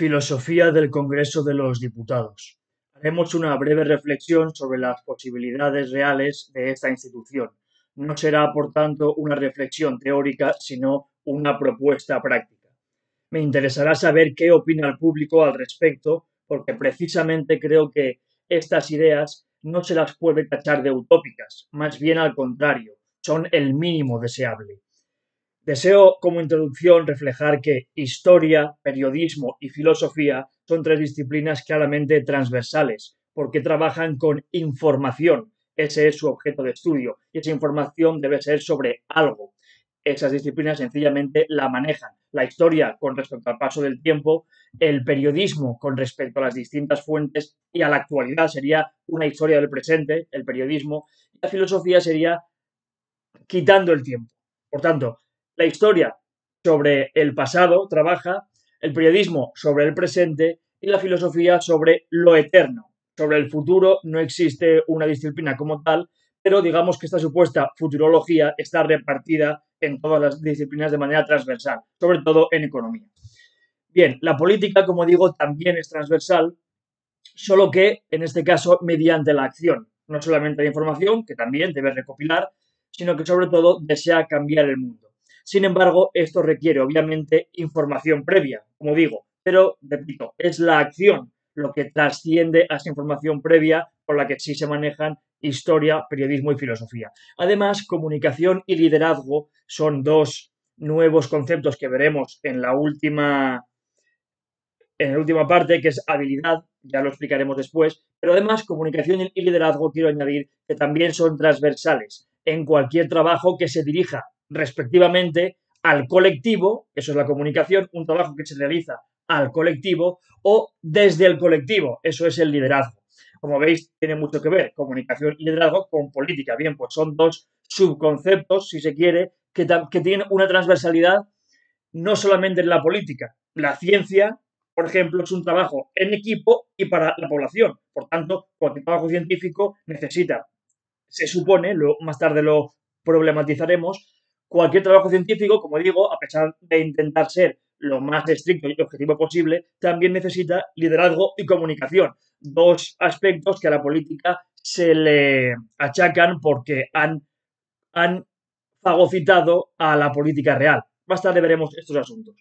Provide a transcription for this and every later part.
Filosofía del Congreso de los Diputados. Haremos una breve reflexión sobre las posibilidades reales de esta institución. No será, por tanto, una reflexión teórica, sino una propuesta práctica. Me interesará saber qué opina el público al respecto, porque precisamente creo que estas ideas no se las puede tachar de utópicas, más bien al contrario, son el mínimo deseable. Deseo como introducción reflejar que historia, periodismo y filosofía son tres disciplinas claramente transversales, porque trabajan con información. Ese es su objeto de estudio y esa información debe ser sobre algo. Esas disciplinas sencillamente la manejan. La historia con respecto al paso del tiempo, el periodismo con respecto a las distintas fuentes y a la actualidad sería una historia del presente, el periodismo, y la filosofía sería quitando el tiempo. Por tanto, la historia sobre el pasado trabaja, el periodismo sobre el presente y la filosofía sobre lo eterno. Sobre el futuro no existe una disciplina como tal, pero digamos que esta supuesta futurología está repartida en todas las disciplinas de manera transversal, sobre todo en economía. Bien, la política, como digo, también es transversal, solo que en este caso mediante la acción, no solamente la información, que también debe recopilar, sino que sobre todo desea cambiar el mundo. Sin embargo, esto requiere obviamente información previa, como digo, pero repito, es la acción lo que trasciende a esa información previa por la que sí se manejan historia, periodismo y filosofía. Además, comunicación y liderazgo son dos nuevos conceptos que veremos en la última en la última parte, que es habilidad, ya lo explicaremos después, pero además comunicación y liderazgo quiero añadir que también son transversales en cualquier trabajo que se dirija respectivamente al colectivo, eso es la comunicación, un trabajo que se realiza al colectivo o desde el colectivo, eso es el liderazgo. Como veis, tiene mucho que ver comunicación y liderazgo con política. Bien, pues son dos subconceptos, si se quiere, que, que tienen una transversalidad no solamente en la política. La ciencia, por ejemplo, es un trabajo en equipo y para la población. Por tanto, cualquier trabajo científico necesita, se supone, lo, más tarde lo problematizaremos, Cualquier trabajo científico, como digo, a pesar de intentar ser lo más estricto y objetivo posible, también necesita liderazgo y comunicación, dos aspectos que a la política se le achacan porque han, han fagocitado a la política real. Más tarde veremos estos asuntos.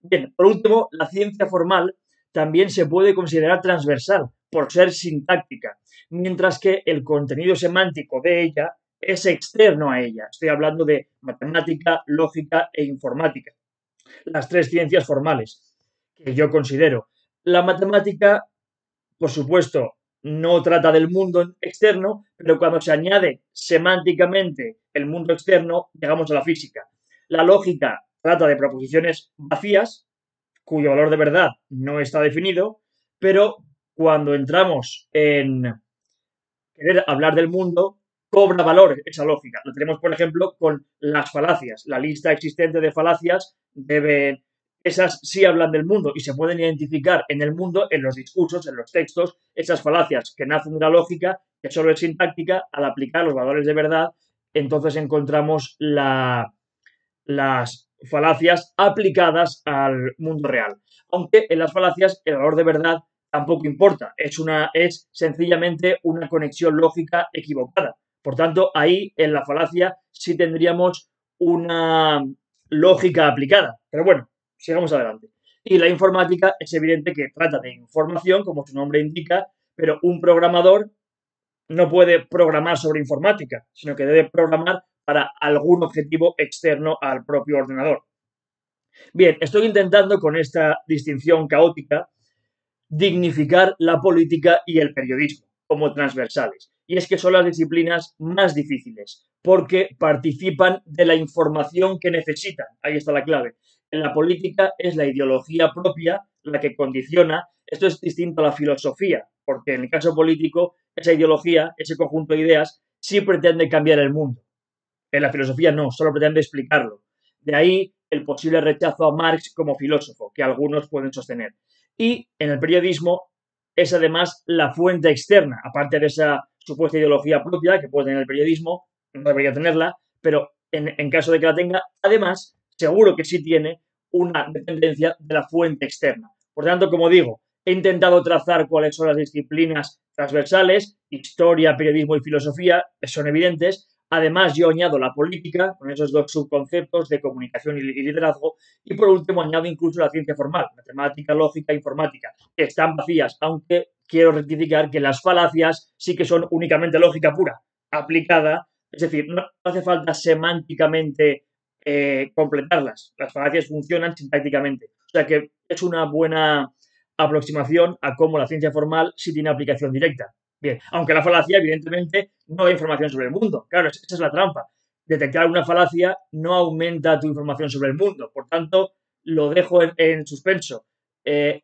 Bien, por último, la ciencia formal también se puede considerar transversal por ser sintáctica, mientras que el contenido semántico de ella es externo a ella. Estoy hablando de matemática, lógica e informática. Las tres ciencias formales que yo considero. La matemática, por supuesto, no trata del mundo externo, pero cuando se añade semánticamente el mundo externo, llegamos a la física. La lógica trata de proposiciones vacías, cuyo valor de verdad no está definido, pero cuando entramos en querer hablar del mundo, cobra valor esa lógica. Lo tenemos, por ejemplo, con las falacias. La lista existente de falacias deben, esas sí hablan del mundo y se pueden identificar en el mundo, en los discursos, en los textos, esas falacias que nacen de la lógica, que solo es sintáctica, al aplicar los valores de verdad, entonces encontramos la, las falacias aplicadas al mundo real. Aunque en las falacias el valor de verdad tampoco importa, es, una, es sencillamente una conexión lógica equivocada. Por tanto, ahí en la falacia sí tendríamos una lógica aplicada. Pero bueno, sigamos adelante. Y la informática es evidente que trata de información, como su nombre indica, pero un programador no puede programar sobre informática, sino que debe programar para algún objetivo externo al propio ordenador. Bien, estoy intentando con esta distinción caótica dignificar la política y el periodismo como transversales y es que son las disciplinas más difíciles, porque participan de la información que necesitan. Ahí está la clave. En la política es la ideología propia la que condiciona. Esto es distinto a la filosofía, porque en el caso político, esa ideología, ese conjunto de ideas, sí pretende cambiar el mundo. En la filosofía no, solo pretende explicarlo. De ahí el posible rechazo a Marx como filósofo, que algunos pueden sostener. Y en el periodismo es además la fuente externa, aparte de esa supuesta ideología propia que puede tener el periodismo, no debería tenerla, pero en, caso de que la tenga, además, seguro que sí tiene una dependencia de la fuente externa. Por tanto, como digo, he intentado trazar cuáles son las disciplinas transversales, historia, periodismo y filosofía, son evidentes. Además, yo añado la política, con esos dos subconceptos de comunicación y liderazgo. Y por último, añado incluso la ciencia formal, matemática, lógica, informática, que están vacías, aunque quiero rectificar que las falacias sí que son únicamente lógica pura, aplicada. Es decir, no hace falta semánticamente eh, completarlas. Las falacias funcionan sintácticamente. O sea que es una buena aproximación a cómo la ciencia formal sí tiene aplicación directa. Bien, aunque la falacia, evidentemente, no da información sobre el mundo. Claro, esa es la trampa. Detectar una falacia no aumenta tu información sobre el mundo. Por tanto, lo dejo en, suspenso. Eh,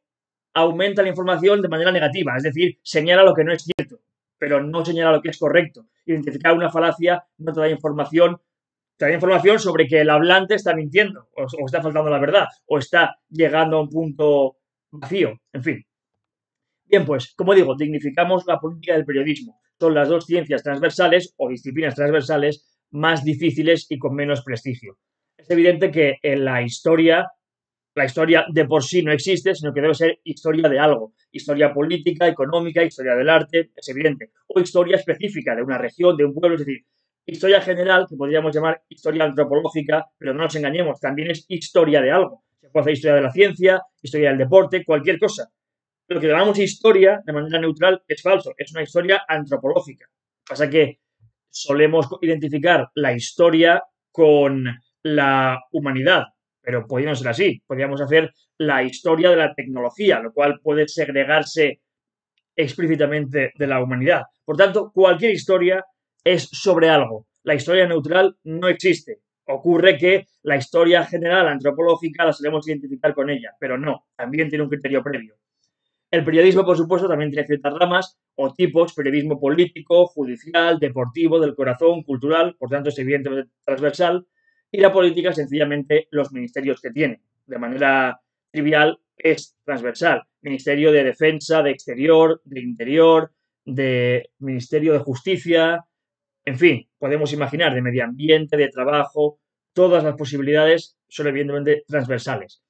aumenta la información de manera negativa, es decir, señala lo que no es cierto, pero no señala lo que es correcto. Identificar una falacia no te da información te da información sobre que el hablante está mintiendo, o, está faltando la verdad, o está llegando a un punto vacío, en fin. Bien, pues, como digo, dignificamos la política del periodismo. Son las dos ciencias transversales o disciplinas transversales más difíciles y con menos prestigio. Es evidente que en la historia, la historia de por sí no existe, sino que debe ser historia de algo. Historia política, económica, historia del arte, es evidente. O historia específica de una región, de un pueblo, es decir, Historia general, que podríamos llamar historia antropológica, pero no nos engañemos, también es historia de algo. Se puede hacer historia de la ciencia, historia del deporte, cualquier cosa. Lo que llamamos historia, de manera neutral, es falso, es una historia antropológica. Pasa que solemos identificar la historia con la humanidad, pero podría ser así. Podríamos hacer la historia de la tecnología, lo cual puede segregarse explícitamente de la humanidad. Por tanto, cualquier historia es sobre algo. La historia neutral no existe. Ocurre que la historia general antropológica la solemos identificar con ella, pero no, también tiene un criterio previo. El periodismo, por supuesto, también tiene ciertas ramas o tipos, periodismo político, judicial, deportivo, del corazón, cultural, por tanto es evidentemente transversal, y la política sencillamente los ministerios que tiene. De manera trivial es transversal. Ministerio de Defensa, de Exterior, de Interior, de Ministerio de Justicia, en fin, podemos imaginar de medio ambiente, de trabajo, todas las posibilidades son evidentemente transversales.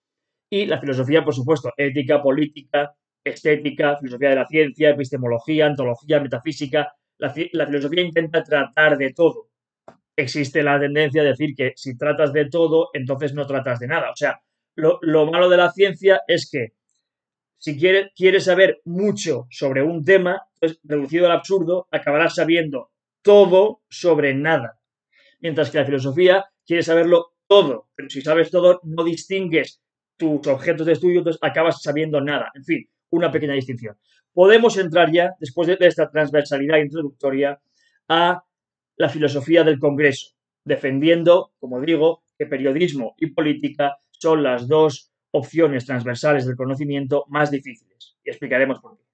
Y la filosofía, por supuesto, ética, política, estética, filosofía de la ciencia, epistemología, antología, metafísica. La, filosofía intenta tratar de todo. Existe la tendencia a decir que si tratas de todo, entonces no tratas de nada. O sea, lo, malo de la ciencia es que si quieres, saber mucho sobre un tema, pues reducido al absurdo, acabarás sabiendo todo sobre nada. Mientras que la filosofía quiere saberlo todo, pero si sabes todo, no distingues tus objetos de estudio, entonces acabas sabiendo nada. En fin, una pequeña distinción. Podemos entrar ya, después de esta transversalidad introductoria, a la filosofía del Congreso, defendiendo, como digo, que periodismo y política son las dos opciones transversales del conocimiento más difíciles. Y explicaremos por qué.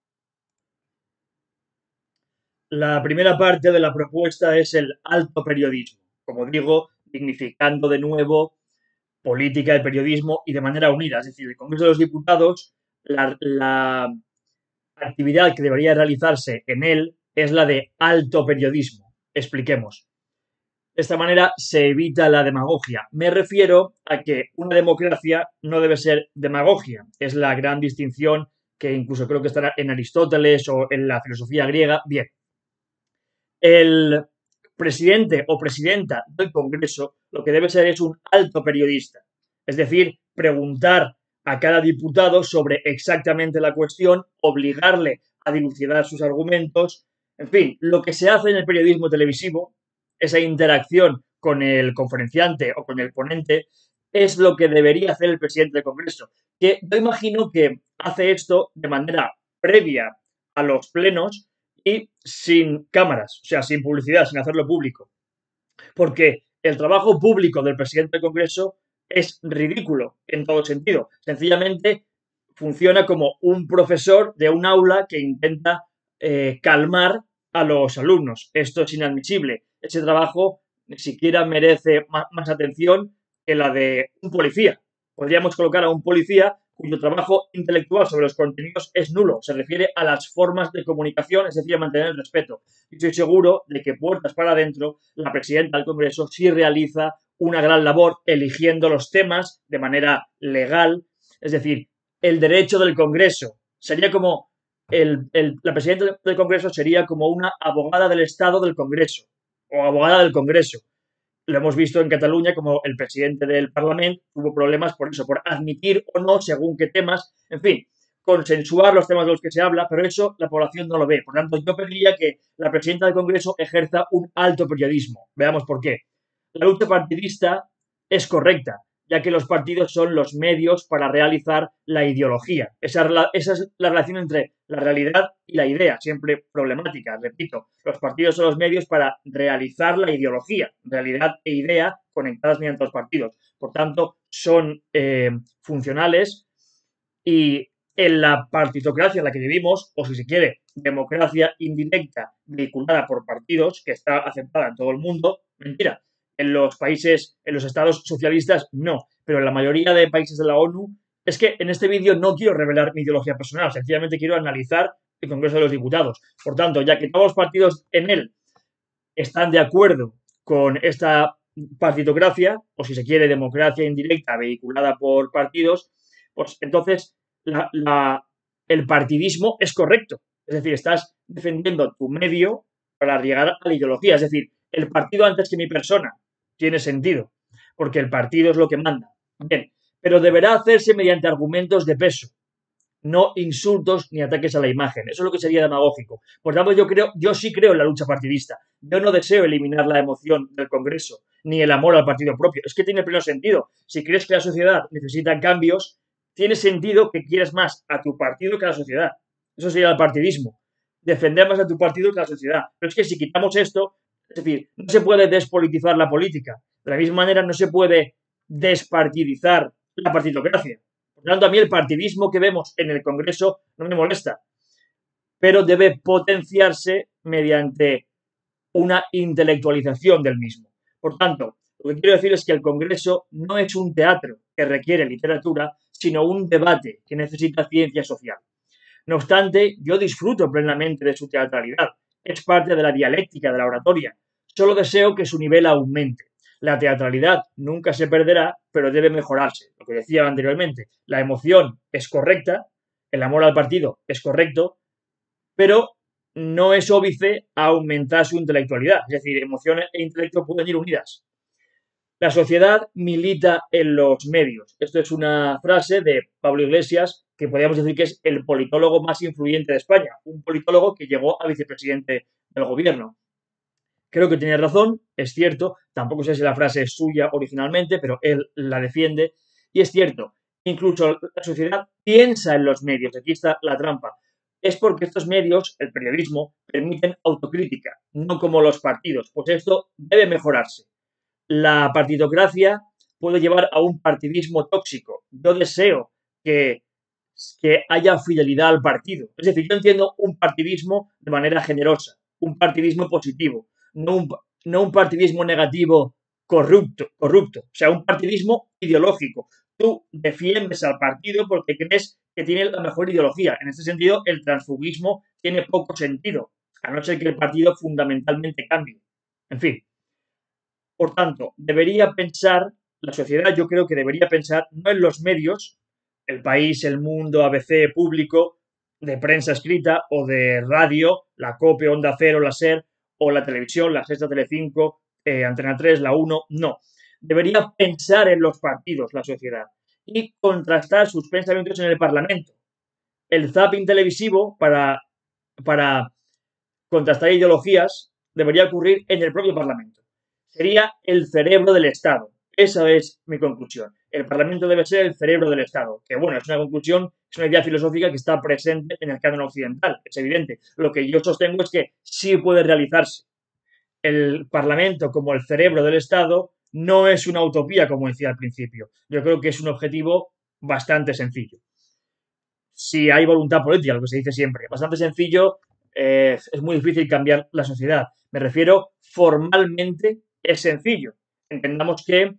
La primera parte de la propuesta es el alto periodismo, como digo, dignificando de nuevo política, el periodismo y de manera unida. Es decir, el Congreso de los Diputados, la, actividad que debería realizarse en él es la de alto periodismo. Expliquemos. De esta manera se evita la demagogia. Me refiero a que una democracia no debe ser demagogia. Es la gran distinción que incluso creo que estará en Aristóteles o en la filosofía griega. Bien, el presidente o presidenta del Congreso lo que debe ser es un alto periodista, es decir, preguntar a cada diputado sobre exactamente la cuestión, obligarle a dilucidar sus argumentos, en fin, lo que se hace en el periodismo televisivo, esa interacción con el conferenciante o con el ponente, es lo que debería hacer el presidente del Congreso, que yo imagino que hace esto de manera previa a los plenos y sin cámaras, o sea, sin publicidad, sin hacerlo público. Porque el trabajo público del presidente del Congreso es ridículo en todo sentido. Sencillamente funciona como un profesor de un aula que intenta eh, calmar a los alumnos. Esto es inadmisible. Ese trabajo ni siquiera merece más atención que la de un policía. Podríamos colocar a un policía cuyo trabajo intelectual sobre los contenidos es nulo. Se refiere a las formas de comunicación, es decir, a mantener el respeto. Y estoy seguro de que puertas para adentro, la presidenta del Congreso sí realiza una gran labor eligiendo los temas de manera legal, es decir, el derecho del Congreso. Sería como el, la presidenta del Congreso sería como una abogada del Estado del Congreso o abogada del Congreso. Lo hemos visto en Cataluña como el presidente del Parlamento tuvo problemas por eso, por admitir o no según qué temas, en fin, consensuar los temas de los que se habla, pero eso la población no lo ve. Por tanto, yo pediría que la presidenta del Congreso ejerza un alto periodismo. Veamos por qué. La lucha partidista es correcta, ya que los partidos son los medios para realizar la ideología. Esa, esa, es la relación entre la realidad y la idea, siempre problemática, repito. Los partidos son los medios para realizar la ideología, realidad e idea conectadas mediante los partidos. Por tanto, son eh, funcionales y en la partitocracia en la que vivimos, o si se quiere, democracia indirecta vinculada por partidos, que está aceptada en todo el mundo, mentira. En los países, en los estados socialistas, no. Pero en la mayoría de países de la ONU, es que en este vídeo no quiero revelar mi ideología personal, sencillamente quiero analizar el Congreso de los Diputados. Por tanto, ya que todos los partidos en él están de acuerdo con esta partitocracia, o si se quiere, democracia indirecta vehiculada por partidos, pues entonces el partidismo es correcto. Es decir, estás defendiendo tu medio para llegar a la ideología. Es decir, el partido antes que mi persona tiene sentido, porque el partido es lo que manda. Bien, pero deberá hacerse mediante argumentos de peso, no insultos ni ataques a la imagen. Eso es lo que sería demagógico. Por tanto, yo creo, yo sí creo en la lucha partidista. Yo no deseo eliminar la emoción del Congreso, ni el amor al partido propio. Es que tiene pleno sentido. Si crees que la sociedad necesita cambios, tiene sentido que quieres más a tu partido que a la sociedad. Eso sería el partidismo. Defender más a tu partido que a la sociedad. Pero es que si quitamos esto, es decir, no se puede despolitizar la política. De la misma manera, no se puede despartidizar la partidocracia. Por lo tanto, a mí el partidismo que vemos en el Congreso no me molesta, pero debe potenciarse mediante una intelectualización del mismo. Por tanto, lo que quiero decir es que el Congreso no es un teatro que requiere literatura, sino un debate que necesita ciencia social. No obstante, yo disfruto plenamente de su teatralidad. Es parte de la dialéctica de la oratoria. Solo deseo que su nivel aumente. La teatralidad nunca se perderá, pero debe mejorarse. Lo que decía anteriormente, la emoción es correcta, el amor al partido es correcto, pero no es óbice aumentar su intelectualidad. Es decir, emoción e intelecto pueden ir unidas. La sociedad milita en los medios. Esto es una frase de Pablo Iglesias, que podríamos decir que es el politólogo más influyente de España, un politólogo que llegó a vicepresidente del gobierno. Creo que tiene razón, es cierto, tampoco sé si la frase es suya originalmente, pero él la defiende, y es cierto, incluso la sociedad piensa en los medios, aquí está la trampa, es porque estos medios, el periodismo, permiten autocrítica, no como los partidos, pues esto debe mejorarse la partidocracia puede llevar a un partidismo tóxico. Yo deseo que, que haya fidelidad al partido. Es decir, yo entiendo un partidismo de manera generosa, un partidismo positivo, no un, no un partidismo negativo corrupto, corrupto, o sea, un partidismo ideológico. Tú defiendes al partido porque crees que tiene la mejor ideología. En este sentido, el transfugismo tiene poco sentido, a no ser que el partido fundamentalmente cambie. En fin, por tanto, debería pensar, la sociedad yo creo que debería pensar no en los medios, el país, el mundo, ABC, público, de prensa escrita o de radio, la COPE, Onda Cero, la SER, o la televisión, la Sexta Telecinco, eh, Antena 3, la 1, no. Debería pensar en los partidos, la sociedad, y contrastar sus pensamientos en el Parlamento. El zapping televisivo para, para contrastar ideologías debería ocurrir en el propio Parlamento sería el cerebro del Estado. Esa es mi conclusión. El Parlamento debe ser el cerebro del Estado. Que bueno, es una conclusión, es una idea filosófica que está presente en el canon occidental, es evidente. Lo que yo sostengo es que sí puede realizarse. El Parlamento como el cerebro del Estado no es una utopía, como decía al principio. Yo creo que es un objetivo bastante sencillo. Si hay voluntad política, lo que se dice siempre, bastante sencillo, eh, es muy difícil cambiar la sociedad. Me refiero formalmente es sencillo. Entendamos que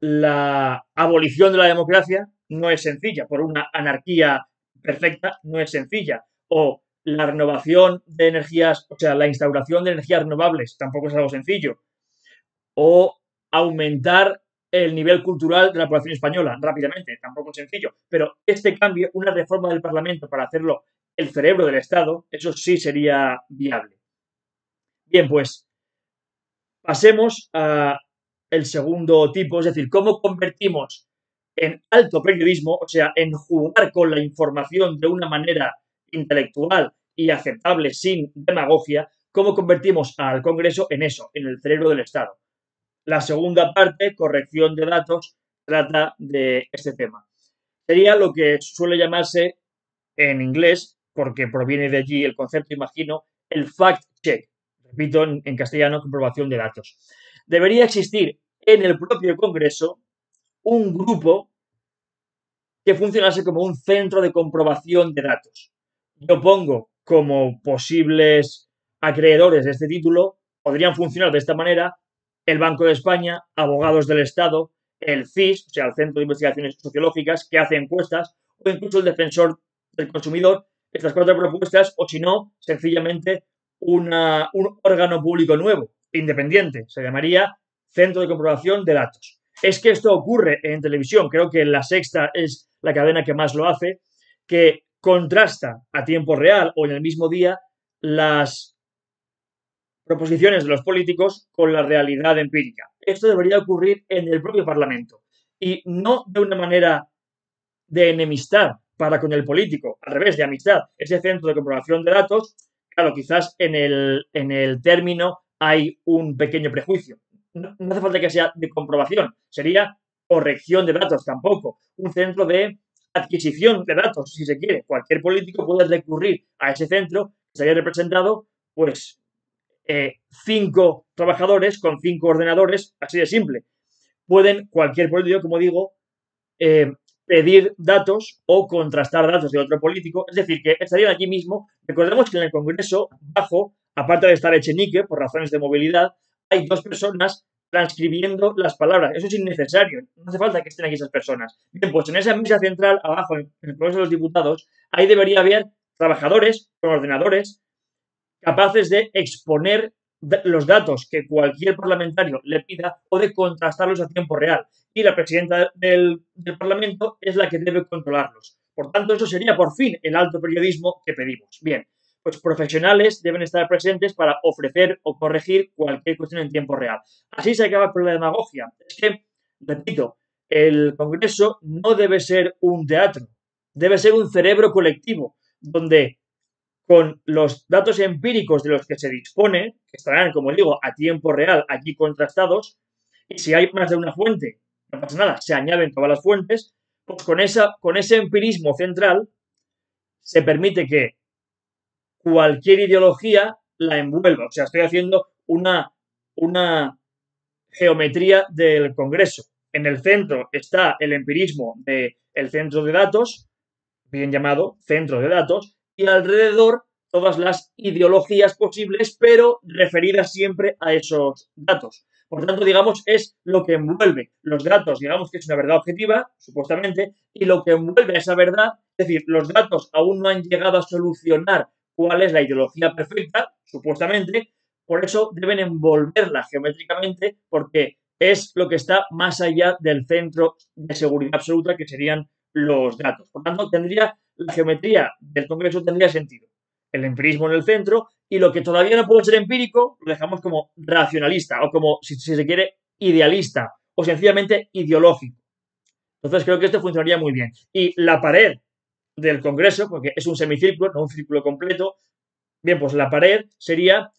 la abolición de la democracia no es sencilla, por una anarquía perfecta no es sencilla, o la renovación de energías, o sea, la instauración de energías renovables tampoco es algo sencillo, o aumentar el nivel cultural de la población española rápidamente, tampoco es sencillo, pero este cambio, una reforma del Parlamento para hacerlo el cerebro del Estado, eso sí sería viable. Bien, pues pasemos a el segundo tipo, es decir, cómo convertimos en alto periodismo, o sea, en jugar con la información de una manera intelectual y aceptable sin demagogia, cómo convertimos al Congreso en eso, en el cerebro del Estado. La segunda parte, corrección de datos, trata de este tema. Sería lo que suele llamarse en inglés, porque proviene de allí el concepto, imagino, el fact check. Repito, en, en castellano, comprobación de datos. Debería existir en el propio Congreso un grupo que funcionase como un centro de comprobación de datos. Yo pongo como posibles acreedores de este título, podrían funcionar de esta manera el Banco de España, abogados del Estado, el CIS, o sea, el Centro de Investigaciones Sociológicas, que hace encuestas, o incluso el Defensor del Consumidor, estas cuatro propuestas, o si no, sencillamente una, un órgano público nuevo, independiente, se llamaría Centro de Comprobación de Datos. Es que esto ocurre en televisión, creo que la sexta es la cadena que más lo hace, que contrasta a tiempo real o en el mismo día las proposiciones de los políticos con la realidad empírica. Esto debería ocurrir en el propio Parlamento y no de una manera de enemistad para con el político, al revés, de amistad. Ese centro de comprobación de datos, claro, quizás en el, en el término hay un pequeño prejuicio. No, hace falta que sea de comprobación, sería corrección de datos tampoco. Un centro de adquisición de datos, si se quiere. Cualquier político puede recurrir a ese centro que se haya representado, pues, eh, cinco trabajadores con cinco ordenadores, así de simple. Pueden, cualquier político, como digo, eh, pedir datos o contrastar datos de otro político, es decir, que estarían allí mismo. Recordemos que en el Congreso, bajo, aparte de estar Echenique, por razones de movilidad, hay dos personas transcribiendo las palabras. Eso es innecesario. No hace falta que estén aquí esas personas. Bien, pues en esa mesa central, abajo, en el Congreso de los Diputados, ahí debería haber trabajadores con ordenadores capaces de exponer los datos que cualquier parlamentario le pida o de contrastarlos a tiempo real. Y la presidenta del, del Parlamento es la que debe controlarlos. Por tanto, eso sería por fin el alto periodismo que pedimos. Bien, pues profesionales deben estar presentes para ofrecer o corregir cualquier cuestión en tiempo real. Así se acaba por la demagogia. Es que, repito, el Congreso no debe ser un teatro, debe ser un cerebro colectivo, donde con los datos empíricos de los que se dispone, que estarán, como digo, a tiempo real aquí contrastados, y si hay más de una fuente, no pasa nada, se añaden todas las fuentes, pues con, esa, con ese empirismo central se permite que cualquier ideología la envuelva. O sea, estoy haciendo una, una geometría del Congreso. En el centro está el empirismo del el centro de datos, bien llamado centro de datos, y alrededor todas las ideologías posibles, pero referidas siempre a esos datos. Por tanto, digamos, es lo que envuelve los datos, digamos que es una verdad objetiva, supuestamente, y lo que envuelve esa verdad, es decir, los datos aún no han llegado a solucionar cuál es la ideología perfecta, supuestamente, por eso deben envolverla geométricamente porque es lo que está más allá del centro de seguridad absoluta que serían los datos. Por tanto, tendría la geometría del Congreso tendría sentido. El empirismo en el centro y lo que todavía no puede ser empírico lo dejamos como racionalista o como, si, si se quiere, idealista o sencillamente ideológico. Entonces creo que esto funcionaría muy bien. Y la pared del Congreso, porque es un semicírculo, no un círculo completo. Bien, pues la pared sería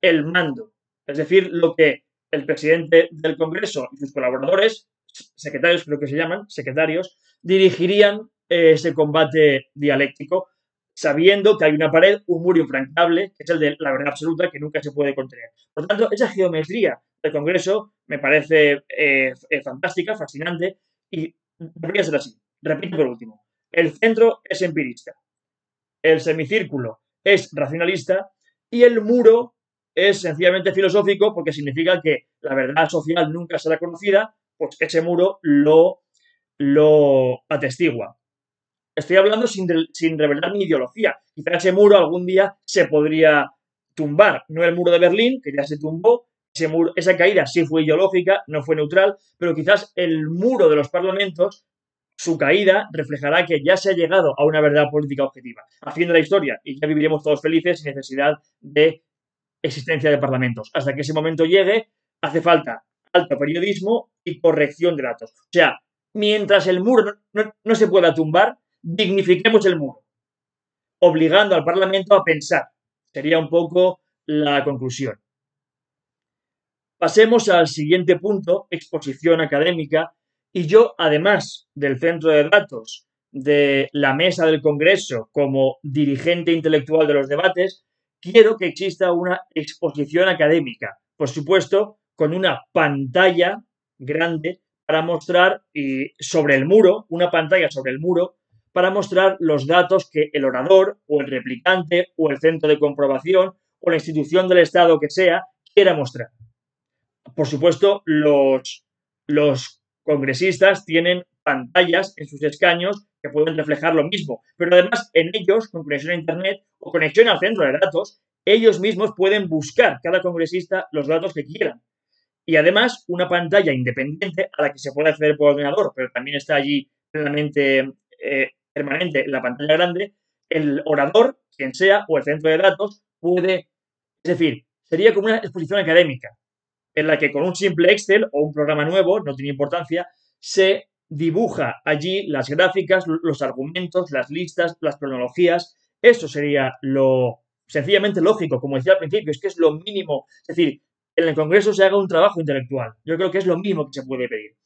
el mando, es decir, lo que el presidente del Congreso y sus colaboradores, secretarios creo que se llaman, secretarios, dirigirían ese combate dialéctico, sabiendo que hay una pared, un muro infranqueable, que es el de la verdad absoluta, que nunca se puede contener. Por tanto, esa geometría del Congreso me parece eh, eh, fantástica, fascinante, y debería ser así. Repito por último. El centro es empirista, el semicírculo es racionalista y el muro es sencillamente filosófico porque significa que la verdad social nunca será conocida, pues ese muro lo, lo atestigua. Estoy hablando sin, sin revelar mi ideología. Quizá ese muro algún día se podría tumbar, no el muro de Berlín, que ya se tumbó, esa caída sí fue ideológica, no fue neutral, pero quizás el muro de los parlamentos, su caída reflejará que ya se ha llegado a una verdad política objetiva, haciendo la historia, y ya viviremos todos felices sin necesidad de existencia de parlamentos. Hasta que ese momento llegue, hace falta alto periodismo y corrección de datos. O sea, mientras el muro no, se pueda tumbar, dignifiquemos el muro, obligando al Parlamento a pensar. Sería un poco la conclusión. Pasemos al siguiente punto, exposición académica. Y yo, además del centro de datos de la mesa del Congreso como dirigente intelectual de los debates, quiero que exista una exposición académica. Por supuesto, con una pantalla grande para mostrar y sobre el muro, una pantalla sobre el muro, para mostrar los datos que el orador o el replicante o el centro de comprobación o la institución del Estado que sea quiera mostrar. Por supuesto, los, los congresistas tienen pantallas en sus escaños que pueden reflejar lo mismo, pero además en ellos, con conexión a Internet o conexión al centro de datos, ellos mismos pueden buscar cada congresista los datos que quieran. Y además una pantalla independiente a la que se puede acceder por ordenador, pero también está allí plenamente eh, permanente en la pantalla grande, el orador, quien sea, o el centro de datos, puede, es decir, sería como una exposición académica, en la que con un simple Excel o un programa nuevo, no tiene importancia, se dibuja allí las gráficas, los argumentos, las listas, las cronologías. Eso sería lo sencillamente lógico, como decía al principio, es que es lo mínimo. Es decir, en el Congreso se haga un trabajo intelectual. Yo creo que es lo mismo que se puede pedir.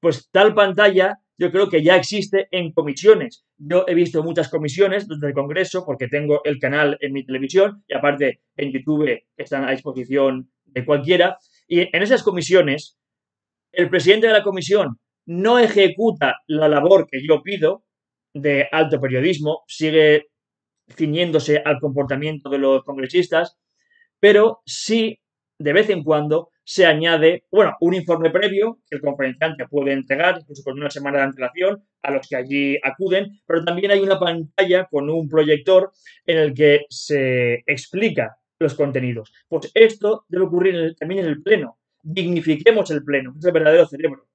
Pues tal pantalla yo creo que ya existe en comisiones. Yo he visto muchas comisiones desde el Congreso porque tengo el canal en mi televisión y aparte en YouTube están a disposición de cualquiera. Y en esas comisiones, el presidente de la comisión no ejecuta la labor que yo pido de alto periodismo, sigue ciñéndose al comportamiento de los congresistas, pero sí de vez en cuando se añade, bueno, un informe previo que el conferenciante puede entregar, incluso con una semana de antelación, a los que allí acuden, pero también hay una pantalla con un proyector en el que se explica los contenidos. Pues esto debe ocurrir también en el Pleno. Dignifiquemos el Pleno, es el verdadero cerebro.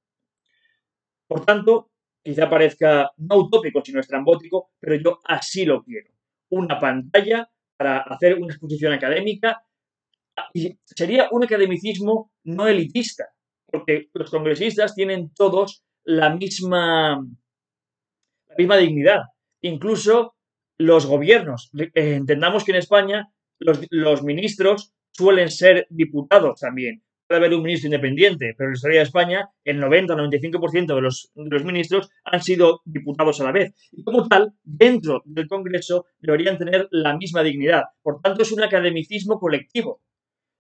Por tanto, quizá parezca no utópico, sino estrambótico, pero yo así lo quiero. Una pantalla para hacer una exposición académica y sería un academicismo no elitista, porque los congresistas tienen todos la misma, la misma dignidad. Incluso los gobiernos. Entendamos que en España los, ministros suelen ser diputados también. Puede haber un ministro independiente, pero en la historia de España el 90 o 95% de los, de los ministros han sido diputados a la vez. Y como tal, dentro del Congreso deberían tener la misma dignidad. Por tanto, es un academicismo colectivo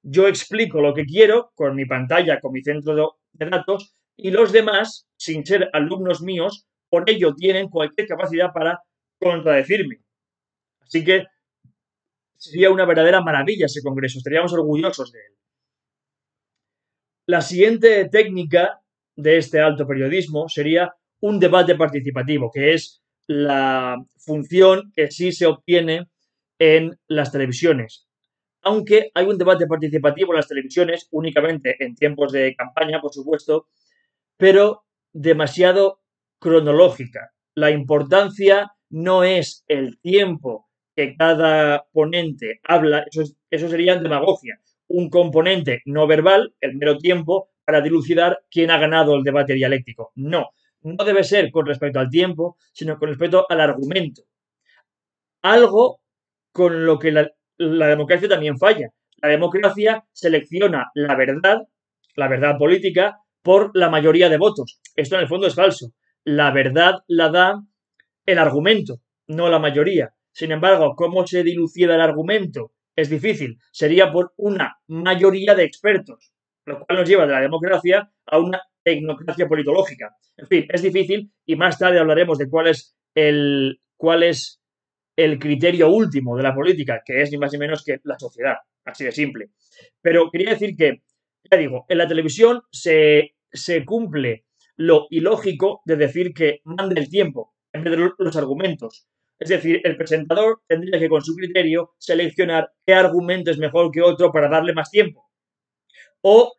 yo explico lo que quiero con mi pantalla, con mi centro de datos, y los demás, sin ser alumnos míos, por ello tienen cualquier capacidad para contradecirme. Así que sería una verdadera maravilla ese congreso, estaríamos orgullosos de él. La siguiente técnica de este alto periodismo sería un debate participativo, que es la función que sí se obtiene en las televisiones aunque hay un debate participativo en las televisiones, únicamente en tiempos de campaña, por supuesto, pero demasiado cronológica. La importancia no es el tiempo que cada ponente habla, eso, eso sería demagogia. Un componente no verbal, el mero tiempo, para dilucidar quién ha ganado el debate dialéctico. No, no debe ser con respecto al tiempo, sino con respecto al argumento. Algo con lo que la democracia también falla. La democracia selecciona la verdad, la verdad política, por la mayoría de votos. Esto en el fondo es falso. La verdad la da el argumento, no la mayoría. Sin embargo, ¿cómo se dilucida el argumento? Es difícil. Sería por una mayoría de expertos, lo cual nos lleva de la democracia a una tecnocracia politológica. En fin, es difícil y más tarde hablaremos de cuál es el cuál es el criterio último de la política, que es ni más ni menos que la sociedad, así de simple. Pero quería decir que, ya digo, en la televisión se, se cumple lo ilógico de decir que manda el tiempo en vez de los argumentos. Es decir, el presentador tendría que con su criterio seleccionar qué argumento es mejor que otro para darle más tiempo. o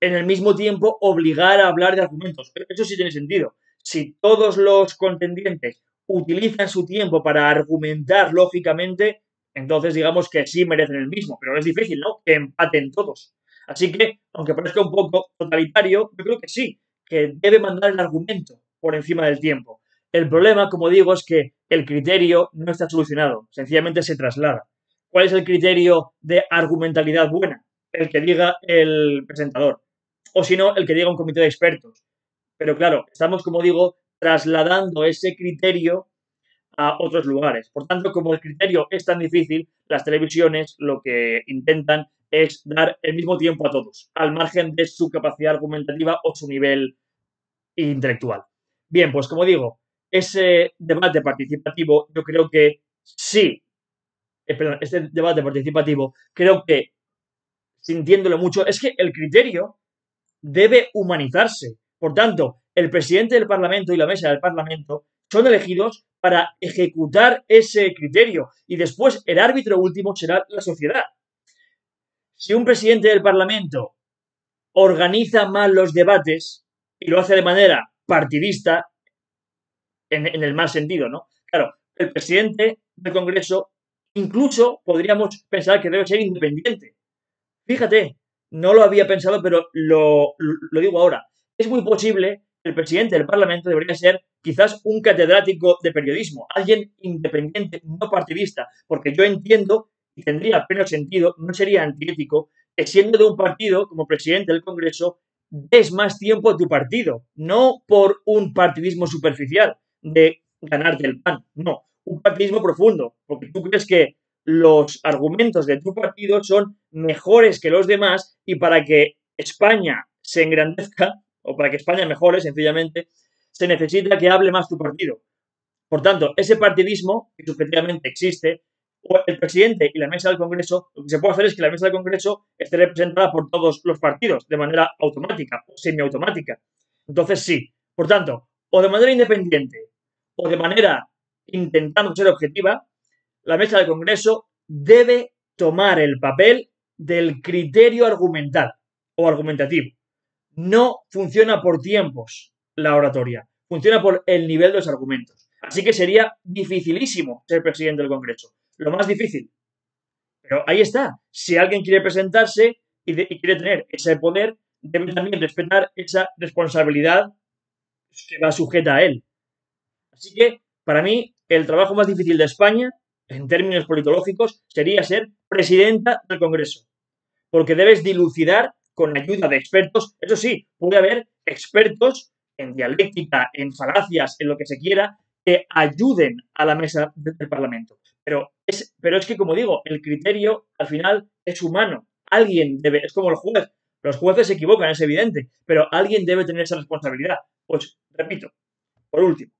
en el mismo tiempo obligar a hablar de argumentos. Eso sí tiene sentido. Si todos los contendientes utilizan su tiempo para argumentar lógicamente, entonces digamos que sí merecen el mismo, pero es difícil, ¿no? Que empaten todos. Así que, aunque parezca un poco totalitario, yo creo que sí, que debe mandar el argumento por encima del tiempo. El problema, como digo, es que el criterio no está solucionado, sencillamente se traslada. ¿Cuál es el criterio de argumentalidad buena? El que diga el presentador. O si no, el que diga un comité de expertos. Pero claro, estamos, como digo, trasladando ese criterio a otros lugares. Por tanto, como el criterio es tan difícil, las televisiones lo que intentan es dar el mismo tiempo a todos, al margen de su capacidad argumentativa o su nivel intelectual. Bien, pues como digo, ese debate participativo yo creo que sí, eh, perdón, este debate participativo creo que, sintiéndolo mucho, es que el criterio debe humanizarse. Por tanto, el presidente del Parlamento y la mesa del Parlamento son elegidos para ejecutar ese criterio y después el árbitro último será la sociedad. Si un presidente del Parlamento organiza mal los debates y lo hace de manera partidista, en, el mal sentido, ¿no? Claro, el presidente del Congreso incluso podríamos pensar que debe ser independiente. Fíjate, no lo había pensado, pero lo, lo digo ahora. Es muy posible que el presidente del Parlamento debería ser quizás un catedrático de periodismo, alguien independiente, no partidista, porque yo entiendo y tendría pleno sentido, no sería antiético, que siendo de un partido como presidente del Congreso, des más tiempo a tu partido, no por un partidismo superficial de ganarte el pan, no, un partidismo profundo, porque tú crees que los argumentos de tu partido son mejores que los demás y para que España se engrandezca, o para que España mejore, sencillamente, se necesita que hable más tu partido. Por tanto, ese partidismo, que subjetivamente existe, el presidente y la mesa del Congreso, lo que se puede hacer es que la mesa del Congreso esté representada por todos los partidos de manera automática o semiautomática. Entonces, sí. Por tanto, o de manera independiente o de manera intentando ser objetiva, la mesa del Congreso debe tomar el papel del criterio argumental o argumentativo. No funciona por tiempos la oratoria, funciona por el nivel de los argumentos. Así que sería dificilísimo ser presidente del Congreso lo más difícil. Pero ahí está. Si alguien quiere presentarse y, quiere tener ese poder, debe también respetar esa responsabilidad que va sujeta a él. Así que, para mí, el trabajo más difícil de España, en términos politológicos, sería ser presidenta del Congreso. Porque debes dilucidar con ayuda de expertos. Eso sí, puede haber expertos en dialéctica, en falacias, en lo que se quiera, que ayuden a la mesa del Parlamento. Pero es, pero es que, como digo, el criterio al final es humano. Alguien debe, es como el juez. Los jueces se equivocan, es evidente, pero alguien debe tener esa responsabilidad. Pues, repito, por último,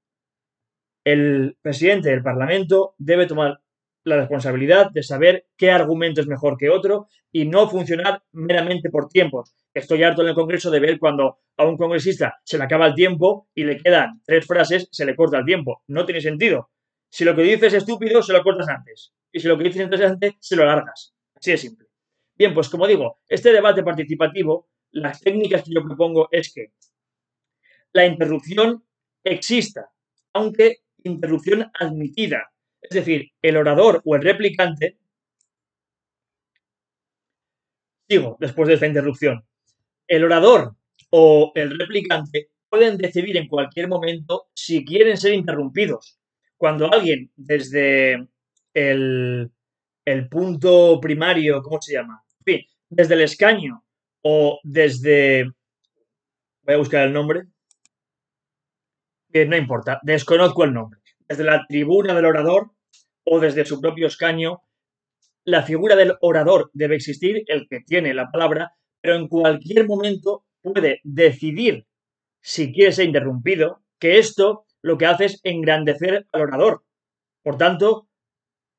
el presidente del Parlamento debe tomar la responsabilidad de saber qué argumento es mejor que otro y no funcionar meramente por tiempos. Estoy harto en el Congreso de ver cuando a un congresista se le acaba el tiempo y le quedan tres frases, se le corta el tiempo. No tiene sentido. Si lo que dices es estúpido, se lo cortas antes. Y si lo que dices es interesante, se lo alargas. Así de simple. Bien, pues como digo, este debate participativo, las técnicas que yo propongo es que la interrupción exista, aunque interrupción admitida. Es decir, el orador o el replicante. Digo, después de esta interrupción. El orador o el replicante pueden decidir en cualquier momento si quieren ser interrumpidos cuando alguien desde el, punto primario, ¿cómo se llama? En fin, desde el escaño o desde... Voy a buscar el nombre. Que no importa, desconozco el nombre. Desde la tribuna del orador o desde su propio escaño, la figura del orador debe existir, el que tiene la palabra, pero en cualquier momento puede decidir si quiere ser interrumpido, que esto lo que hace es engrandecer al orador. Por tanto,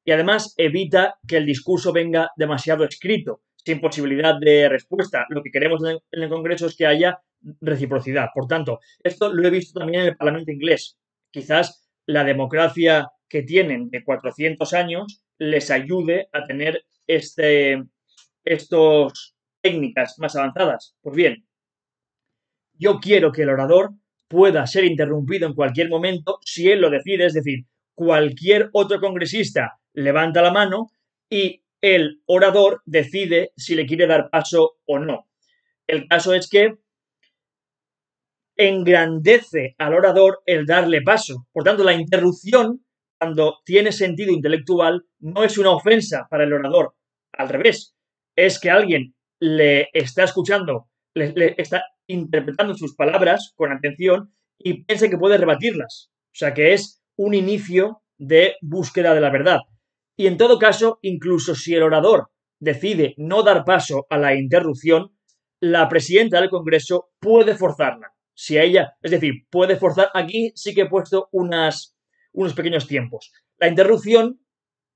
y además evita que el discurso venga demasiado escrito, sin posibilidad de respuesta. Lo que queremos en el Congreso es que haya reciprocidad. Por tanto, esto lo he visto también en el Parlamento inglés. Quizás la democracia que tienen de 400 años les ayude a tener este, estos técnicas más avanzadas. Pues bien, yo quiero que el orador pueda ser interrumpido en cualquier momento si él lo decide, es decir, cualquier otro congresista levanta la mano y el orador decide si le quiere dar paso o no. El caso es que engrandece al orador el darle paso. Por tanto, la interrupción, cuando tiene sentido intelectual, no es una ofensa para el orador. Al revés, es que alguien le está escuchando, le, está interpretando sus palabras con atención y piensa que puede rebatirlas. O sea que es un inicio de búsqueda de la verdad. Y en todo caso, incluso si el orador decide no dar paso a la interrupción, la presidenta del Congreso puede forzarla. Si a ella, es decir, puede forzar, aquí sí que he puesto unas, unos pequeños tiempos. La interrupción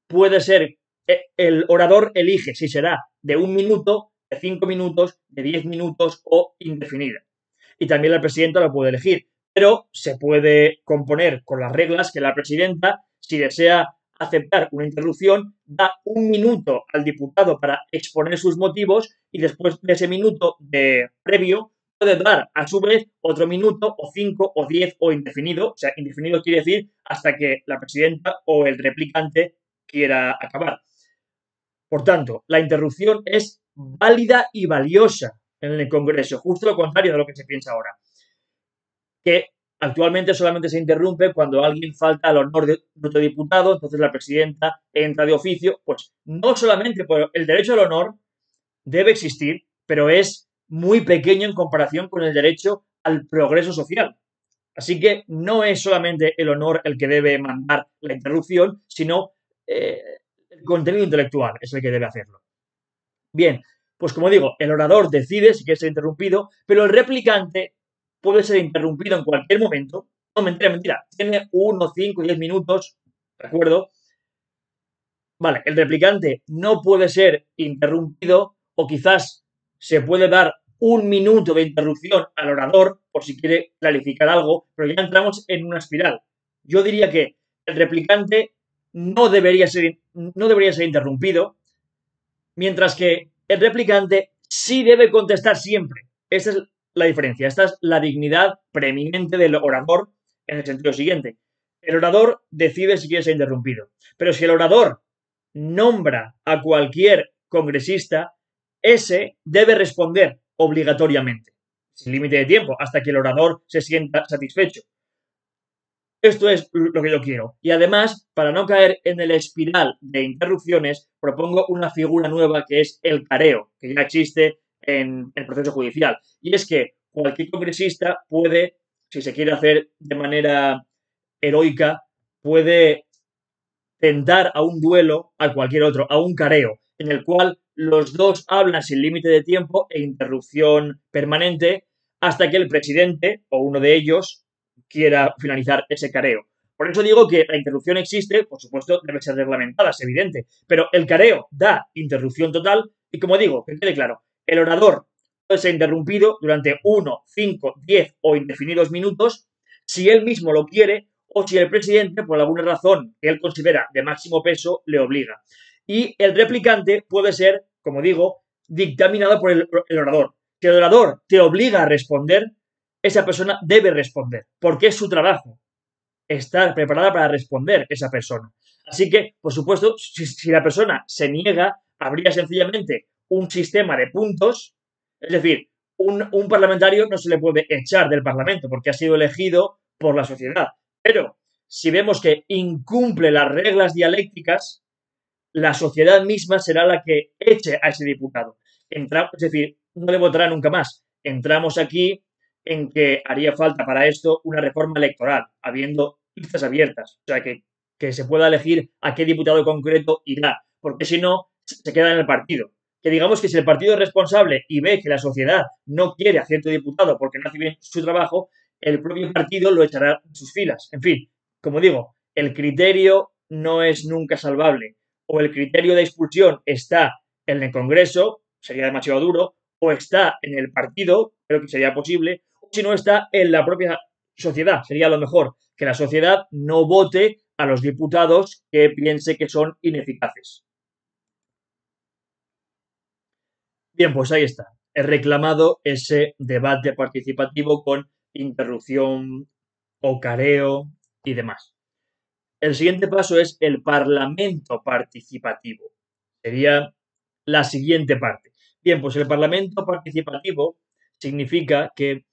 puede ser, eh, el orador elige si será de un minuto, de cinco minutos, de diez minutos o indefinida. Y también la presidenta lo puede elegir, pero se puede componer con las reglas que la presidenta, si desea aceptar una interrupción, da un minuto al diputado para exponer sus motivos y después de ese minuto de previo puede dar a su vez otro minuto o cinco o diez o indefinido. O sea, indefinido quiere decir hasta que la presidenta o el replicante quiera acabar. Por tanto, la interrupción es válida y valiosa en el Congreso, justo lo contrario de lo que se piensa ahora. Que Actualmente solamente se interrumpe cuando alguien falta al honor de otro diputado, entonces la presidenta entra de oficio. Pues no solamente por el derecho al honor debe existir, pero es muy pequeño en comparación con el derecho al progreso social. Así que no es solamente el honor el que debe mandar la interrupción, sino eh, el contenido intelectual es el que debe hacerlo. Bien, pues como digo, el orador decide si quiere ser interrumpido, pero el replicante puede ser interrumpido en cualquier momento. No, mentira, mentira. Tiene uno, cinco, diez minutos, ¿de acuerdo? Vale, el replicante no puede ser interrumpido o quizás se puede dar un minuto de interrupción al orador por si quiere clarificar algo, pero ya entramos en una espiral. Yo diría que el replicante no debería ser, no debería ser interrumpido, mientras que el replicante sí debe contestar siempre. Esa es la diferencia. Esta es la dignidad preeminente del orador en el sentido siguiente. El orador decide si quiere ser interrumpido. Pero si el orador nombra a cualquier congresista, ese debe responder obligatoriamente, sin límite de tiempo, hasta que el orador se sienta satisfecho. Esto es lo que yo quiero. Y además, para no caer en el espiral de interrupciones, propongo una figura nueva que es el careo, que ya existe en el proceso judicial. Y es que cualquier congresista puede, si se quiere hacer de manera heroica, puede tentar a un duelo a cualquier otro, a un careo, en el cual los dos hablan sin límite de tiempo e interrupción permanente hasta que el presidente o uno de ellos quiera finalizar ese careo. Por eso digo que la interrupción existe, por supuesto, debe ser reglamentada, es evidente, pero el careo da interrupción total y como digo, que quede claro, el orador puede ser interrumpido durante 1, 5, 10 o indefinidos minutos si él mismo lo quiere o si el presidente, por alguna razón que él considera de máximo peso, le obliga. Y el replicante puede ser, como digo, dictaminado por el, orador. Si el orador te obliga a responder, esa persona debe responder, porque es su trabajo estar preparada para responder esa persona. Así que, por supuesto, si la persona se niega, habría sencillamente un sistema de puntos, es decir, un, parlamentario no se le puede echar del Parlamento porque ha sido elegido por la sociedad. Pero si vemos que incumple las reglas dialécticas, la sociedad misma será la que eche a ese diputado. es decir, no le votará nunca más. Entramos aquí en que haría falta para esto una reforma electoral, habiendo listas abiertas. O sea, que, que se pueda elegir a qué diputado concreto irá, porque si no, se queda en el partido que digamos que si el partido es responsable y ve que la sociedad no quiere a cierto diputado porque no hace bien su trabajo, el propio partido lo echará en sus filas. En fin, como digo, el criterio no es nunca salvable. O el criterio de expulsión está en el Congreso, sería demasiado duro, o está en el partido, creo que sería posible, o si no está en la propia sociedad, sería lo mejor, que la sociedad no vote a los diputados que piense que son ineficaces. Bien, pues ahí está. He reclamado ese debate participativo con interrupción o careo y demás. El siguiente paso es el parlamento participativo. Sería la siguiente parte. Bien, pues el parlamento participativo significa que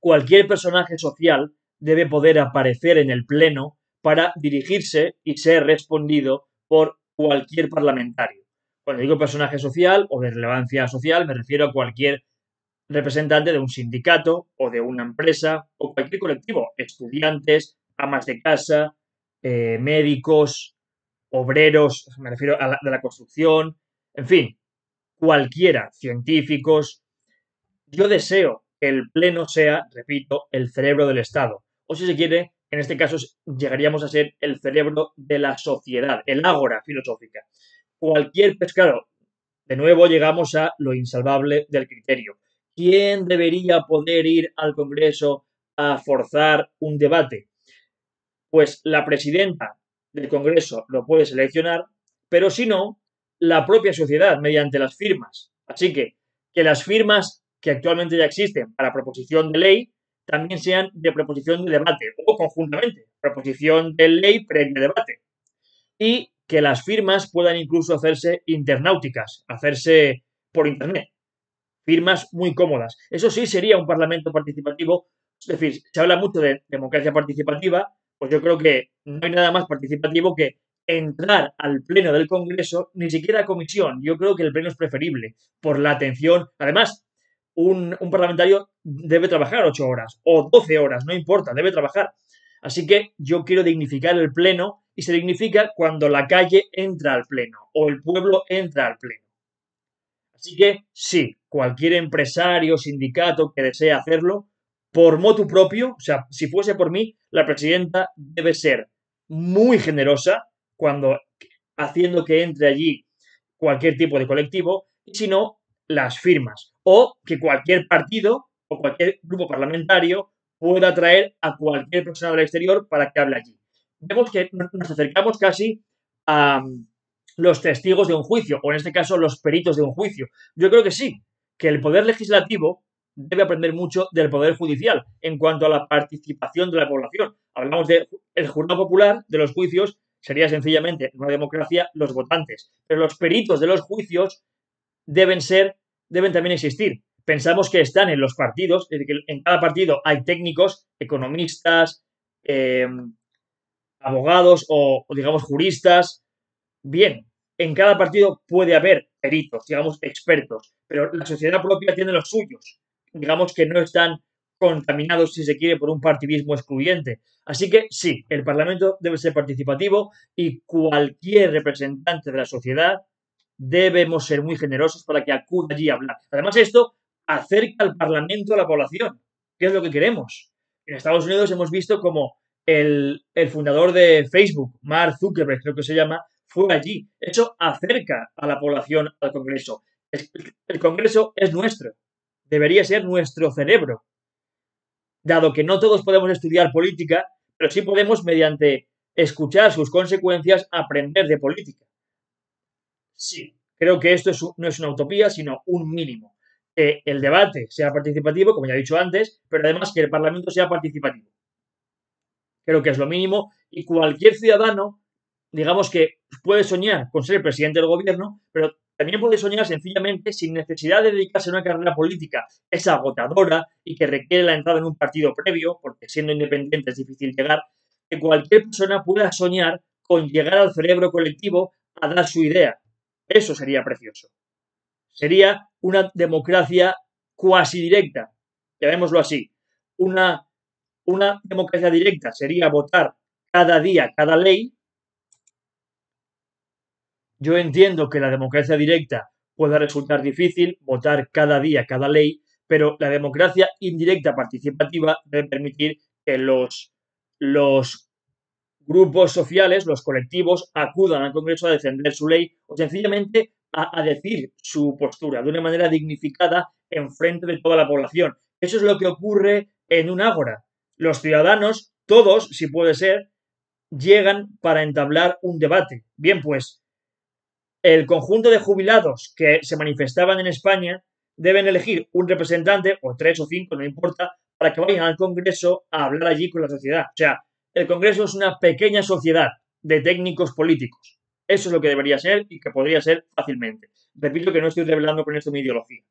cualquier personaje social debe poder aparecer en el Pleno para dirigirse y ser respondido por cualquier parlamentario. Cuando digo personaje social o de relevancia social, me refiero a cualquier representante de un sindicato o de una empresa o cualquier colectivo, estudiantes, amas de casa, eh, médicos, obreros, me refiero a la, de la construcción, en fin, cualquiera, científicos. Yo deseo que el Pleno sea, repito, el cerebro del Estado. O si se quiere, en este caso llegaríamos a ser el cerebro de la sociedad, el ágora filosófica. Cualquier pescado, de nuevo llegamos a lo insalvable del criterio. ¿Quién debería poder ir al Congreso a forzar un debate? Pues la presidenta del Congreso lo puede seleccionar, pero si no, la propia sociedad mediante las firmas. Así que que las firmas que actualmente ya existen para proposición de ley también sean de proposición de debate o conjuntamente, proposición de ley previo debate. Y que las firmas puedan incluso hacerse internauticas, hacerse por Internet. Firmas muy cómodas. Eso sí sería un parlamento participativo. Es decir, se habla mucho de democracia participativa, pues yo creo que no hay nada más participativo que entrar al pleno del Congreso, ni siquiera a comisión. Yo creo que el pleno es preferible por la atención. Además, un, parlamentario debe trabajar ocho horas o doce horas, no importa, debe trabajar. Así que yo quiero dignificar el pleno y se dignifica cuando la calle entra al pleno o el pueblo entra al pleno. Así que sí, cualquier empresario, sindicato que desee hacerlo, por motu propio, o sea, si fuese por mí, la presidenta debe ser muy generosa cuando haciendo que entre allí cualquier tipo de colectivo, y si no, las firmas. O que cualquier partido o cualquier grupo parlamentario pueda traer a cualquier persona del exterior para que hable allí. Vemos que nos acercamos casi a mm, los testigos de un juicio, o en este caso los peritos de un juicio. Yo creo que sí, que el poder legislativo debe aprender mucho del poder judicial en cuanto a la participación de la población. Hablamos del jurado popular de los juicios, sería sencillamente en una democracia los votantes, pero los peritos de los juicios deben ser, deben también existir. Pensamos que están en los partidos, es decir, que en cada partido hay técnicos, economistas, eh, abogados o, digamos juristas. Bien, en cada partido puede haber peritos, digamos expertos, pero la sociedad propia tiene los suyos. Digamos que no están contaminados, si se quiere, por un partidismo excluyente. Así que sí, el Parlamento debe ser participativo y cualquier representante de la sociedad debemos ser muy generosos para que acuda allí a hablar. Además, esto acerca al Parlamento a la población, ¿Qué es lo que queremos. En Estados Unidos hemos visto como el, fundador de Facebook, Mark Zuckerberg, creo que se llama, fue allí. Eso acerca a la población al Congreso. El Congreso es nuestro, debería ser nuestro cerebro. Dado que no todos podemos estudiar política, pero sí podemos, mediante escuchar sus consecuencias, aprender de política. Sí, creo que esto no es una utopía, sino un mínimo. Que el debate sea participativo, como ya he dicho antes, pero además que el Parlamento sea participativo. Creo que es lo mínimo y cualquier ciudadano, digamos que puede soñar con ser presidente del gobierno, pero también puede soñar sencillamente sin necesidad de dedicarse a una carrera política es agotadora y que requiere la entrada en un partido previo, porque siendo independiente es difícil llegar, que cualquier persona pueda soñar con llegar al cerebro colectivo a dar su idea. Eso sería precioso. Sería una democracia cuasi directa, llamémoslo así. Una, una democracia directa sería votar cada día cada ley yo entiendo que la democracia directa pueda resultar difícil, votar cada día cada ley, pero la democracia indirecta participativa debe permitir que los, los grupos sociales, los colectivos, acudan al Congreso a defender su ley o sencillamente a, decir su postura de una manera dignificada en frente de toda la población. Eso es lo que ocurre en un ágora. Los ciudadanos, todos, si puede ser, llegan para entablar un debate. Bien, pues el conjunto de jubilados que se manifestaban en España deben elegir un representante, o tres o cinco, no importa, para que vayan al Congreso a hablar allí con la sociedad. O sea, el Congreso es una pequeña sociedad de técnicos políticos. Eso es lo que debería ser y que podría ser fácilmente. Repito que no estoy revelando con esto mi ideología.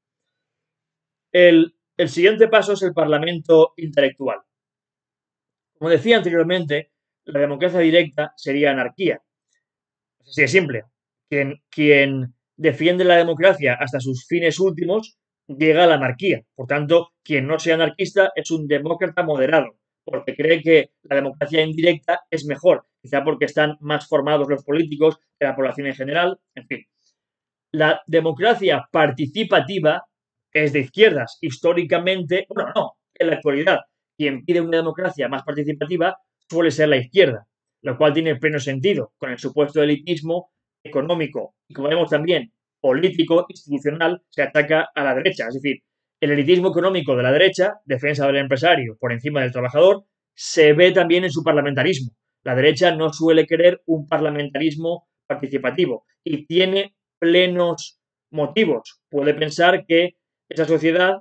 El, el siguiente paso es el Parlamento intelectual. Como decía anteriormente, la democracia directa sería anarquía. Así de simple. Quien, quien defiende la democracia hasta sus fines últimos llega a la anarquía. Por tanto, quien no sea anarquista es un demócrata moderado, porque cree que la democracia indirecta es mejor, quizá porque están más formados los políticos que la población en general, en fin. La democracia participativa es de izquierdas. Históricamente, bueno, no, en la actualidad, quien pide una democracia más participativa suele ser la izquierda, lo cual tiene pleno sentido, con el supuesto elitismo económico y, como vemos también, político, institucional, se ataca a la derecha. Es decir, el elitismo económico de la derecha, defensa del empresario por encima del trabajador, se ve también en su parlamentarismo. La derecha no suele querer un parlamentarismo participativo y tiene plenos motivos. Puede pensar que esa sociedad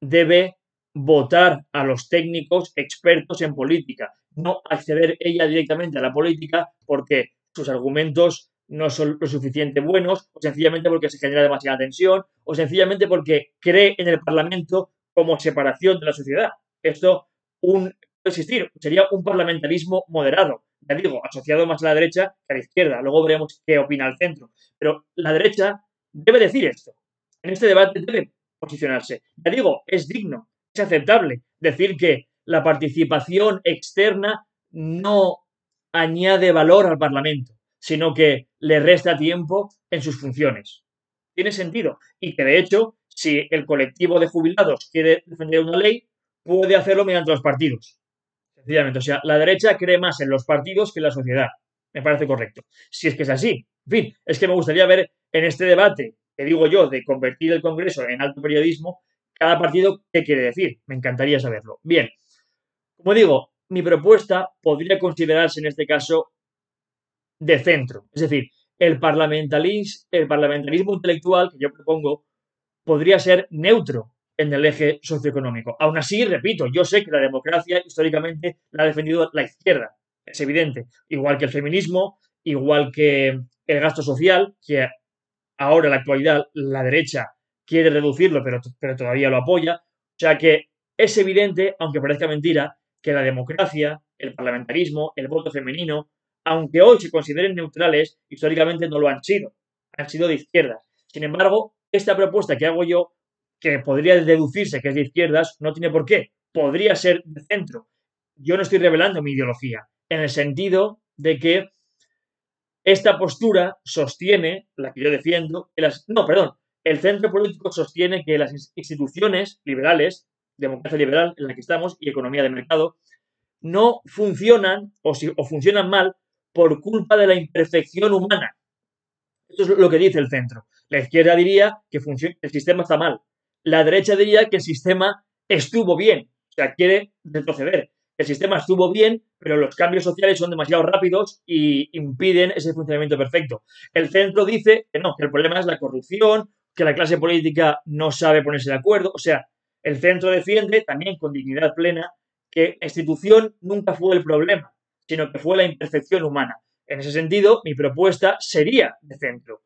debe votar a los técnicos expertos en política, no acceder ella directamente a la política porque sus argumentos no son lo suficiente buenos, o sencillamente porque se genera demasiada tensión, o sencillamente porque cree en el Parlamento como separación de la sociedad. Esto un, puede existir, sería un parlamentarismo moderado, ya digo, asociado más a la derecha que a la izquierda. Luego veremos qué opina el centro. Pero la derecha debe decir esto. En este debate debe posicionarse. Ya digo, es digno, es aceptable decir que la participación externa no añade valor al Parlamento sino que le resta tiempo en sus funciones. Tiene sentido. Y que de hecho, si el colectivo de jubilados quiere defender una ley, puede hacerlo mediante los partidos. Sencillamente. O sea, la derecha cree más en los partidos que en la sociedad. Me parece correcto. Si es que es así. En fin, es que me gustaría ver en este debate, que digo yo, de convertir el Congreso en alto periodismo, cada partido qué quiere decir. Me encantaría saberlo. Bien. Como digo, mi propuesta podría considerarse en este caso de centro. Es decir, el parlamentarismo, el parlamentarismo intelectual que yo propongo podría ser neutro en el eje socioeconómico. Aún así, repito, yo sé que la democracia históricamente la ha defendido la izquierda, es evidente, igual que el feminismo, igual que el gasto social, que ahora en la actualidad la derecha quiere reducirlo, pero, pero todavía lo apoya. O sea que es evidente, aunque parezca mentira, que la democracia, el parlamentarismo, el voto femenino, aunque hoy se consideren neutrales, históricamente no lo han sido, han sido de izquierdas. Sin embargo, esta propuesta que hago yo, que podría deducirse que es de izquierdas, no tiene por qué, podría ser de centro. Yo no estoy revelando mi ideología, en el sentido de que esta postura sostiene, la que yo defiendo, que las, no, perdón, el centro político sostiene que las instituciones liberales, democracia liberal en la que estamos y economía de mercado, no funcionan o, o funcionan mal por culpa de la imperfección humana. Esto es lo que dice el centro. La izquierda diría que el sistema está mal. La derecha diría que el sistema estuvo bien. O sea, quiere retroceder. El sistema estuvo bien, pero los cambios sociales son demasiado rápidos y impiden ese funcionamiento perfecto. El centro dice que no, que el problema es la corrupción, que la clase política no sabe ponerse de acuerdo. O sea, el centro defiende también con dignidad plena que la institución nunca fue el problema, sino que fue la imperfección humana. En ese sentido, mi propuesta sería de centro.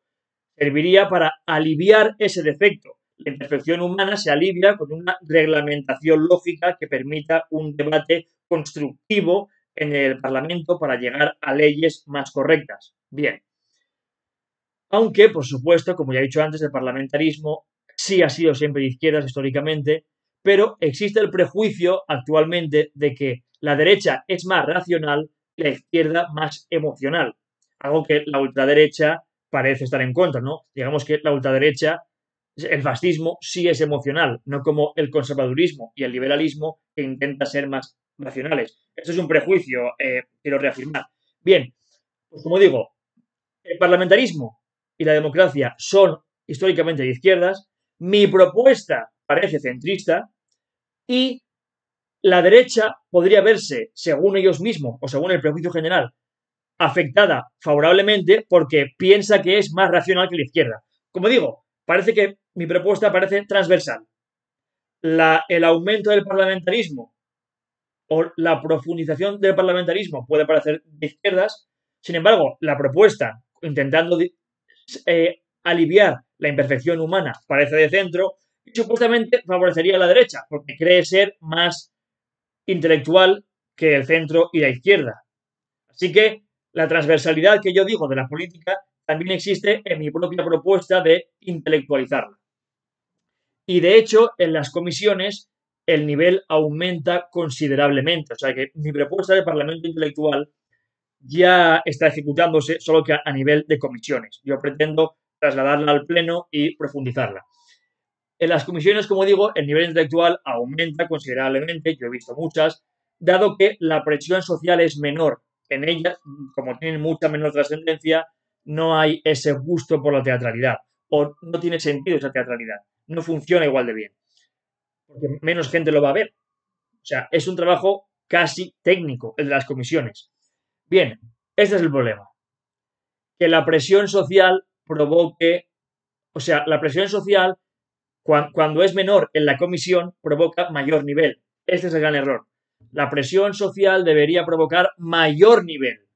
Serviría para aliviar ese defecto. La imperfección humana se alivia con una reglamentación lógica que permita un debate constructivo en el Parlamento para llegar a leyes más correctas. Bien. Aunque, por supuesto, como ya he dicho antes, el parlamentarismo sí ha sido siempre de izquierdas históricamente, pero existe el prejuicio actualmente de que la derecha es más racional la izquierda más emocional, algo que la ultraderecha parece estar en contra, ¿no? Digamos que la ultraderecha, el fascismo sí es emocional, no como el conservadurismo y el liberalismo que intenta ser más racionales. Esto es un prejuicio, eh, quiero reafirmar. Bien, pues como digo, el parlamentarismo y la democracia son históricamente de izquierdas, mi propuesta parece centrista y la derecha podría verse, según ellos mismos o según el prejuicio general, afectada favorablemente porque piensa que es más racional que la izquierda. Como digo, parece que mi propuesta parece transversal. el aumento del parlamentarismo o la profundización del parlamentarismo puede parecer de izquierdas, sin embargo, la propuesta intentando eh, aliviar la imperfección humana parece de centro y supuestamente favorecería a la derecha, porque cree ser más intelectual que el centro y la izquierda. Así que la transversalidad que yo digo de la política también existe en mi propia propuesta de intelectualizarla. Y de hecho, en las comisiones el nivel aumenta considerablemente. O sea que mi propuesta de Parlamento Intelectual ya está ejecutándose, solo que a nivel de comisiones. Yo pretendo trasladarla al Pleno y profundizarla. En las comisiones, como digo, el nivel intelectual aumenta considerablemente, yo he visto muchas, dado que la presión social es menor. En ellas, como tienen mucha menor trascendencia, no hay ese gusto por la teatralidad, o no tiene sentido esa teatralidad, no funciona igual de bien, porque menos gente lo va a ver. O sea, es un trabajo casi técnico el de las comisiones. Bien, este es el problema. Que la presión social provoque, o sea, la presión social cuando es menor en la comisión provoca mayor nivel. Este es el gran error. La presión social debería provocar mayor nivel,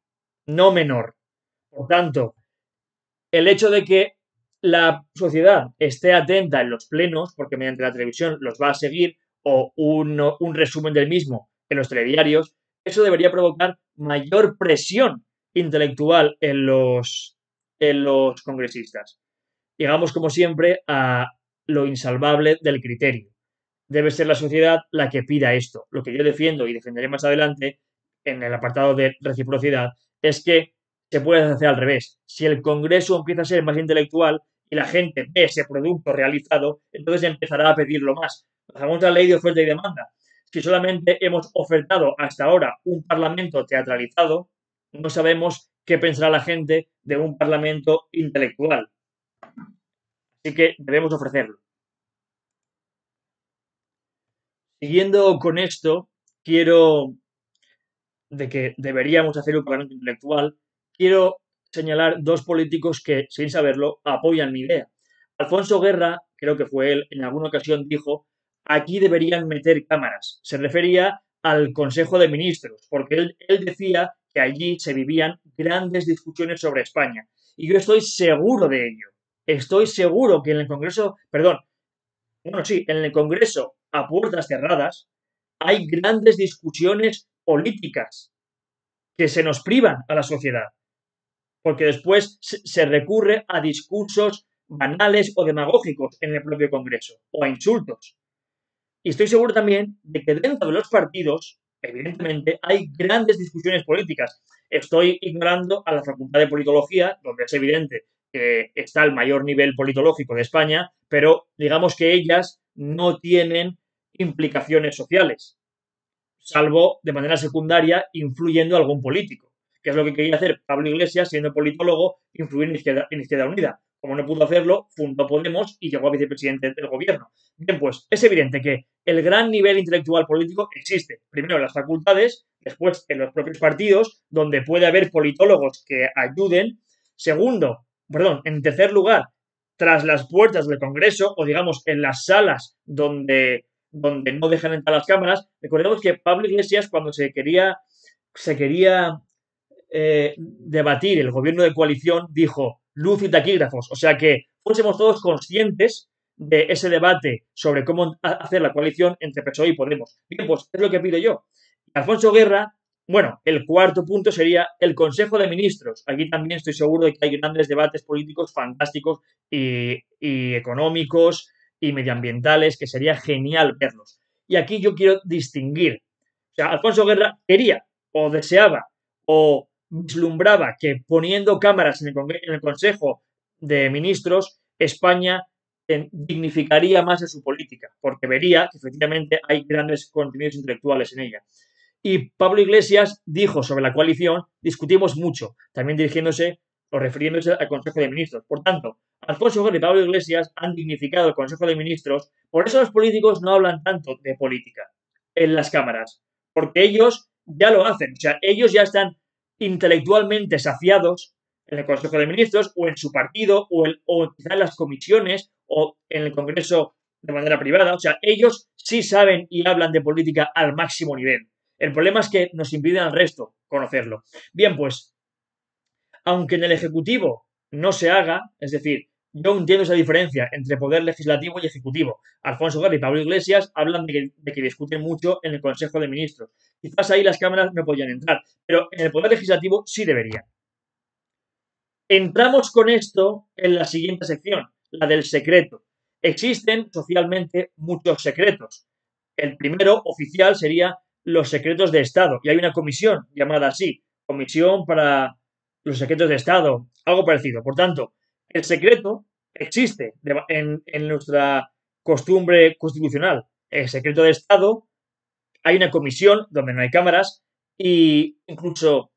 no menor. Por tanto, el hecho de que la sociedad esté atenta en los plenos, porque mediante la televisión los va a seguir, o un, resumen del mismo en los telediarios, eso debería provocar mayor presión intelectual en los congresistas. Llegamos, como siempre, a lo insalvable del criterio. Debe ser la sociedad la que pida esto. Lo que yo defiendo y defenderé más adelante en el apartado de reciprocidad es que se puede hacer al revés. Si el Congreso empieza a ser más intelectual y la gente ve ese producto realizado, entonces empezará a pedirlo más. Hagamos la ley de oferta y demanda. Si solamente hemos ofertado hasta ahora un parlamento teatralizado, no sabemos qué pensará la gente de un parlamento intelectual. Así que debemos ofrecerlo. Siguiendo con esto, quiero de que deberíamos hacer un parlamento intelectual, quiero señalar dos políticos que, sin saberlo, apoyan mi idea. Alfonso Guerra, creo que fue él, en alguna ocasión dijo, aquí deberían meter cámaras. Se refería al Consejo de Ministros, porque él, él decía que allí se vivían grandes discusiones sobre España. Y yo estoy seguro de ello estoy seguro que en el Congreso, perdón, bueno, sí, en el Congreso a puertas cerradas hay grandes discusiones políticas que se nos privan a la sociedad, porque después se recurre a discursos banales o demagógicos en el propio Congreso, o a insultos. Y estoy seguro también de que dentro de los partidos, evidentemente, hay grandes discusiones políticas. Estoy ignorando a la Facultad de Politología, donde es evidente que está el mayor nivel politológico de España, pero digamos que ellas no tienen implicaciones sociales, salvo de manera secundaria influyendo a algún político, que es lo que quería hacer Pablo Iglesias, siendo politólogo, influir en Izquierda, en Unida. Como no pudo hacerlo, fundó Podemos y llegó a vicepresidente del gobierno. Bien, pues es evidente que el gran nivel intelectual político existe, primero en las facultades, después en los propios partidos, donde puede haber politólogos que ayuden. Segundo, perdón, en tercer lugar, tras las puertas del Congreso o digamos en las salas donde, donde no dejan entrar las cámaras, recordemos que Pablo Iglesias cuando se quería, se quería eh, debatir el gobierno de coalición dijo luz y taquígrafos, o sea que fuésemos todos conscientes de ese debate sobre cómo hacer la coalición entre PSOE y Podemos. Bien, pues es lo que pido yo. Alfonso Guerra bueno, el cuarto punto sería el Consejo de Ministros. Aquí también estoy seguro de que hay grandes debates políticos fantásticos y, económicos y medioambientales que sería genial verlos. Y aquí yo quiero distinguir. O sea, Alfonso Guerra quería o deseaba o vislumbraba que poniendo cámaras en el, Consejo de Ministros, España dignificaría más a su política, porque vería que efectivamente hay grandes contenidos intelectuales en ella. Y Pablo Iglesias dijo sobre la coalición, discutimos mucho, también dirigiéndose o refiriéndose al Consejo de Ministros. Por tanto, Alfonso Guerra y Pablo Iglesias han dignificado el Consejo de Ministros, por eso los políticos no hablan tanto de política en las cámaras, porque ellos ya lo hacen, o sea, ellos ya están intelectualmente saciados en el Consejo de Ministros o en su partido o, o quizá en las comisiones o en el Congreso de manera privada. O sea, ellos sí saben y hablan de política al máximo nivel. El problema es que nos impiden al resto conocerlo. Bien, pues, aunque en el Ejecutivo no se haga, es decir, yo entiendo esa diferencia entre poder legislativo y ejecutivo. Alfonso Guerra y Pablo Iglesias hablan de que, discuten mucho en el Consejo de Ministros. Quizás ahí las cámaras no podían entrar, pero en el poder legislativo sí deberían. Entramos con esto en la siguiente sección, la del secreto. Existen socialmente muchos secretos. El primero, oficial, sería los secretos de Estado. Y hay una comisión llamada así, Comisión para los Secretos de Estado, algo parecido. Por tanto, el secreto existe en, nuestra costumbre constitucional. El secreto de Estado, hay una comisión donde no hay cámaras y incluso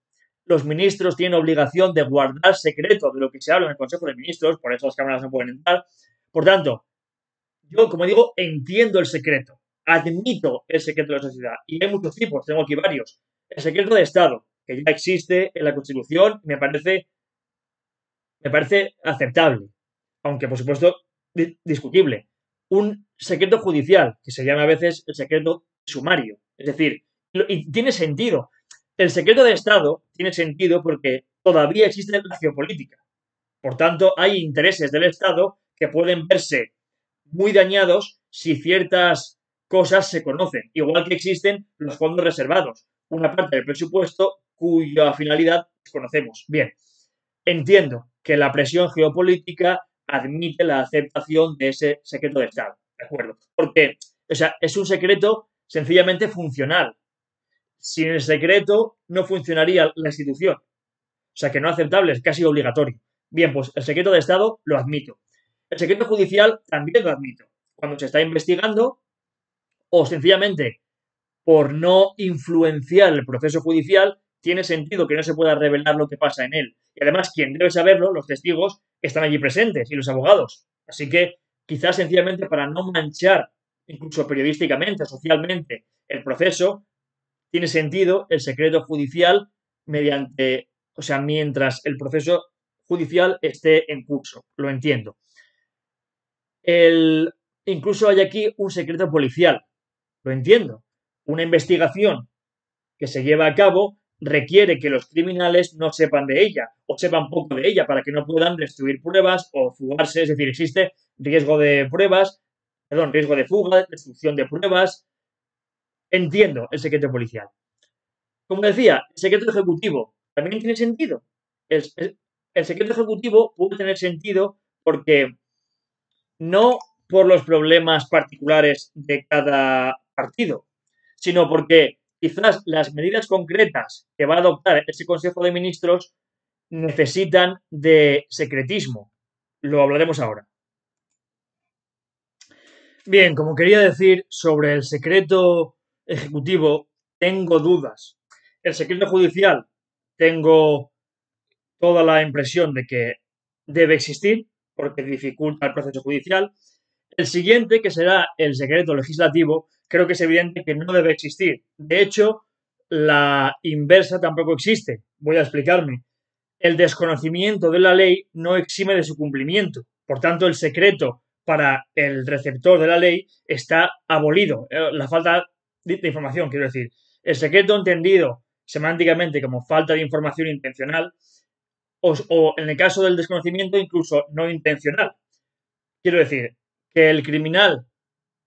los ministros tienen obligación de guardar secreto de lo que se habla en el Consejo de Ministros, por eso las cámaras no pueden entrar. Por tanto, yo, como digo, entiendo el secreto, admito el secreto de la sociedad y hay muchos tipos, tengo aquí varios. El secreto de Estado, que ya existe en la Constitución, me parece me parece aceptable, aunque por supuesto discutible. Un secreto judicial, que se llama a veces el secreto sumario. Es decir, y tiene sentido. El secreto de Estado tiene sentido porque todavía existe la geopolítica. Por tanto, hay intereses del Estado que pueden verse muy dañados si ciertas cosas se conocen, igual que existen los fondos reservados, una parte del presupuesto cuya finalidad conocemos. Bien, entiendo que la presión geopolítica admite la aceptación de ese secreto de Estado. ¿De acuerdo? Porque, o sea, es un secreto sencillamente funcional. Sin el secreto no funcionaría la institución. O sea, que no aceptable, es casi obligatorio. Bien, pues el secreto de Estado lo admito. El secreto judicial también lo admito. Cuando se está investigando o sencillamente por no influenciar el proceso judicial, tiene sentido que no se pueda revelar lo que pasa en él. Y además, quien debe saberlo, los testigos, están allí presentes y los abogados. Así que quizás sencillamente para no manchar, incluso periodísticamente, socialmente, el proceso, tiene sentido el secreto judicial mediante, o sea, mientras el proceso judicial esté en curso. Lo entiendo. El, incluso hay aquí un secreto policial. Lo entiendo. Una investigación que se lleva a cabo requiere que los criminales no sepan de ella o sepan poco de ella para que no puedan destruir pruebas o fugarse. Es decir, existe riesgo de pruebas, perdón, riesgo de fuga, destrucción de pruebas. Entiendo el secreto policial. Como decía, el secreto ejecutivo también tiene sentido. El, el secreto ejecutivo puede tener sentido porque no por los problemas particulares de cada partido, sino porque quizás las medidas concretas que va a adoptar ese Consejo de Ministros necesitan de secretismo. Lo hablaremos ahora. Bien, como quería decir, sobre el secreto ejecutivo tengo dudas. El secreto judicial tengo toda la impresión de que debe existir porque dificulta el proceso judicial. El siguiente, que será el secreto legislativo, creo que es evidente que no debe existir. De hecho, la inversa tampoco existe. Voy a explicarme. El desconocimiento de la ley no exime de su cumplimiento. Por tanto, el secreto para el receptor de la ley está abolido. Eh, la falta de información, quiero decir. El secreto entendido semánticamente como falta de información intencional o, o en el caso del desconocimiento incluso no intencional. Quiero decir que el criminal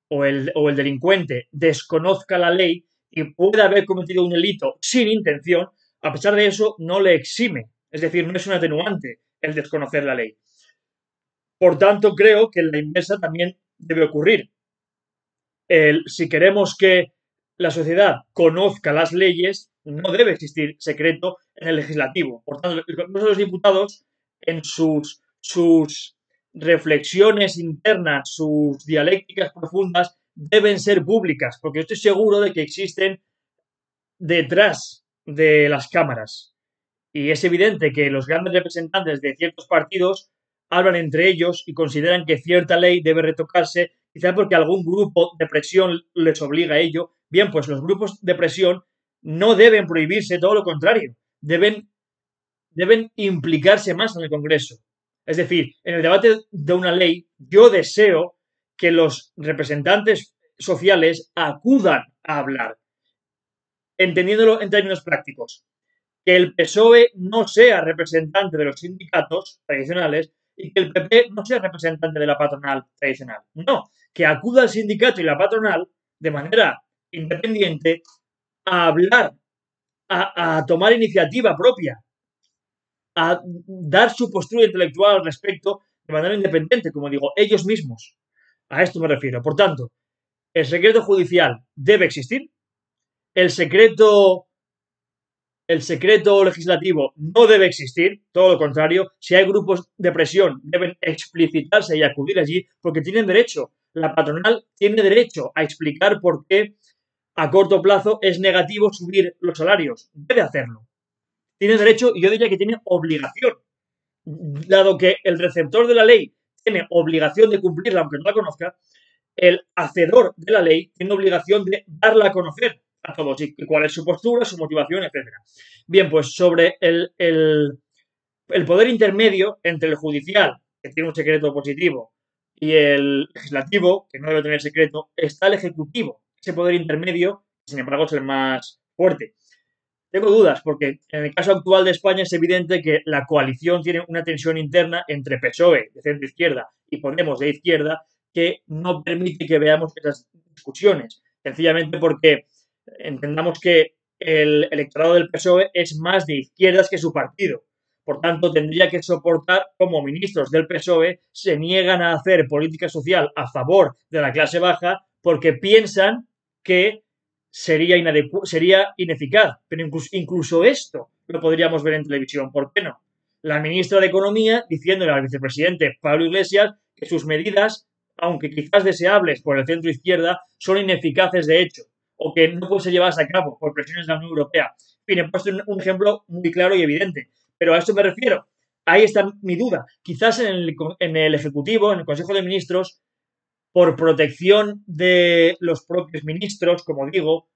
o el, delincuente desconozca la ley y pueda haber cometido un delito sin intención, a pesar de eso no le exime. Es decir, no es un atenuante el desconocer la ley. Por tanto, creo que la inversa también debe ocurrir. si queremos que la sociedad conozca las leyes, no debe existir secreto en el legislativo. Por tanto, los Diputados, en sus, sus reflexiones internas, sus dialécticas profundas deben ser públicas, porque estoy seguro de que existen detrás de las cámaras. Y es evidente que los grandes representantes de ciertos partidos hablan entre ellos y consideran que cierta ley debe retocarse, quizá porque algún grupo de presión les obliga a ello. Bien, pues los grupos de presión no deben prohibirse, todo lo contrario. deben, deben implicarse más en el Congreso. Es decir, en el debate de una ley, yo deseo que los representantes sociales acudan a hablar, entendiéndolo en términos prácticos. Que el PSOE no sea representante de los sindicatos tradicionales y que el PP no sea representante de la patronal tradicional. No, que acuda el sindicato y la patronal de manera independiente a hablar, a, a tomar iniciativa propia, a dar su postura intelectual al respecto de manera independiente, como digo, ellos mismos. A esto me refiero. Por tanto, el secreto judicial debe existir, el secreto el secreto legislativo no debe existir, todo lo contrario, si hay grupos de presión deben explicitarse y acudir allí porque tienen derecho. La patronal tiene derecho a explicar por qué a corto plazo es negativo subir los salarios. Debe hacerlo. Tiene derecho y yo diría que tiene obligación. Dado que el receptor de la ley tiene obligación de cumplirla aunque no la conozca, el hacedor de la ley tiene obligación de darla a conocer a todos y cuál es su postura, su motivación, etc. Bien, pues sobre el, el, el poder intermedio entre el judicial, que tiene un secreto positivo, y el legislativo, que no debe tener secreto, está el ejecutivo. Ese poder intermedio, sin embargo, es el más fuerte. Tengo dudas porque en el caso actual de España es evidente que la coalición tiene una tensión interna entre PSOE de centro izquierda y Podemos de izquierda que no permite que veamos esas discusiones. Sencillamente porque entendamos que el electorado del PSOE es más de izquierdas que su partido. Por tanto, tendría que soportar como ministros del PSOE se niegan a hacer política social a favor de la clase baja porque piensan que sería, ineficaz. Pero incluso, esto lo podríamos ver en televisión. ¿Por qué no? La ministra de Economía diciéndole al vicepresidente Pablo Iglesias que sus medidas, aunque quizás deseables por el centro izquierda, son ineficaces de hecho o que no pueden ser a cabo por presiones de la Unión Europea. En fin, he puesto un ejemplo muy claro y evidente. Pero a esto me refiero. Ahí está mi duda. Quizás en el Ejecutivo, en el Consejo de Ministros, por protección de los propios ministros, como digo,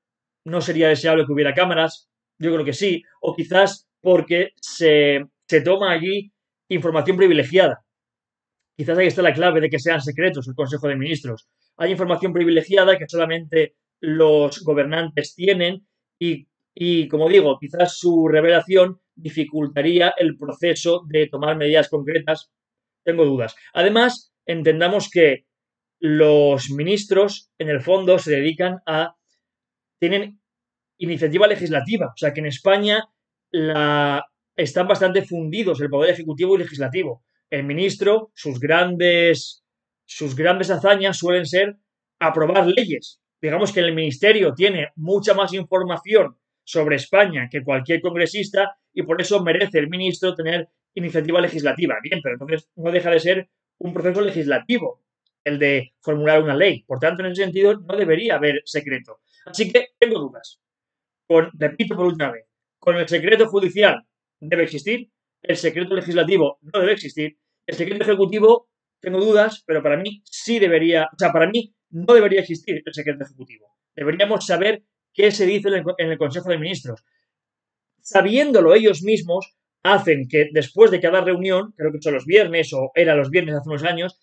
no sería deseable que hubiera cámaras, yo creo que sí, o quizás porque se, se toma allí información privilegiada. Quizás ahí está la clave de que sean secretos el Consejo de Ministros. Hay información privilegiada que solamente los gobernantes tienen y, y, como digo, quizás su revelación dificultaría el proceso de tomar medidas concretas. Tengo dudas. Además, entendamos que los ministros, en el fondo, se dedican a. tienen iniciativa legislativa. O sea que en España la, están bastante fundidos el poder ejecutivo y legislativo. El ministro, sus grandes, sus grandes hazañas suelen ser aprobar leyes. Digamos que el ministerio tiene mucha más información sobre España que cualquier congresista y por eso merece el ministro tener iniciativa legislativa. Bien, pero entonces no deja de ser un proceso legislativo el de formular una ley. Por tanto, en ese sentido, no debería haber secreto. Así que tengo dudas. Con, repito por última vez, con el secreto judicial debe existir, el secreto legislativo no debe existir, el secreto ejecutivo tengo dudas, pero para mí sí debería, o sea, para mí no debería existir el secreto ejecutivo. Deberíamos saber qué se dice en el Consejo de Ministros. Sabiéndolo ellos mismos, hacen que después de cada reunión, creo que son los viernes o era los viernes hace unos años,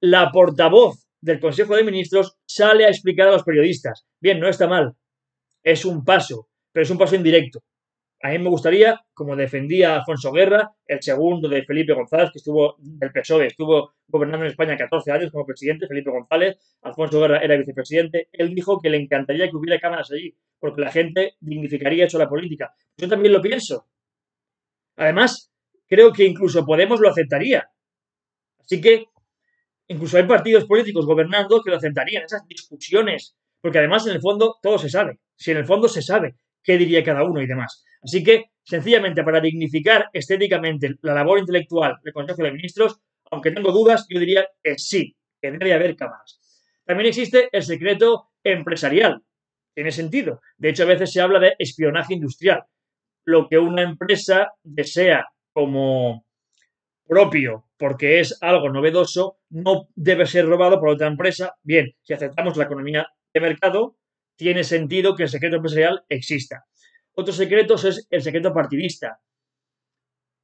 la portavoz del Consejo de Ministros sale a explicar a los periodistas. Bien, no está mal, es un paso, pero es un paso indirecto. A mí me gustaría, como defendía Alfonso Guerra, el segundo de Felipe González, que estuvo del PSOE, estuvo gobernando en España 14 años como presidente, Felipe González, Alfonso Guerra era vicepresidente, él dijo que le encantaría que hubiera cámaras allí, porque la gente dignificaría eso la política. Yo también lo pienso. Además, creo que incluso Podemos lo aceptaría. Así que Incluso hay partidos políticos gobernando que lo aceptarían, esas discusiones, porque además en el fondo todo se sabe. Si en el fondo se sabe qué diría cada uno y demás. Así que, sencillamente, para dignificar estéticamente la labor intelectual del Consejo de Ministros, aunque tengo dudas, yo diría que sí, que debe haber cámaras. También existe el secreto empresarial. Tiene sentido. De hecho, a veces se habla de espionaje industrial. Lo que una empresa desea como propio porque es algo novedoso, no debe ser robado por otra empresa. Bien, si aceptamos la economía de mercado, tiene sentido que el secreto empresarial exista. Otro secreto es el secreto partidista.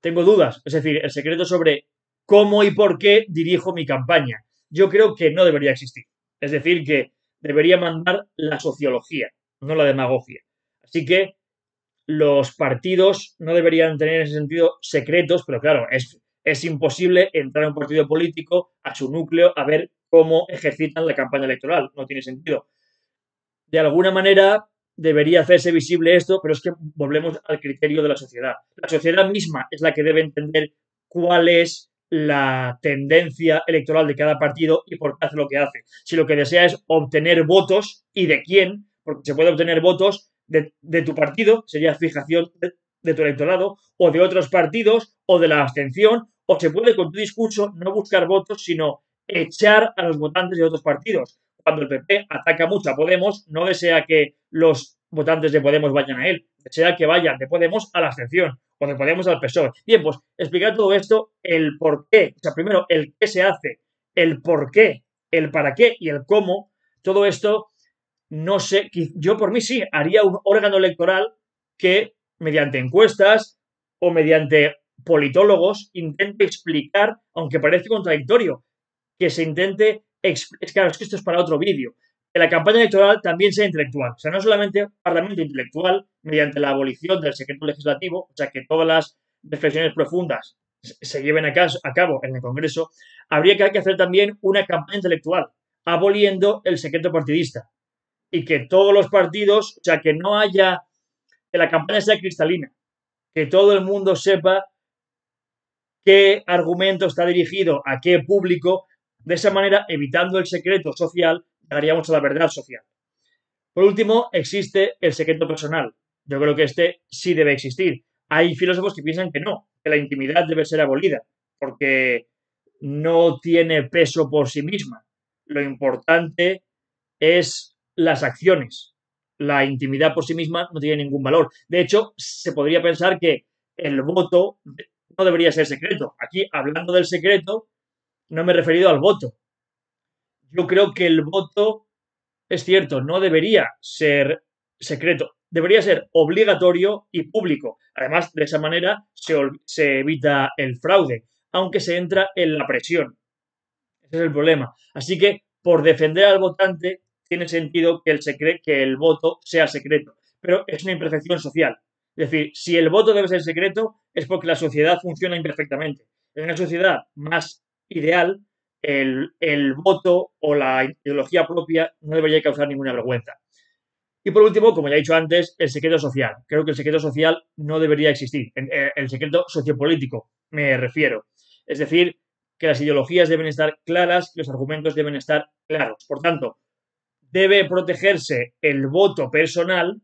Tengo dudas, es decir, el secreto sobre cómo y por qué dirijo mi campaña. Yo creo que no debería existir. Es decir, que debería mandar la sociología, no la demagogia. Así que los partidos no deberían tener en ese sentido secretos, pero claro, es, es imposible entrar a un partido político, a su núcleo, a ver cómo ejercitan la campaña electoral. No tiene sentido. De alguna manera debería hacerse visible esto, pero es que volvemos al criterio de la sociedad. La sociedad misma es la que debe entender cuál es la tendencia electoral de cada partido y por qué hace lo que hace. Si lo que desea es obtener votos y de quién, porque se puede obtener votos de, tu partido, sería fijación de, tu electorado, o de otros partidos, o de la abstención, o se puede con tu discurso no buscar votos, sino echar a los votantes de otros partidos. Cuando el PP ataca mucho a Podemos, no desea que los votantes de Podemos vayan a él, desea que vayan de Podemos a la abstención o de Podemos al PSOE. Bien, pues explicar todo esto, el por qué, o sea, primero el qué se hace, el por qué, el para qué y el cómo, todo esto no sé, yo por mí sí, haría un órgano electoral que mediante encuestas o mediante politólogos intente explicar, aunque parece contradictorio, que se intente, es es que esto es para otro vídeo, que la campaña electoral también sea intelectual, o sea, no solamente parlamento intelectual mediante la abolición del secreto legislativo, o sea, que todas las reflexiones profundas se lleven a, a cabo en el Congreso, habría que hacer también una campaña intelectual, aboliendo el secreto partidista. Y que todos los partidos, o sea, que no haya, que la campaña sea cristalina, que todo el mundo sepa qué argumento está dirigido a qué público, de esa manera, evitando el secreto social, llegaríamos a la verdad social. Por último, existe el secreto personal. Yo creo que este sí debe existir. Hay filósofos que piensan que no, que la intimidad debe ser abolida, porque no tiene peso por sí misma. Lo importante es las acciones. La intimidad por sí misma no tiene ningún valor. De hecho, se podría pensar que el voto no debería ser secreto. Aquí, hablando del secreto, no me he referido al voto. Yo creo que el voto, es cierto, no debería ser secreto. Debería ser obligatorio y público. Además, de esa manera se, evita el fraude, aunque se entra en la presión. Ese es el problema. Así que, por defender al votante, tiene sentido que el, que el voto sea secreto, pero es una imperfección social. Es decir, si el voto debe ser secreto es porque la sociedad funciona imperfectamente. En una sociedad más ideal, el, el voto o la ideología propia no debería causar ninguna vergüenza. Y por último, como ya he dicho antes, el secreto social. Creo que el secreto social no debería existir. Eh, el secreto sociopolítico, me refiero. Es decir, que las ideologías deben estar claras, los argumentos deben estar claros. Por tanto, debe protegerse el voto personal,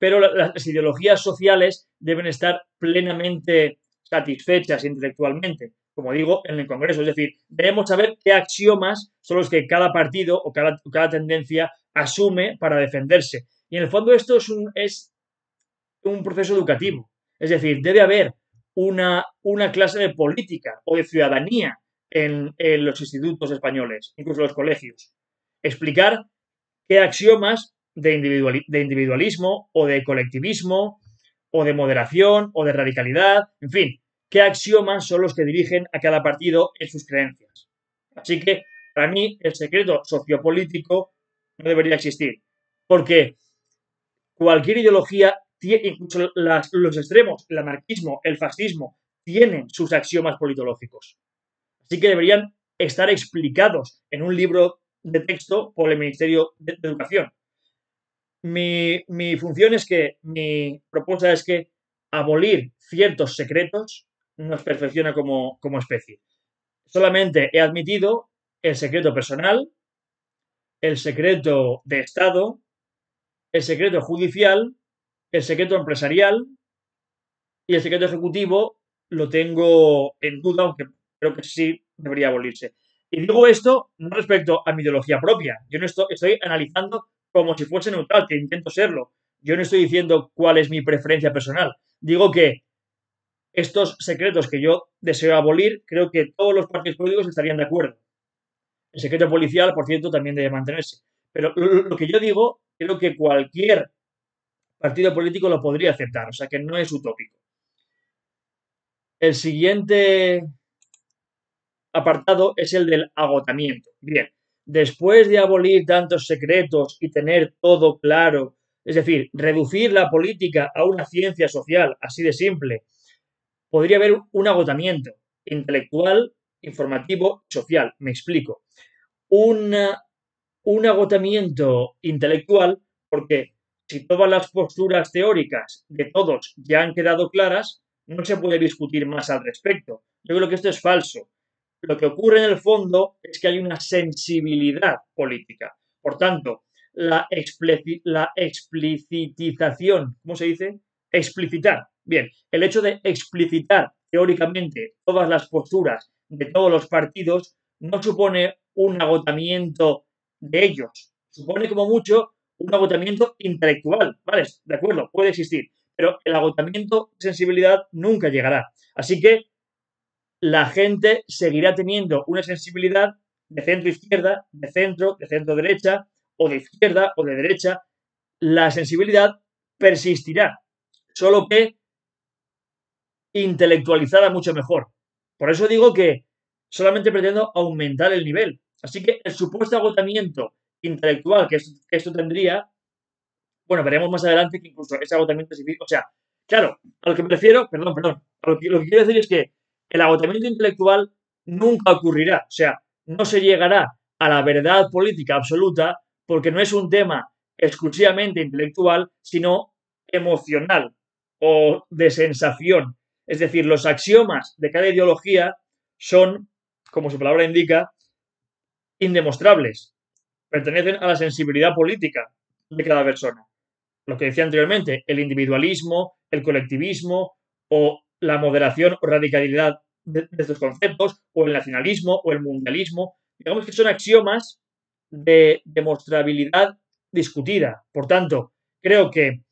pero las ideologías sociales deben estar plenamente satisfechas intelectualmente, como digo, en el Congreso. Es decir, debemos saber qué axiomas son los que cada partido o cada, tendencia asume para defenderse. Y en el fondo esto es un, es un proceso educativo. Es decir, debe haber una, una clase de política o de ciudadanía en, en los institutos españoles, incluso los colegios. Explicar qué axiomas de, individualismo o de colectivismo o de moderación o de radicalidad, en fin, qué axiomas son los que dirigen a cada partido en sus creencias. Así que, para mí, el secreto sociopolítico no debería existir, porque cualquier ideología, incluso los extremos, el anarquismo, el fascismo, tienen sus axiomas politológicos. Así que deberían estar explicados en un libro de texto por el Ministerio de, Educación. Mi, función es que, mi propuesta es que abolir ciertos secretos nos perfecciona como, como especie. Solamente he admitido el secreto personal, el secreto de Estado, el secreto judicial, el secreto empresarial y el secreto ejecutivo lo tengo en duda, aunque creo que sí debería abolirse. Y digo esto no respecto a mi ideología propia. Yo no estoy analizando como si fuese neutral, que intento serlo. Yo no estoy diciendo cuál es mi preferencia personal. Digo que estos secretos que yo deseo abolir, creo que todos los partidos políticos estarían de acuerdo. El secreto policial, por cierto, también debe mantenerse. Pero lo, que yo digo, creo que cualquier partido político lo podría aceptar, o sea que no es utópico. El siguiente apartado es el del agotamiento. Bien, después de abolir tantos secretos y tener todo claro, es decir, reducir la política a una ciencia social así de simple, podría haber un agotamiento intelectual, informativo, social. Me explico. un agotamiento intelectual porque si todas las posturas teóricas de todos ya han quedado claras, no se puede discutir más al respecto. Yo creo que esto es falso. Lo que ocurre en el fondo es que hay una sensibilidad política. Por tanto, la, la explicitización, ¿cómo se dice? Explicitar. Bien, el hecho de explicitar teóricamente todas las posturas de todos los partidos no supone un agotamiento de ellos. Supone como mucho un agotamiento intelectual. ¿Vale? De acuerdo, puede existir. Pero el agotamiento de sensibilidad nunca llegará. Así que la gente seguirá teniendo una sensibilidad de centro-izquierda, de centro, de centro-derecha, o de izquierda o de derecha. La sensibilidad persistirá, solo que intelectualizada mucho mejor. Por eso digo que solamente pretendo aumentar el nivel. Así que el supuesto agotamiento intelectual que esto, tendría, bueno, veremos más adelante que incluso ese agotamiento es O sea, claro, a lo que me refiero, perdón, perdón, lo que, lo que quiero decir es que el agotamiento intelectual nunca ocurrirá. O sea, no se llegará a la verdad política absoluta porque no es un tema exclusivamente intelectual, sino emocional o de sensación. Es decir, los axiomas de cada ideología son, como su palabra indica, indemostrables. Pertenecen a la sensibilidad política de cada persona. Lo que decía anteriormente, el individualismo, el colectivismo o la moderación o radicalidad de, estos conceptos, o el nacionalismo o el mundialismo, digamos que son axiomas de demostrabilidad discutida. Por tanto, creo que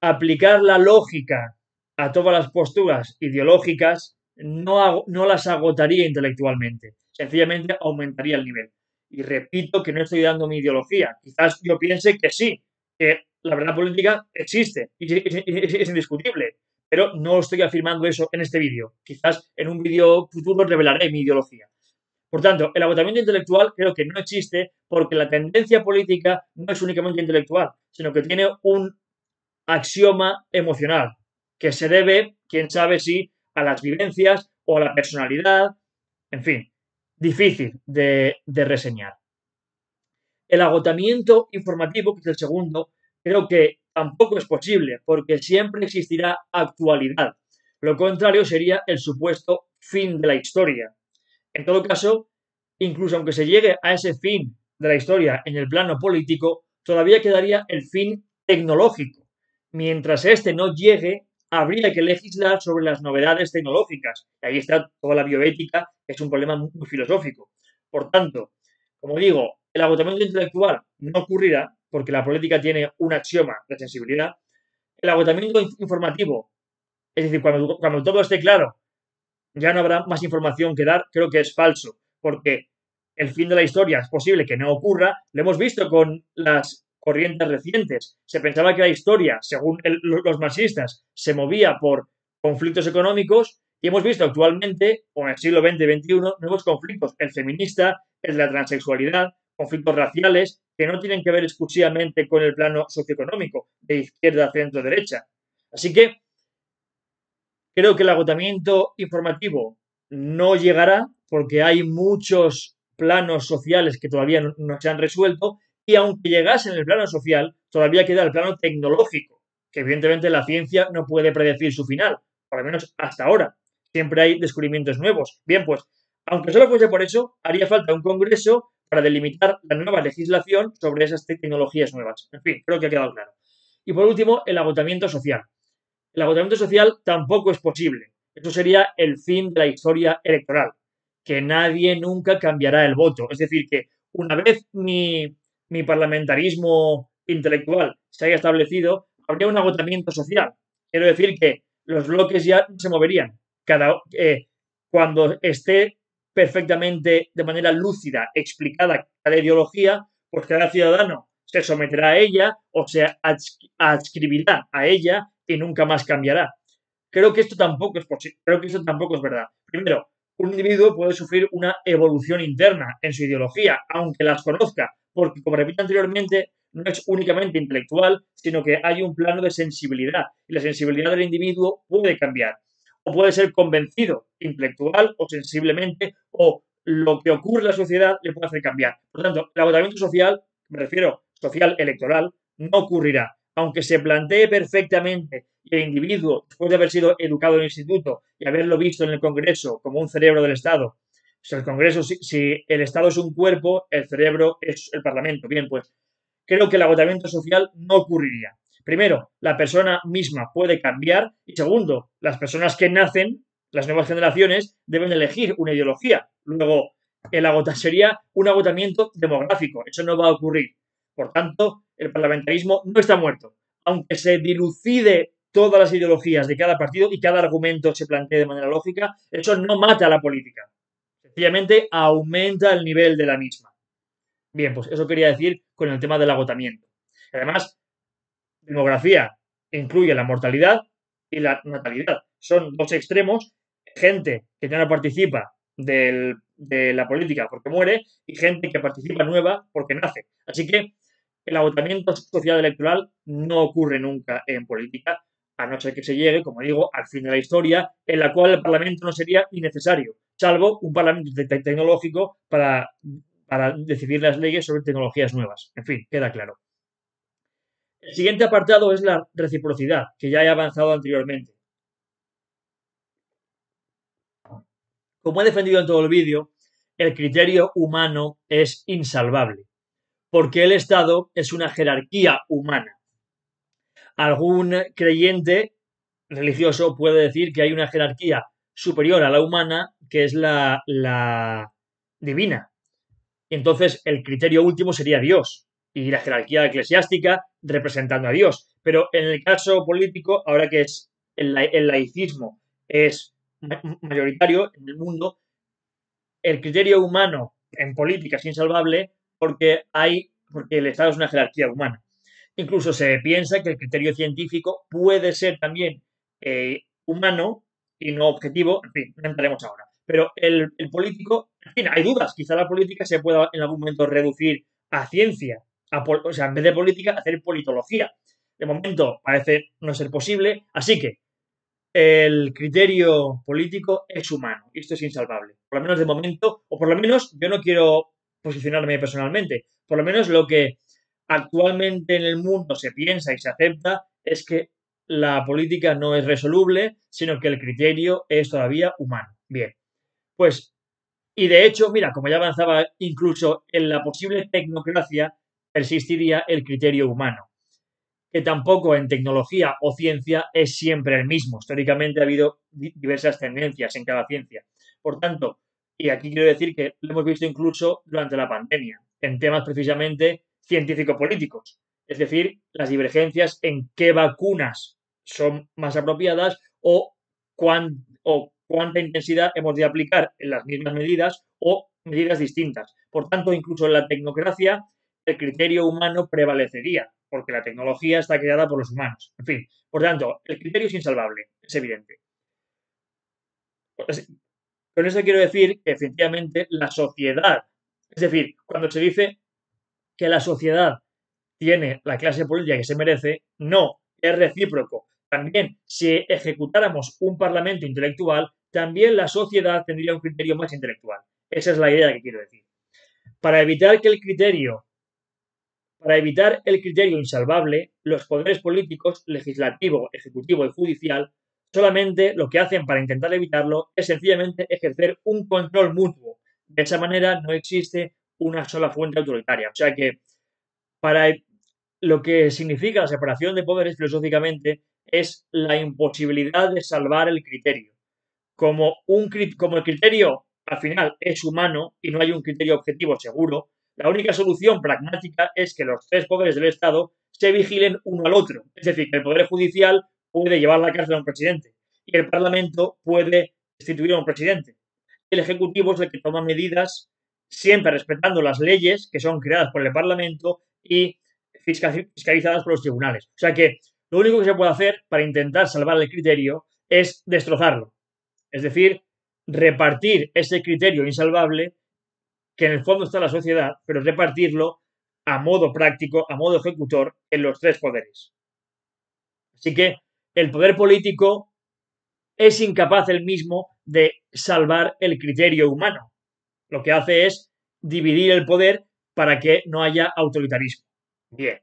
aplicar la lógica a todas las posturas ideológicas no, no las agotaría intelectualmente, sencillamente aumentaría el nivel. Y repito que no estoy dando mi ideología. Quizás yo piense que sí, que la verdad política existe y es, indiscutible, pero no estoy afirmando eso en este vídeo. Quizás en un vídeo futuro revelaré mi ideología. Por tanto, el agotamiento intelectual creo que no existe porque la tendencia política no es únicamente intelectual, sino que tiene un axioma emocional, que se debe, quién sabe si, a las vivencias o a la personalidad, en fin, difícil de, de reseñar. El agotamiento informativo, que es el segundo, creo que tampoco es posible, porque siempre existirá actualidad. Lo contrario sería el supuesto fin de la historia. En todo caso, incluso aunque se llegue a ese fin de la historia en el plano político, todavía quedaría el fin tecnológico. Mientras este no llegue, habría que legislar sobre las novedades tecnológicas. Y ahí está toda la bioética, que es un problema muy, filosófico. Por tanto, como digo, el agotamiento intelectual no ocurrirá porque la política tiene un axioma de sensibilidad. El agotamiento informativo, es decir, cuando, todo esté claro, ya no habrá más información que dar, creo que es falso, porque el fin de la historia es posible que no ocurra. Lo hemos visto con las corrientes recientes. Se pensaba que la historia, según los marxistas, se movía por conflictos económicos y hemos visto actualmente, o en el siglo XX y XXI, nuevos conflictos, el feminista, el de la transexualidad, conflictos raciales, que no tienen que ver exclusivamente con el plano socioeconómico, de izquierda, centro, derecha. Así que creo que el agotamiento informativo no llegará porque hay muchos planos sociales que todavía no se han resuelto y aunque llegase en el plano social, todavía queda el plano tecnológico, que evidentemente la ciencia no puede predecir su final, por lo menos hasta ahora. Siempre hay descubrimientos nuevos. Bien, pues, aunque solo fuese por eso, haría falta un congreso para delimitar la nueva legislación sobre esas tecnologías nuevas. En fin, creo que ha quedado claro. Y por último, el agotamiento social. El agotamiento social tampoco es posible. Eso sería el fin de la historia electoral, que nadie nunca cambiará el voto. Es decir, que una vez mi, parlamentarismo intelectual se haya establecido, habría un agotamiento social. Quiero decir que los bloques ya se moverían. Cada, eh, cuando esté perfectamente, de manera lúcida, explicada cada ideología, pues cada ciudadano se someterá a ella o se adscribirá a ella y nunca más cambiará. Creo que esto tampoco es posible, creo que esto tampoco es verdad. Primero, un individuo puede sufrir una evolución interna en su ideología, aunque las conozca, porque, como repito anteriormente, no es únicamente intelectual, sino que hay un plano de sensibilidad y la sensibilidad del individuo puede cambiar. O puede ser convencido intelectual o sensiblemente, o lo que ocurre en la sociedad le puede hacer cambiar. Por lo tanto, el agotamiento social, me refiero social electoral, no ocurrirá. Aunque se plantee perfectamente el individuo, después de haber sido educado en el instituto y haberlo visto en el Congreso como un cerebro del Estado, si el Congreso, si, el Estado es un cuerpo, el cerebro es el Parlamento. Bien, pues creo que el agotamiento social no ocurriría. Primero, la persona misma puede cambiar y segundo, las personas que nacen, las nuevas generaciones, deben elegir una ideología. Luego, el sería un agotamiento demográfico. Eso no va a ocurrir. Por tanto, el parlamentarismo no está muerto. Aunque se dilucide todas las ideologías de cada partido y cada argumento se plantee de manera lógica, eso no mata a la política. Sencillamente aumenta el nivel de la misma. Bien, pues eso quería decir con el tema del agotamiento. Además, demografía incluye la mortalidad y la natalidad. Son dos extremos, gente que ya no participa de la política porque muere y gente que participa nueva porque nace. Así que el agotamiento social electoral no ocurre nunca en política, a no ser que se llegue, como digo, al fin de la historia, en la cual el Parlamento no sería innecesario, salvo un Parlamento tecnológico para, para decidir las leyes sobre tecnologías nuevas. En fin, queda claro. El siguiente apartado es la reciprocidad, que ya he avanzado anteriormente. Como he defendido en todo el vídeo, el criterio humano es insalvable, porque el Estado es una jerarquía humana algún creyente religioso puede decir que hay una jerarquía superior a la humana que es la, la divina. Entonces el criterio último sería Dios y la jerarquía eclesiástica representando a Dios. Pero en el caso político, ahora que es el, el laicismo es mayoritario en el mundo, el criterio humano en política es insalvable porque hay porque el Estado es una jerarquía humana. Incluso se piensa que el criterio científico puede ser también eh, humano y no objetivo. En fin, no entraremos ahora. Pero el, político, en fin, hay dudas. Quizá la política se pueda en algún momento reducir a ciencia. O sea, en vez de política, hacer politología. De momento parece no ser posible. Así que el criterio político es humano y esto es insalvable. Por lo menos de momento, o por lo menos yo no quiero posicionarme personalmente. Por lo menos lo que actualmente en el mundo se piensa y se acepta es que la política no es resoluble, sino que el criterio es todavía humano. Bien, pues, y de hecho, mira, como ya avanzaba incluso en la posible tecnocracia, persistiría el criterio humano, que tampoco en tecnología o ciencia es siempre el mismo. Históricamente ha habido diversas tendencias en cada ciencia. Por tanto, y aquí quiero decir que lo hemos visto incluso durante la pandemia, en temas precisamente científico-políticos, es decir, las divergencias en qué vacunas son más apropiadas o, o cuánta intensidad hemos de aplicar en las mismas medidas o medidas distintas. Por tanto, incluso en la tecnocracia, el criterio humano prevalecería, porque la tecnología está creada por los humanos. En fin, por tanto, el criterio es insalvable, es evidente. Con eso quiero decir que efectivamente la sociedad, es decir, cuando se dice que la sociedad tiene la clase política que se merece, no, es recíproco. También, si ejecutáramos un parlamento intelectual, también la sociedad tendría un criterio más intelectual. Esa es la idea que quiero decir. Para evitar que el criterio, para evitar el criterio insalvable, los poderes políticos, legislativo, ejecutivo y judicial, solamente lo que hacen para intentar evitarlo es sencillamente ejercer un control mutuo. De esa manera no existe una sola fuente autoritaria. O sea que para lo que significa la separación de poderes filosóficamente es la imposibilidad de salvar el criterio. Como, un, como el criterio al final es humano y no hay un criterio objetivo seguro, la única solución pragmática es que los tres poderes del Estado se vigilen uno al otro. Es decir, que el Poder Judicial puede llevar la cárcel a un presidente y el Parlamento puede destituir a un presidente. El Ejecutivo es el que toma medidas siempre respetando las leyes que son creadas por el Parlamento y fiscalizadas por los tribunales. O sea que lo único que se puede hacer para intentar salvar el criterio es destrozarlo. Es decir, repartir ese criterio insalvable que en el fondo está la sociedad, pero repartirlo a modo práctico, a modo ejecutor, en los tres poderes. Así que el poder político es incapaz el mismo de salvar el criterio humano. Lo que hace es dividir el poder para que no haya autoritarismo. Bien.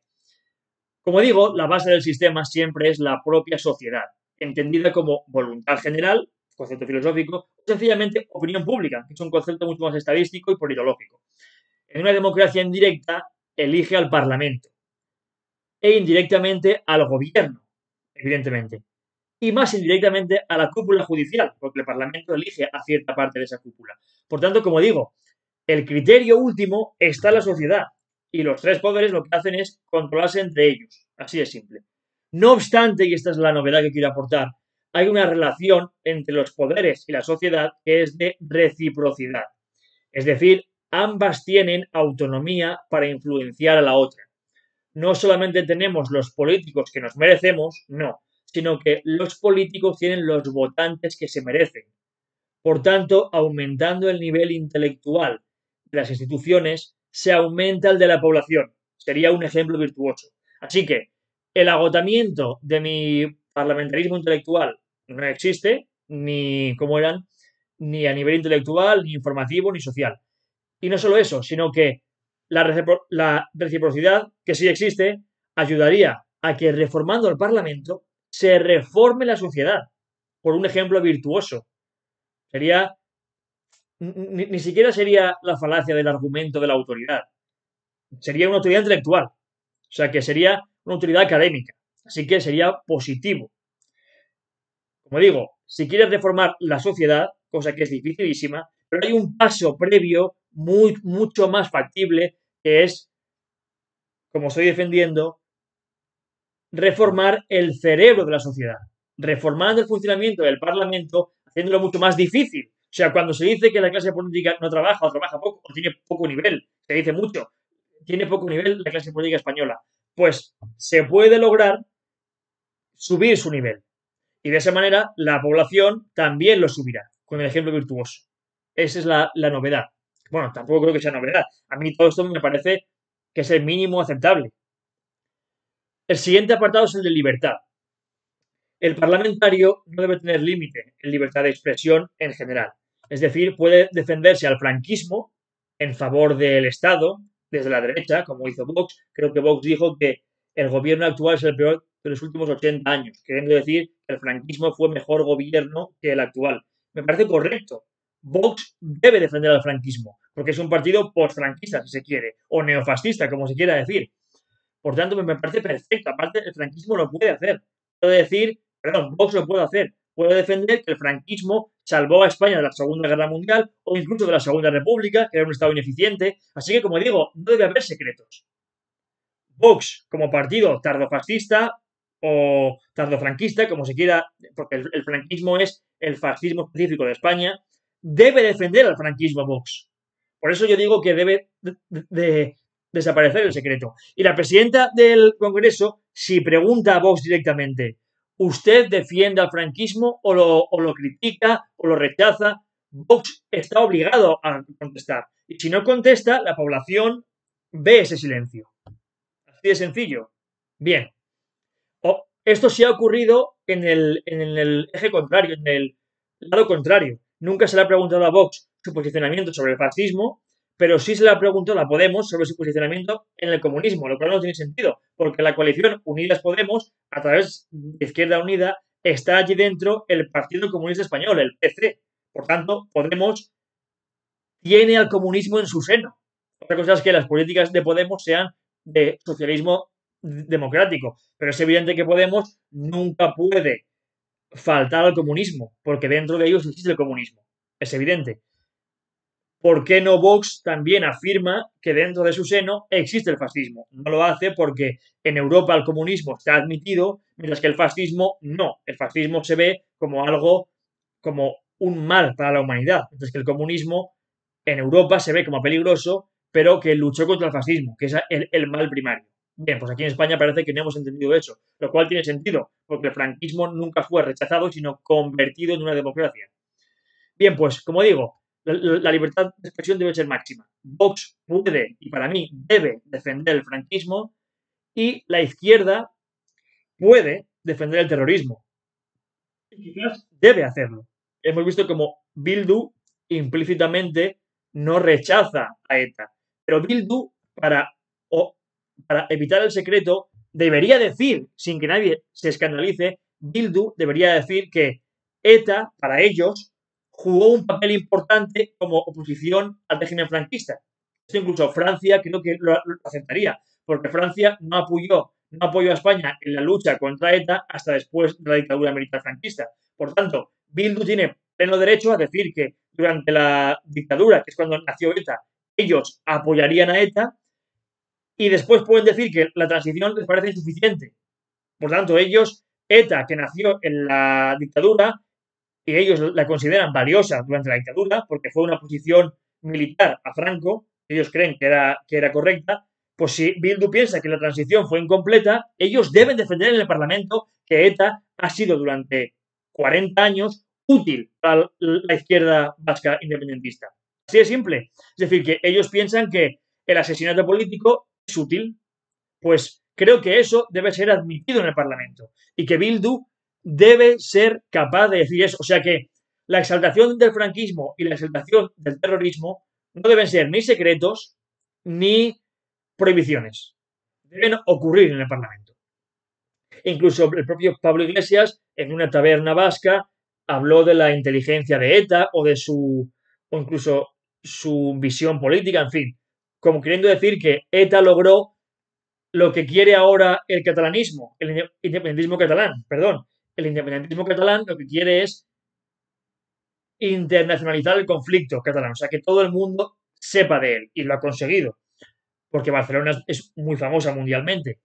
Como digo, la base del sistema siempre es la propia sociedad, entendida como voluntad general, concepto filosófico, o sencillamente opinión pública, que es un concepto mucho más estadístico y politológico. En una democracia indirecta, elige al Parlamento e indirectamente al gobierno, evidentemente, y más indirectamente a la cúpula judicial, porque el Parlamento elige a cierta parte de esa cúpula. Por tanto, como digo, el criterio último está en la sociedad y los tres poderes lo que hacen es controlarse entre ellos, así de simple. No obstante, y esta es la novedad que quiero aportar, hay una relación entre los poderes y la sociedad que es de reciprocidad. Es decir, ambas tienen autonomía para influenciar a la otra. No solamente tenemos los políticos que nos merecemos, no, sino que los políticos tienen los votantes que se merecen. Por tanto, aumentando el nivel intelectual de las instituciones, se aumenta el de la población. Sería un ejemplo virtuoso. Así que el agotamiento de mi parlamentarismo intelectual no existe, ni como eran, ni a nivel intelectual, ni informativo, ni social. Y no solo eso, sino que la, reciprocidad, que sí existe, ayudaría a que reformando el Parlamento se reforme la sociedad. Por un ejemplo virtuoso. Sería. Ni, siquiera sería la falacia del argumento de la autoridad. Sería una autoridad intelectual. O sea que sería una autoridad académica. Así que sería positivo. Como digo, si quieres reformar la sociedad, cosa que es dificilísima, pero hay un paso previo muy, mucho más factible que es, como estoy defendiendo, reformar el cerebro de la sociedad, reformando el funcionamiento del Parlamento, haciéndolo mucho más difícil. O sea, cuando se dice que la clase política no trabaja o trabaja poco o tiene poco nivel, se dice mucho, tiene poco nivel la clase política española, pues se puede lograr subir su nivel. Y de esa manera la población también lo subirá, con el ejemplo virtuoso. Esa es la, novedad. Bueno, tampoco creo que sea novedad. A mí todo esto me parece que es el mínimo aceptable. El siguiente apartado es el de libertad. El parlamentario no debe tener límite en libertad de expresión en general. Es decir, puede defenderse al franquismo en favor del Estado desde la derecha, como hizo Vox. Creo que Vox dijo que el gobierno actual es el peor de los últimos 80 años, queriendo decir que el franquismo fue mejor gobierno que el actual. Me parece correcto. Vox debe defender al franquismo, porque es un partido post-franquista, si se quiere, o neofascista, como se quiera decir. Por tanto, me parece perfecto. Aparte, el franquismo lo puede hacer. Puede decir, perdón, Vox lo puede hacer. Puede defender que el franquismo salvó a España de la Segunda Guerra Mundial o incluso de la Segunda República, que era un Estado ineficiente. Así que, como digo, no debe haber secretos. Vox, como partido tardofascista o tardofranquista, como se quiera, porque el, franquismo es el fascismo específico de España, debe defender al franquismo Vox. Por eso yo digo que debe de, desaparecer el secreto. Y la presidenta del Congreso, si pregunta a Vox directamente, ¿usted defiende al franquismo o lo, o lo critica o lo rechaza? Vox está obligado a contestar. Y si no contesta, la población ve ese silencio. Así de sencillo. Bien. esto sí ha ocurrido en el, en el eje contrario, en el lado contrario. Nunca se le ha preguntado a Vox su posicionamiento sobre el fascismo, pero sí se le ha preguntado a Podemos sobre su posicionamiento en el comunismo, lo cual no tiene sentido, porque la coalición Unidas Podemos, a través de Izquierda Unida, está allí dentro el Partido Comunista Español, el PC. Por tanto, Podemos tiene al comunismo en su seno. Otra cosa es que las políticas de Podemos sean de socialismo democrático, pero es evidente que Podemos nunca puede faltar al comunismo, porque dentro de ellos existe el comunismo. Es evidente. ¿Por qué no Vox también afirma que dentro de su seno existe el fascismo? No lo hace porque en Europa el comunismo está admitido, mientras que el fascismo no. El fascismo se ve como algo, como un mal para la humanidad, mientras que el comunismo en Europa se ve como peligroso, pero que luchó contra el fascismo, que es el, el mal primario. Bien, pues aquí en España parece que no hemos entendido eso, lo cual tiene sentido, porque el franquismo nunca fue rechazado, sino convertido en una democracia. Bien, pues como digo, la, libertad de expresión debe ser máxima. Vox puede, y para mí debe, defender el franquismo y la izquierda puede defender el terrorismo. Y quizás debe hacerlo. Hemos visto como Bildu implícitamente no rechaza a ETA. Pero Bildu, para, para evitar el secreto, debería decir, sin que nadie se escandalice, Bildu debería decir que ETA, para ellos, jugó un papel importante como oposición al régimen franquista. Esto incluso Francia creo que lo, aceptaría, porque Francia no apoyó, no apoyó a España en la lucha contra ETA hasta después de la dictadura militar franquista. Por tanto, Bildu tiene pleno derecho a decir que durante la dictadura, que es cuando nació ETA, ellos apoyarían a ETA y después pueden decir que la transición les parece insuficiente. Por tanto, ellos, ETA, que nació en la dictadura, y ellos la consideran valiosa durante la dictadura porque fue una posición militar a Franco, ellos creen que era, que era correcta, pues si Bildu piensa que la transición fue incompleta, ellos deben defender en el Parlamento que ETA ha sido durante 40 años útil para la izquierda vasca independentista. Así de simple. Es decir, que ellos piensan que el asesinato político es útil. Pues creo que eso debe ser admitido en el Parlamento y que Bildu debe ser capaz de decir eso. O sea que la exaltación del franquismo y la exaltación del terrorismo no deben ser ni secretos ni prohibiciones. Deben ocurrir en el Parlamento. incluso el propio Pablo Iglesias, en una taberna vasca, habló de la inteligencia de ETA o de su, o incluso su visión política, en fin, como queriendo decir que ETA logró lo que quiere ahora el catalanismo, el independentismo catalán, perdón, el independentismo catalán lo que quiere es internacionalizar el conflicto catalán, o sea, que todo el mundo sepa de él, y lo ha conseguido, porque Barcelona es muy famosa mundialmente.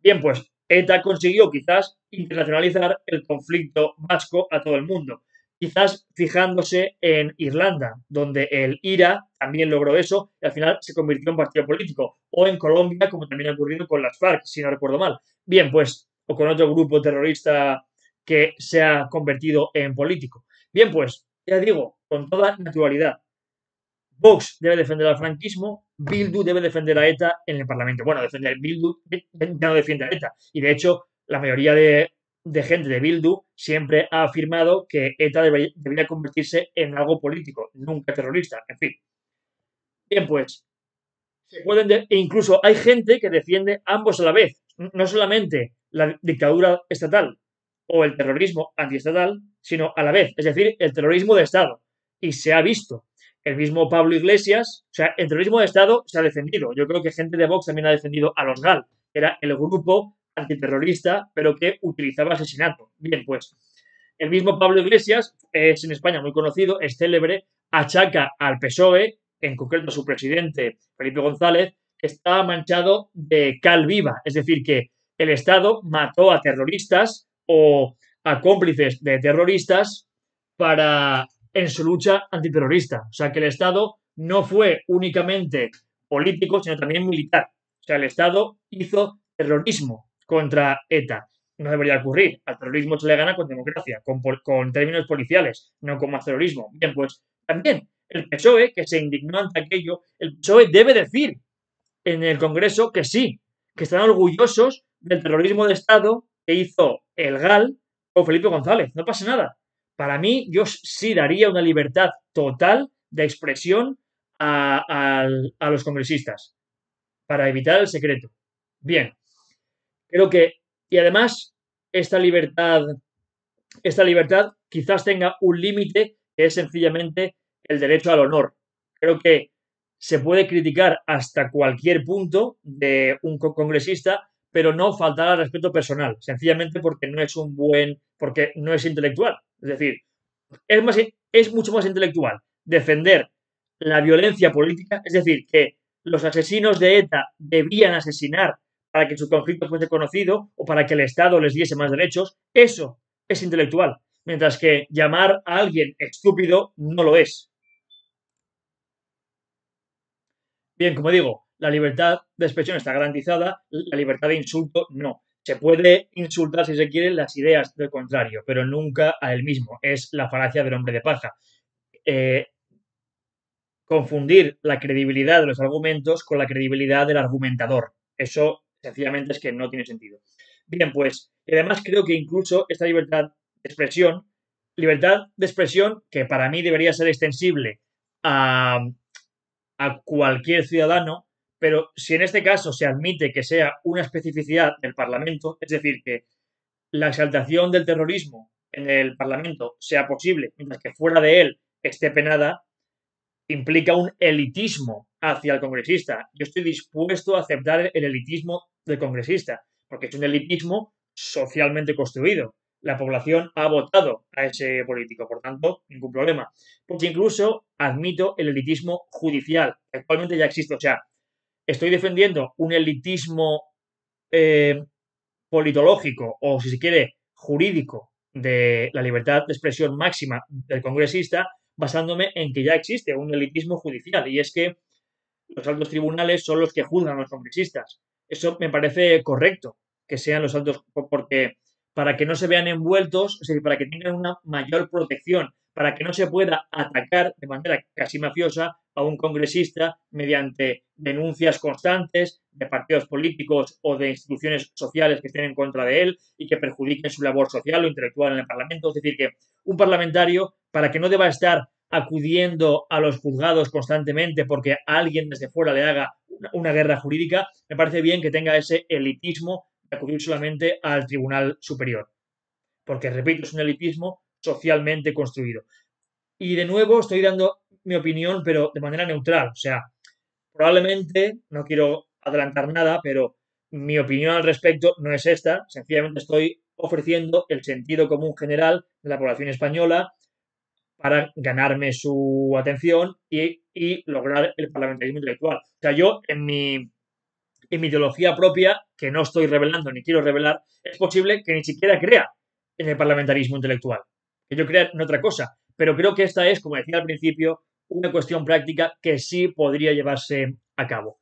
Bien, pues ETA consiguió quizás internacionalizar el conflicto vasco a todo el mundo, quizás fijándose en Irlanda, donde el IRA también logró eso y al final se convirtió en partido político, o en Colombia, como también ha ocurrido con las FARC, si no recuerdo mal. Bien, pues, o con otro grupo terrorista que se ha convertido en político. Bien, pues, ya digo, con toda naturalidad, Vox debe defender al franquismo, Bildu debe defender a ETA en el Parlamento. Bueno, defender Bildu ya no defiende a ETA. Y de hecho, la mayoría de, gente de Bildu siempre ha afirmado que ETA debería, convertirse en algo político, nunca terrorista. En fin. Bien, pues, se pueden e incluso hay gente que defiende ambos a la vez. No solamente la dictadura estatal o el terrorismo antiestatal, sino a la vez, es decir, el terrorismo de Estado. Y se ha visto. El mismo Pablo Iglesias, o sea, el terrorismo de Estado se ha defendido. Yo creo que gente de Vox también ha defendido a los GAL, que era el grupo antiterrorista, pero que utilizaba asesinato. Bien, pues, el mismo Pablo Iglesias es en España muy conocido, es célebre, achaca al PSOE, en concreto su presidente Felipe González, está manchado de cal viva, es decir, que el Estado mató a terroristas o a cómplices de terroristas para en su lucha antiterrorista. O sea que el Estado no fue únicamente político, sino también militar. O sea, el Estado hizo terrorismo contra ETA. No debería ocurrir. Al terrorismo se le gana con democracia, con, con términos policiales, no con más terrorismo. Bien, pues también el PSOE, que se indignó ante aquello, el PSOE debe decir en el Congreso que sí, que están orgullosos del terrorismo de Estado que hizo el GAL con Felipe González. No pasa nada. Para mí, yo sí daría una libertad total de expresión a, los congresistas para evitar el secreto. Bien, creo que, y además, esta libertad, esta libertad quizás tenga un límite que es sencillamente el derecho al honor. Creo que se puede criticar hasta cualquier punto de un congresista, pero no faltar al respeto personal, sencillamente porque no es un buen, porque no es intelectual. Es decir, es, más, es mucho más intelectual defender la violencia política, es decir, que los asesinos de ETA debían asesinar para que su conflicto fuese conocido o para que el Estado les diese más derechos, eso es intelectual, mientras que llamar a alguien estúpido no lo es. Bien, como digo, la libertad de expresión está garantizada, la libertad de insulto no. Se puede insultar si se quiere las ideas del contrario, pero nunca a él mismo. Es la falacia del hombre de paja. Eh, confundir la credibilidad de los argumentos con la credibilidad del argumentador. Eso sencillamente es que no tiene sentido. Bien, pues, además creo que incluso esta libertad de expresión, libertad de expresión que para mí debería ser extensible a, a cualquier ciudadano, pero si en este caso se admite que sea una especificidad del Parlamento, es decir, que la exaltación del terrorismo en el Parlamento sea posible, mientras que fuera de él esté penada, implica un elitismo hacia el congresista. Yo estoy dispuesto a aceptar el elitismo del congresista, porque es un elitismo socialmente construido. La población ha votado a ese político, por tanto, ningún problema. Porque incluso admito el elitismo judicial, actualmente ya existe. O sea, estoy defendiendo un elitismo eh, politológico o, si se quiere, jurídico de la libertad de expresión máxima del congresista, basándome en que ya existe un elitismo judicial y es que los altos tribunales son los que juzgan a los congresistas. Eso me parece correcto, que sean los altos, porque para que no se vean envueltos, es decir, para que tengan una mayor protección, para que no se pueda atacar de manera casi mafiosa a un congresista mediante denuncias constantes de partidos políticos o de instituciones sociales que estén en contra de él y que perjudiquen su labor social o intelectual en el Parlamento. Es decir, que un parlamentario, para que no deba estar acudiendo a los juzgados constantemente porque alguien desde fuera le haga una guerra jurídica, me parece bien que tenga ese elitismo acudir solamente al Tribunal Superior. Porque, repito, es un elitismo socialmente construido. Y de nuevo estoy dando mi opinión, pero de manera neutral. O sea, probablemente, no quiero adelantar nada, pero mi opinión al respecto no es esta. Sencillamente estoy ofreciendo el sentido común general de la población española para ganarme su atención y, lograr el parlamentarismo intelectual. O sea, yo en mi, en mi ideología propia, que no estoy revelando ni quiero revelar, es posible que ni siquiera crea en el parlamentarismo intelectual, que yo crea en otra cosa. Pero creo que esta es, como decía al principio, una cuestión práctica que sí podría llevarse a cabo.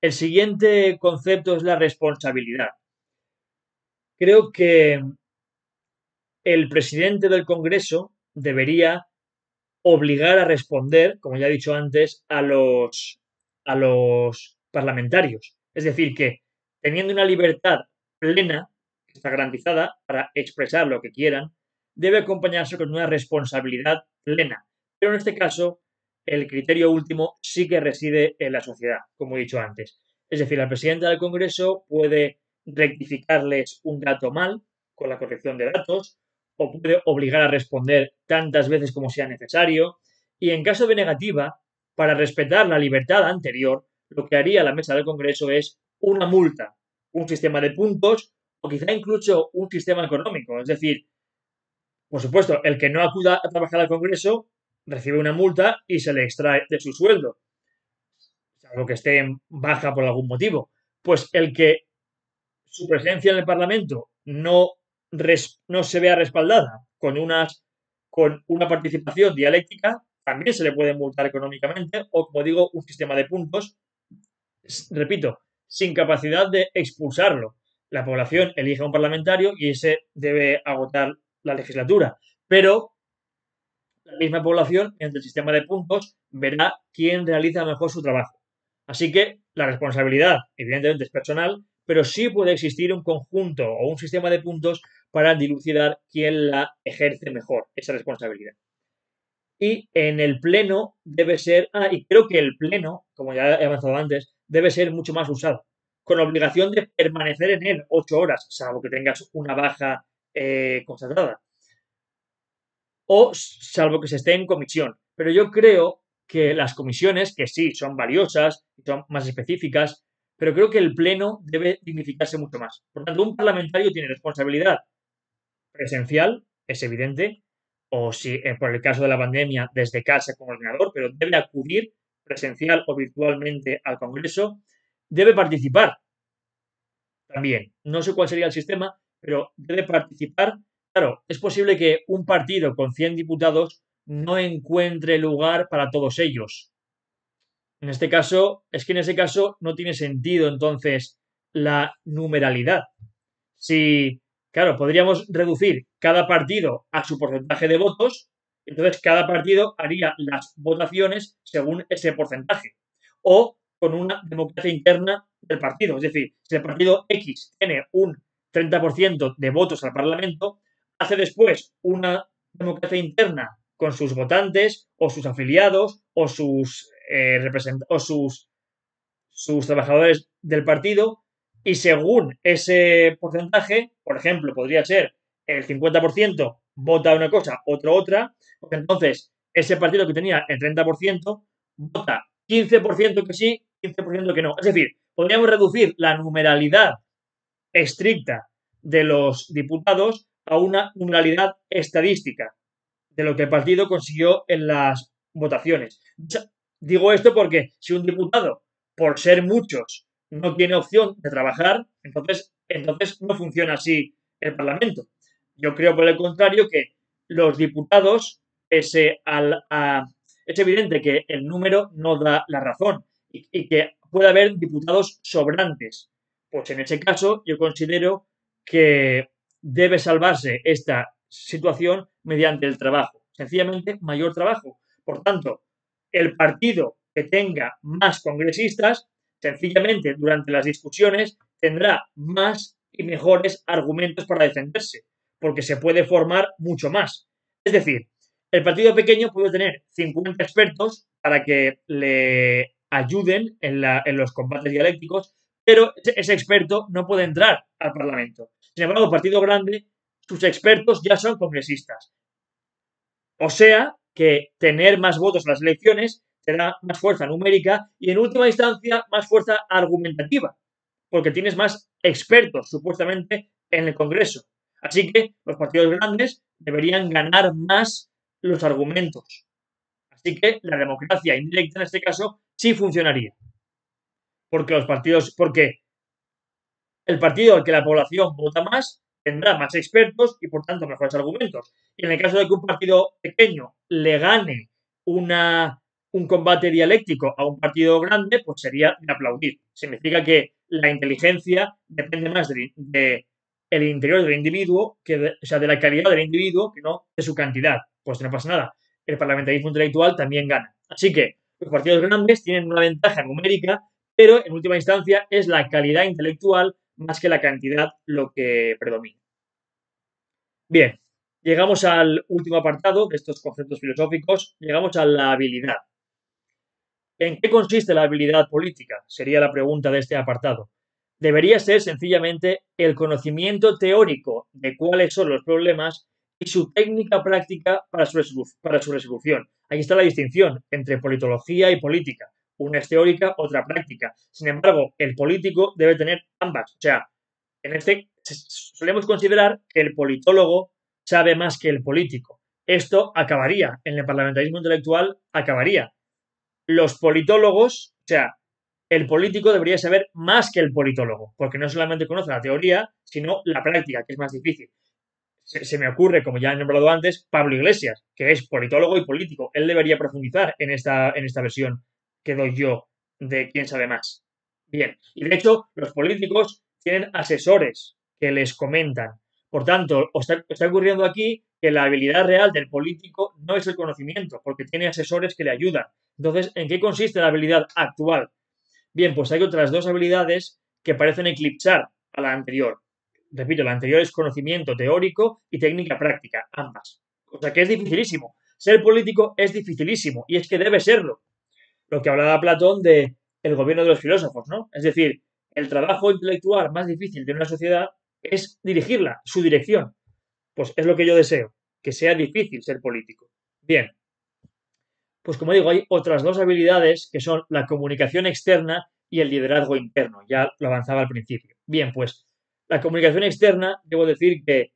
El siguiente concepto es la responsabilidad. Creo que el presidente del Congreso debería obligar a responder, como ya he dicho antes, a los, a los parlamentarios. Es decir, que teniendo una libertad plena, que está garantizada para expresar lo que quieran, debe acompañarse con una responsabilidad plena. Pero en este caso, el criterio último sí que reside en la sociedad, como he dicho antes. Es decir, el presidente del Congreso puede rectificarles un dato mal con la corrección de datos, o puede obligar a responder tantas veces como sea necesario. Y en caso de negativa, para respetar la libertad anterior, lo que haría la mesa del Congreso es una multa, un sistema de puntos o quizá incluso un sistema económico. Es decir, por supuesto, el que no acuda a trabajar al Congreso recibe una multa y se le extrae de su sueldo, algo que esté en baja por algún motivo. Pues el que su presencia en el Parlamento no no se vea respaldada con, unas, con una participación dialéctica, también se le puede multar económicamente o, como digo, un sistema de puntos, repito, sin capacidad de expulsarlo. La población elige a un parlamentario y ese debe agotar la legislatura. Pero la misma población, mediante el sistema de puntos, verá quién realiza mejor su trabajo. Así que la responsabilidad, evidentemente, es personal, pero sí puede existir un conjunto o un sistema de puntos para dilucidar quién la ejerce mejor, esa responsabilidad. Y en el pleno debe ser, ah, y creo que el pleno, como ya he avanzado antes, debe ser mucho más usado, con obligación de permanecer en él ocho horas, salvo que tengas una baja eh, constatada, o salvo que se esté en comisión. Pero yo creo que las comisiones, que sí, son valiosas, son más específicas, pero creo que el pleno debe dignificarse mucho más. Por tanto, un parlamentario tiene responsabilidad presencial, es evidente, o si eh, por el caso de la pandemia desde casa con ordenador, pero debe acudir presencial o virtualmente al Congreso, debe participar también. No sé cuál sería el sistema, pero debe participar. Claro, es posible que un partido con 100 diputados no encuentre lugar para todos ellos. En este caso, es que en ese caso no tiene sentido entonces la numeralidad. Si, claro, podríamos reducir cada partido a su porcentaje de votos, entonces cada partido haría las votaciones según ese porcentaje. O con una democracia interna del partido. Es decir, si el partido X tiene un 30% de votos al Parlamento, hace después una democracia interna con sus votantes o sus afiliados o sus, eh, sus trabajadores del partido y según ese porcentaje, por ejemplo, podría ser el 50% vota una cosa, otro otra, entonces ese partido que tenía el 30% vota 15% que sí, 15% que no. Es decir, podríamos reducir la numeralidad estricta de los diputados a una numeralidad estadística de lo que el partido consiguió en las votaciones. Digo esto porque si un diputado, por ser muchos, no tiene opción de trabajar, entonces, entonces no funciona así el Parlamento. Yo creo, por el contrario, que los diputados, ese al, es evidente que el número no da la razón y, que puede haber diputados sobrantes. Pues en ese caso yo considero que debe salvarse esta situación mediante el trabajo. Sencillamente mayor trabajo. Por tanto, el partido que tenga más congresistas, sencillamente durante las discusiones tendrá más y mejores argumentos para defenderse, porque se puede formar mucho más. Es decir, el partido pequeño puede tener 50 expertos para que le ayuden en, los combates dialécticos, pero ese, experto no puede entrar al Parlamento. Sin embargo, el partido grande, sus expertos ya son congresistas. O sea que tener más votos en las elecciones te da más fuerza numérica y en última instancia más fuerza argumentativa, porque tienes más expertos supuestamente en el Congreso. Así que los partidos grandes deberían ganar más los argumentos. Así que la democracia indirecta en este caso sí funcionaría. Porque los partidos, porque el partido al que la población vota más tendrá más expertos y por tanto mejores argumentos. Y en el caso de que un partido pequeño le gane una, un combate dialéctico a un partido grande, pues sería de aplaudir. Significa que la inteligencia depende más de, el interior del individuo, que o sea, de la calidad del individuo, que no de su cantidad. Pues no pasa nada. El parlamentarismo intelectual también gana. Así que los partidos grandes tienen una ventaja numérica, pero en última instancia es la calidad intelectual más que la cantidad lo que predomina. Bien, llegamos al último apartado de estos conceptos filosóficos, llegamos a la habilidad. ¿En qué consiste la habilidad política? Sería la pregunta de este apartado debería ser sencillamente el conocimiento teórico de cuáles son los problemas y su técnica práctica para su, resolución. Aquí está la distinción entre politología y política. Una es teórica, otra práctica. Sin embargo, el político debe tener ambas. O sea, en este solemos considerar que el politólogo sabe más que el político. Esto acabaría, en el parlamentarismo intelectual acabaría. Los politólogos, o sea, el político debería saber más que el politólogo, porque no solamente conoce la teoría, sino la práctica, que es más difícil. Se, me ocurre, como ya he nombrado antes, Pablo Iglesias, que es politólogo y político. Él debería profundizar en esta, en esta versión que doy yo de quién sabe más. Bien, y de hecho, los políticos tienen asesores que les comentan. Por tanto, está, está ocurriendo aquí que la habilidad real del político no es el conocimiento, porque tiene asesores que le ayudan. Entonces, ¿en qué consiste la habilidad actual? Bien, pues hay otras dos habilidades que parecen eclipsar a la anterior. Repito, la anterior es conocimiento teórico y técnica práctica, ambas. O sea que es dificilísimo. Ser político es dificilísimo y es que debe serlo. Lo que hablaba Platón de el gobierno de los filósofos, ¿no? Es decir, el trabajo intelectual más difícil de una sociedad es dirigirla, su dirección. Pues es lo que yo deseo, que sea difícil ser político. Bien, pues como digo, hay otras dos habilidades que son la comunicación externa y el liderazgo interno. Ya lo avanzaba al principio. Bien, pues la comunicación externa, debo decir que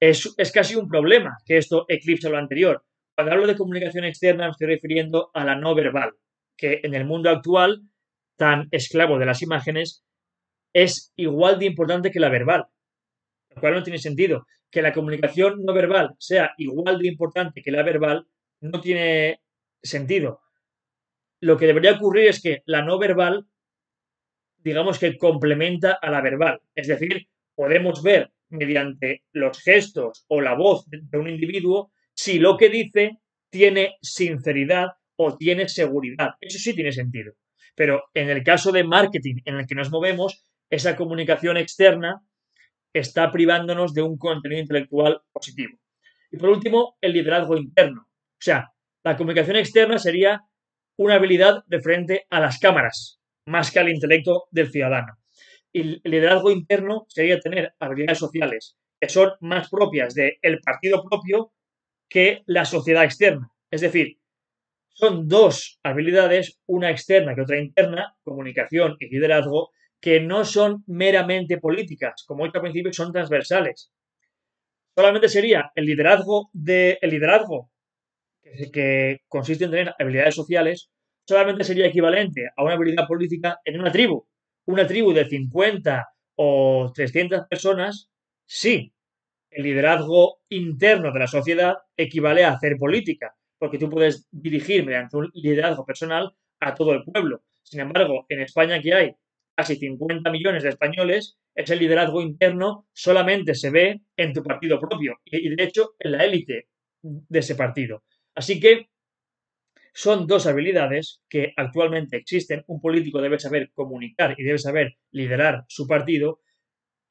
es, casi un problema que esto eclipse lo anterior. Cuando hablo de comunicación externa me estoy refiriendo a la no verbal, que en el mundo actual, tan esclavo de las imágenes, es igual de importante que la verbal. Lo cual no tiene sentido. Que la comunicación no verbal sea igual de importante que la verbal no tiene sentido. lo que debería ocurrir es que la no verbal, digamos que complementa a la verbal. Es decir, podemos ver mediante los gestos o la voz de un individuo si lo que dice tiene sinceridad o tiene seguridad. Eso sí tiene sentido. Pero en el caso de marketing en el que nos movemos, esa comunicación externa está privándonos de un contenido intelectual positivo. Y por último, el liderazgo interno. O sea, la comunicación externa sería una habilidad de frente a las cámaras, más que al intelecto del ciudadano. Y el liderazgo interno sería tener habilidades sociales que son más propias del partido propio que la sociedad externa. Es decir, son dos habilidades, una externa que otra interna, comunicación y liderazgo, que no son meramente políticas, como he dicho al principio, son transversales. Solamente sería el liderazgo de el liderazgo que, consiste en tener habilidades sociales, solamente sería equivalente a una habilidad política en una tribu. Una tribu de 50 o 300 personas, sí, el liderazgo interno de la sociedad equivale a hacer política, porque tú puedes dirigir mediante un liderazgo personal a todo el pueblo. Sin embargo, en España que hay casi 50 millones de españoles, ese liderazgo interno solamente se ve en tu partido propio y, de hecho, en la élite de ese partido. Así que son dos habilidades que actualmente existen. Un político debe saber comunicar y debe saber liderar su partido.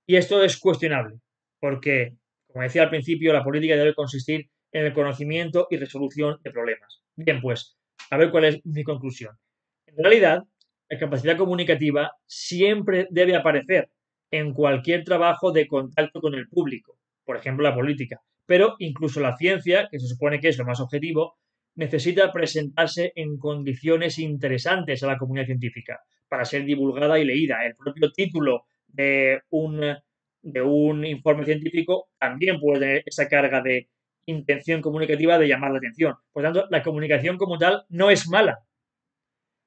Y esto es cuestionable, porque, como decía al principio, la política debe consistir en el conocimiento y resolución de problemas. Bien, pues, a ver cuál es mi conclusión. En realidad, la capacidad comunicativa siempre debe aparecer en cualquier trabajo de contacto con el público, por ejemplo, la política. Pero incluso la ciencia, que se supone que es lo más objetivo, necesita presentarse en condiciones interesantes a la comunidad científica para ser divulgada y leída. El propio título de un, de un informe científico también puede tener esa carga de intención comunicativa de llamar la atención. Por tanto, la comunicación como tal no es mala.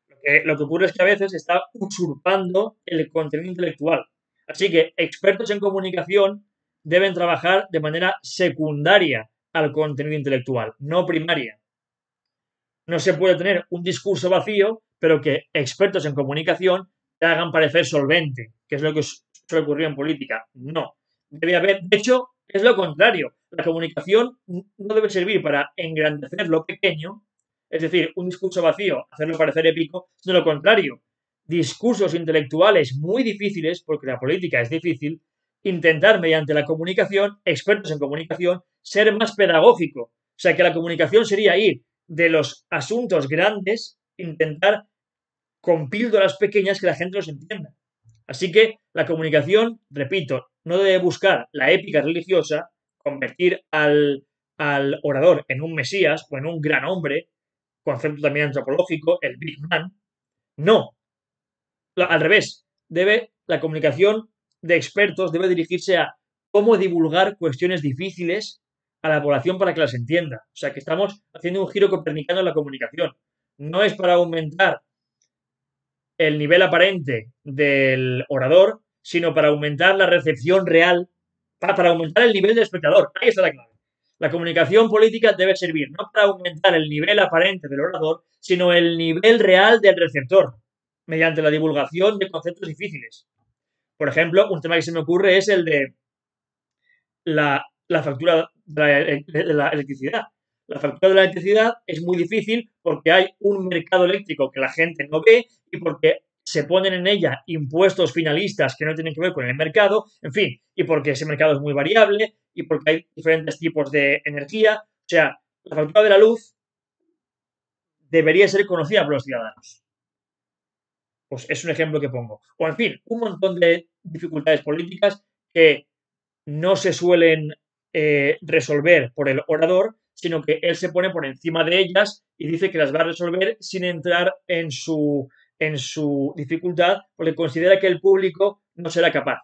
Lo que, lo que ocurre es que a veces está usurpando el contenido intelectual. Así que expertos en comunicación deben trabajar de manera secundaria al contenido intelectual, no primaria. No se puede tener un discurso vacío, pero que expertos en comunicación te hagan parecer solvente, que es lo que suele ocurrir en política. No. Debe haber, de hecho, es lo contrario. La comunicación no debe servir para engrandecer lo pequeño, es decir, un discurso vacío, hacerlo parecer épico, sino lo contrario. Discursos intelectuales muy difíciles, porque la política es difícil, intentar mediante la comunicación, expertos en comunicación, ser más pedagógico. O sea, que la comunicación sería ir de los asuntos grandes, intentar con píldoras pequeñas que la gente los entienda. Así que la comunicación, repito, no debe buscar la épica religiosa, convertir al, al orador en un mesías o en un gran hombre, concepto también antropológico, el Big Man. No. Al revés, debe la comunicación de expertos debe dirigirse a cómo divulgar cuestiones difíciles a la población para que las entienda. O sea que estamos haciendo un giro copernicano en la comunicación. No es para aumentar el nivel aparente del orador, sino para aumentar la recepción real, para, aumentar el nivel del espectador. Ahí está la clave. La comunicación política debe servir no para aumentar el nivel aparente del orador, sino el nivel real del receptor, mediante la divulgación de conceptos difíciles. Por ejemplo, un tema que se me ocurre es el de la, factura de la, electricidad. La factura de la electricidad es muy difícil porque hay un mercado eléctrico que la gente no ve y porque se ponen en ella impuestos finalistas que no tienen que ver con el mercado, en fin, y porque ese mercado es muy variable y porque hay diferentes tipos de energía. O sea, la factura de la luz debería ser conocida por los ciudadanos. Pues es un ejemplo que pongo. O en fin, un montón de dificultades políticas que no se suelen eh, resolver por el orador, sino que él se pone por encima de ellas y dice que las va a resolver sin entrar en su, en su dificultad porque considera que el público no será capaz.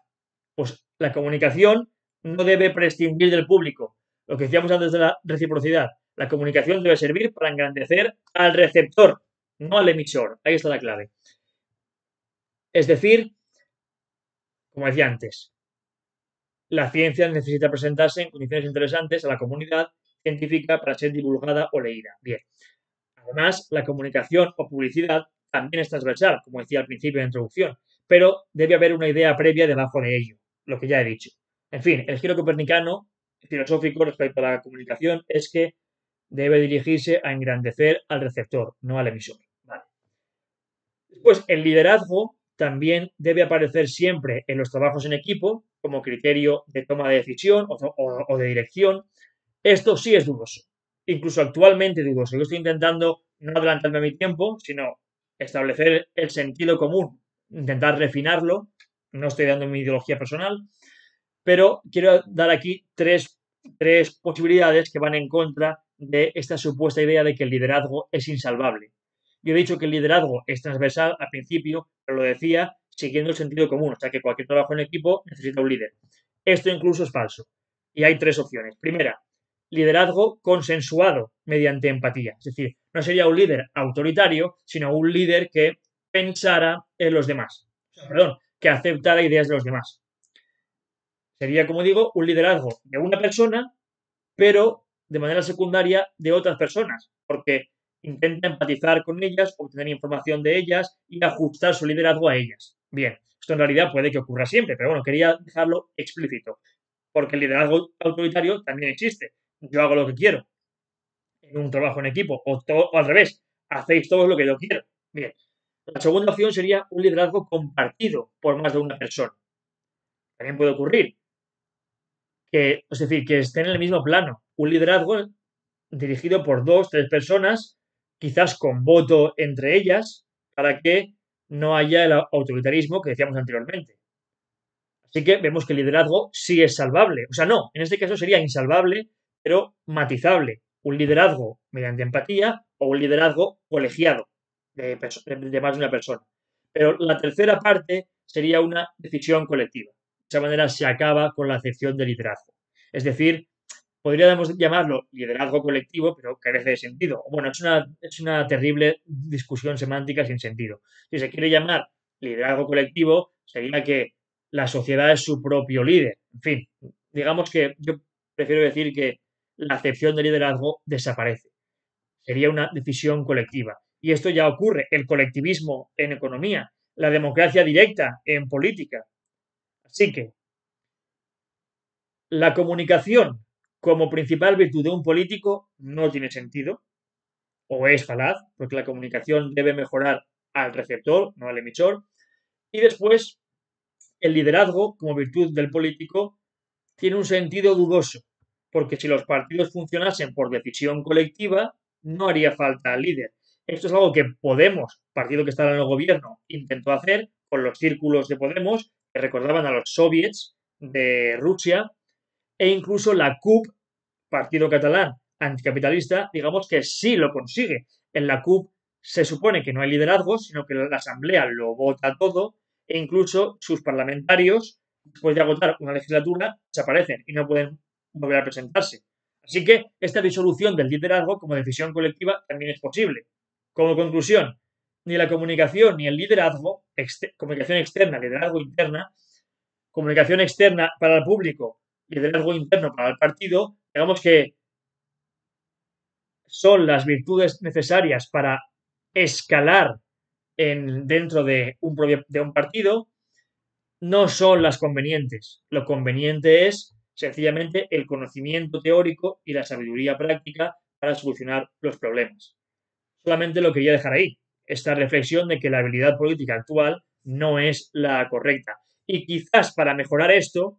Pues la comunicación no debe prescindir del público. Lo que decíamos antes de la reciprocidad. La comunicación debe servir para engrandecer al receptor, no al emisor. Ahí está la clave. Es decir, como decía antes, la ciencia necesita presentarse en condiciones interesantes a la comunidad científica para ser divulgada o leída. Bien, Además, la comunicación o publicidad también es transversal, como decía al principio de la introducción, pero debe haber una idea previa debajo de ello, lo que ya he dicho. En fin, el giro copernicano filosófico respecto a la comunicación es que debe dirigirse a engrandecer al receptor, no al emisor. Después, el liderazgo también debe aparecer siempre en los trabajos en equipo como criterio de toma de decisión o, de dirección. Esto sí es dudoso, incluso actualmente dudoso. Yo estoy intentando no adelantarme a mi tiempo, sino establecer el sentido común, intentar refinarlo. No estoy dando mi ideología personal, pero quiero dar aquí tres, tres posibilidades que van en contra de esta supuesta idea de que el liderazgo es insalvable. Yo he dicho que el liderazgo es transversal al principio, pero lo decía siguiendo el sentido común, o sea que cualquier trabajo en equipo necesita un líder. Esto incluso es falso. Y hay tres opciones. Primera, liderazgo consensuado mediante empatía. Es decir, no sería un líder autoritario, sino un líder que pensara en los demás. perdón, que aceptara ideas de los demás. Sería, como digo, un liderazgo de una persona, pero de manera secundaria de otras personas, porque intenta empatizar con ellas, obtener información de ellas y ajustar su liderazgo a ellas. Bien, esto en realidad puede que ocurra siempre, pero bueno, quería dejarlo explícito, porque el liderazgo autoritario también existe. Yo hago lo que quiero en un trabajo en equipo, o, o al revés, hacéis todo lo que yo quiero. Bien, la segunda opción sería un liderazgo compartido por más de una persona. También puede ocurrir que, es decir, que estén en el mismo plano. Un liderazgo dirigido por dos, tres personas, quizás con voto entre ellas, para que no haya el autoritarismo que decíamos anteriormente. Así que vemos que el liderazgo sí es salvable. O sea, no, en este caso sería insalvable, pero matizable. Un liderazgo mediante empatía o un liderazgo colegiado de, más de una persona. Pero la tercera parte sería una decisión colectiva. De esa manera se acaba con la acepción de liderazgo. Es decir, podríamos llamarlo liderazgo colectivo, pero carece de sentido. Bueno, es una, es una terrible discusión semántica sin sentido. Si se quiere llamar liderazgo colectivo, sería que la sociedad es su propio líder. En fin, digamos que yo prefiero decir que la acepción de liderazgo desaparece. Sería una decisión colectiva. Y esto ya ocurre, el colectivismo en economía, la democracia directa en política. Así que la comunicación como principal virtud de un político no tiene sentido o es falaz, porque la comunicación debe mejorar al receptor, no al emisor. Y después, el liderazgo como virtud del político tiene un sentido dudoso, porque si los partidos funcionasen por decisión colectiva, no haría falta líder. Esto es algo que Podemos, partido que está en el gobierno, intentó hacer con los círculos de Podemos, que recordaban a los soviets de Rusia, e incluso la CUP, Partido Catalán Anticapitalista, digamos que sí lo consigue. En la CUP se supone que no hay liderazgo, sino que la Asamblea lo vota todo e incluso sus parlamentarios, después de agotar una legislatura, desaparecen y no pueden volver a presentarse. Así que esta disolución del liderazgo como decisión colectiva también es posible. Como conclusión, ni la comunicación ni el liderazgo, comunicación externa, liderazgo interna, comunicación externa para el público liderazgo interno para el partido, digamos que son las virtudes necesarias para escalar en, dentro de un, de un partido, no son las convenientes. Lo conveniente es sencillamente el conocimiento teórico y la sabiduría práctica para solucionar los problemas. Solamente lo quería dejar ahí, esta reflexión de que la habilidad política actual no es la correcta. Y quizás para mejorar esto,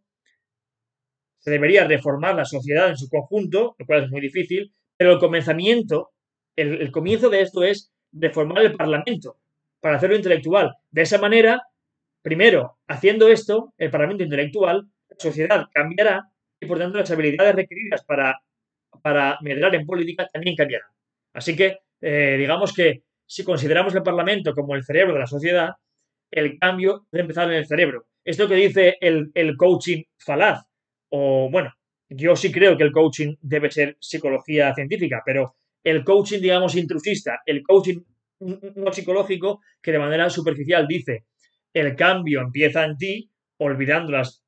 se debería reformar la sociedad en su conjunto, lo cual es muy difícil, pero el comenzamiento, el, comienzo de esto es reformar el Parlamento para hacerlo intelectual. De esa manera, primero, haciendo esto, el Parlamento intelectual, la sociedad cambiará y por tanto las habilidades requeridas para, para medrar en política también cambiarán. Así que, eh, digamos que si consideramos el Parlamento como el cerebro de la sociedad, el cambio debe empezar en el cerebro. Esto que dice el, el coaching falaz, o bueno, yo sí creo que el coaching debe ser psicología científica, pero el coaching, digamos, intrusista, el coaching no psicológico, que de manera superficial dice, el cambio empieza en ti, olvidando las,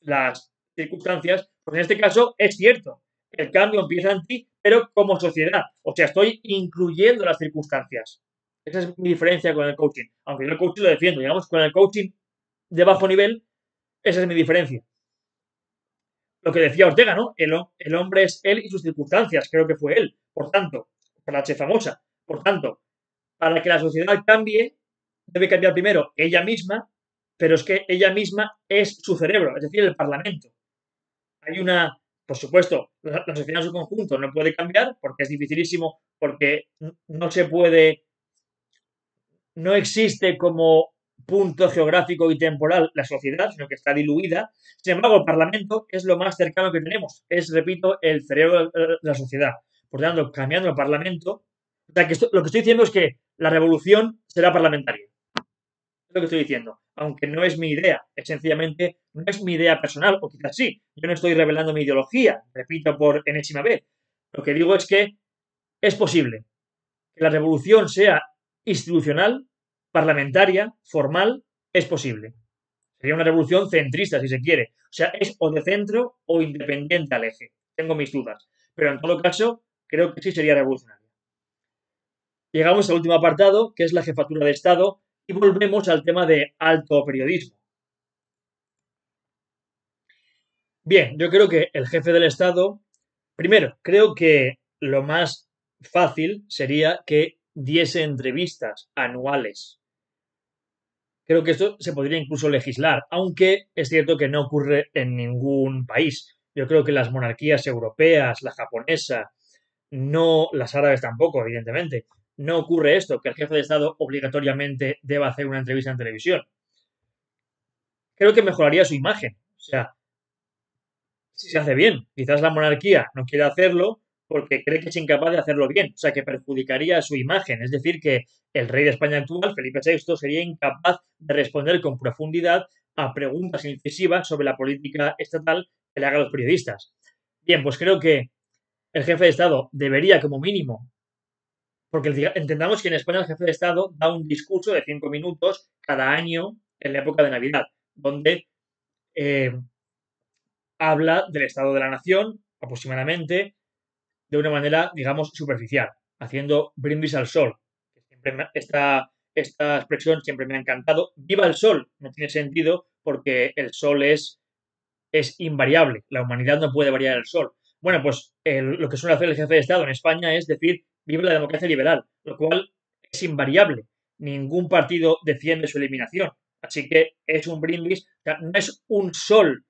las circunstancias, pues en este caso es cierto, el cambio empieza en ti, pero como sociedad. O sea, estoy incluyendo las circunstancias. Esa es mi diferencia con el coaching. Aunque yo el coaching lo defiendo, digamos, con el coaching de bajo nivel, esa es mi diferencia. Lo que decía Ortega, ¿no? El, hombre es él y sus circunstancias, creo que fue él. Por tanto, la H famosa. Por tanto, para que la sociedad cambie, debe cambiar primero ella misma, pero es que ella misma es su cerebro, es decir, el Parlamento. Hay una, por supuesto, la, sociedad en su conjunto no puede cambiar porque es dificilísimo, porque no se puede, no existe como punto geográfico y temporal la sociedad, sino que está diluida. Sin embargo, el Parlamento es lo más cercano que tenemos. Es, repito, el cerebro de la sociedad. Por tanto, cambiando el Parlamento, lo que estoy diciendo es que la revolución será parlamentaria. Es lo que estoy diciendo. Aunque no es mi idea, es sencillamente, no es mi idea personal, o quizás sí. Yo no estoy revelando mi ideología, repito por enésima vez. Lo que digo es que es posible que la revolución sea institucional, parlamentaria, formal, es posible. Sería una revolución centrista, si se quiere. O sea, es o de centro o independiente al eje. Tengo mis dudas. Pero en todo caso, creo que sí sería revolucionario. Llegamos al último apartado, que es la jefatura de Estado, y volvemos al tema de alto periodismo. Bien, yo creo que el jefe del Estado, primero, creo que lo más fácil sería que diese entrevistas anuales. Creo que esto se podría incluso legislar, aunque es cierto que no ocurre en ningún país. Yo creo que las monarquías europeas, la japonesa, no las árabes tampoco, evidentemente, no ocurre esto, que el jefe de Estado obligatoriamente deba hacer una entrevista en televisión. Creo que mejoraría su imagen. O sea, si se hace bien, quizás la monarquía no quiere hacerlo porque cree que es incapaz de hacerlo bien, o sea, que perjudicaría su imagen. Es decir, que el rey de España actual, Felipe VI, sería incapaz de responder con profundidad a preguntas incisivas sobre la política estatal que le hagan los periodistas. Bien, pues creo que el jefe de Estado debería, como mínimo, porque entendamos que en España el jefe de Estado da un discurso de cinco minutos cada año en la época de Navidad, donde eh, habla del estado de la nación, aproximadamente, de una manera, digamos, superficial, haciendo brindis al sol. esta, esta expresión siempre me ha encantado. Viva el sol, no tiene sentido porque el sol es, es invariable, la humanidad no puede variar el sol. Bueno, pues lo que suele hacer el jefe de Estado en España es decir vive la democracia liberal, lo cual es invariable. Ningún partido defiende su eliminación. Así que es un brindis, no es un sol,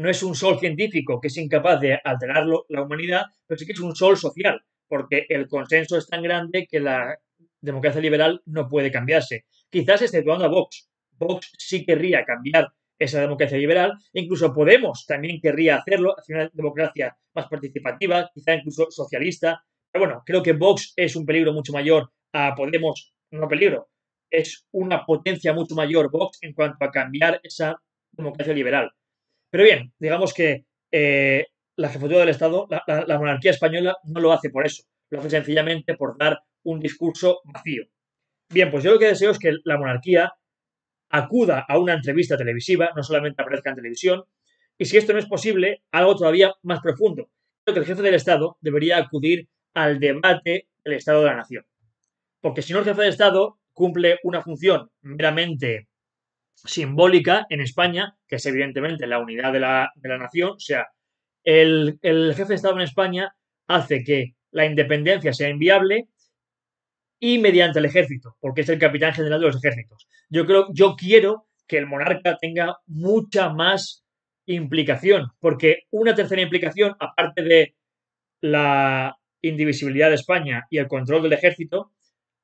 no es un sol científico que es incapaz de alterarlo la humanidad, pero sí que es un sol social, porque el consenso es tan grande que la democracia liberal no puede cambiarse. Quizás exceptuando a Vox. Vox sí querría cambiar esa democracia liberal, incluso Podemos también querría hacerlo, hacia una democracia más participativa, quizá incluso socialista, pero bueno, creo que Vox es un peligro mucho mayor a Podemos, no peligro, es una potencia mucho mayor Vox en cuanto a cambiar esa democracia liberal. Pero bien, digamos que eh, la jefatura del Estado, la, monarquía española no lo hace por eso, lo hace sencillamente por dar un discurso vacío. Bien, pues yo lo que deseo es que la monarquía acuda a una entrevista televisiva, no solamente aparezca en televisión, y si esto no es posible, algo todavía más profundo. Creo que el jefe del Estado debería acudir al debate del Estado de la Nación. Porque si no, el jefe de Estado cumple una función meramente simbólica en España, que es evidentemente la unidad de la, nación. O sea, el, jefe de Estado en España hace que la independencia sea inviable y mediante el ejército, porque es el capitán general de los ejércitos. Yo creo, yo quiero que el monarca tenga mucha más implicación, porque una tercera implicación, aparte de la indivisibilidad de España y el control del ejército,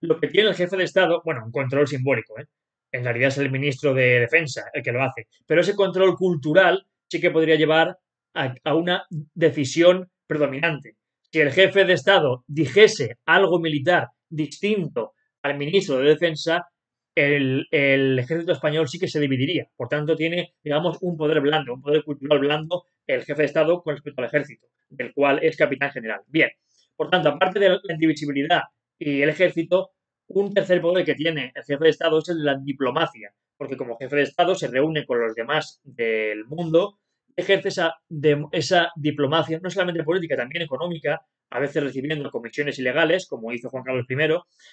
lo que tiene el jefe de Estado, bueno, un control simbólico, ¿eh? En realidad es el ministro de Defensa el que lo hace, pero ese control cultural sí que podría llevar a, una decisión predominante. Si el jefe de Estado dijese algo militar distinto al ministro de Defensa, el, el, ejército español sí que se dividiría. Por tanto, tiene, digamos, un poder blando, un poder cultural blando el jefe de Estado con respecto al ejército, del cual es capitán general. Bien, por tanto, aparte de la indivisibilidad y el ejército, un tercer poder que tiene el jefe de Estado es el de la diplomacia, porque como jefe de Estado se reúne con los demás del mundo ejerce esa, diplomacia, no solamente política, también económica, a veces recibiendo comisiones ilegales, como hizo Juan Carlos I.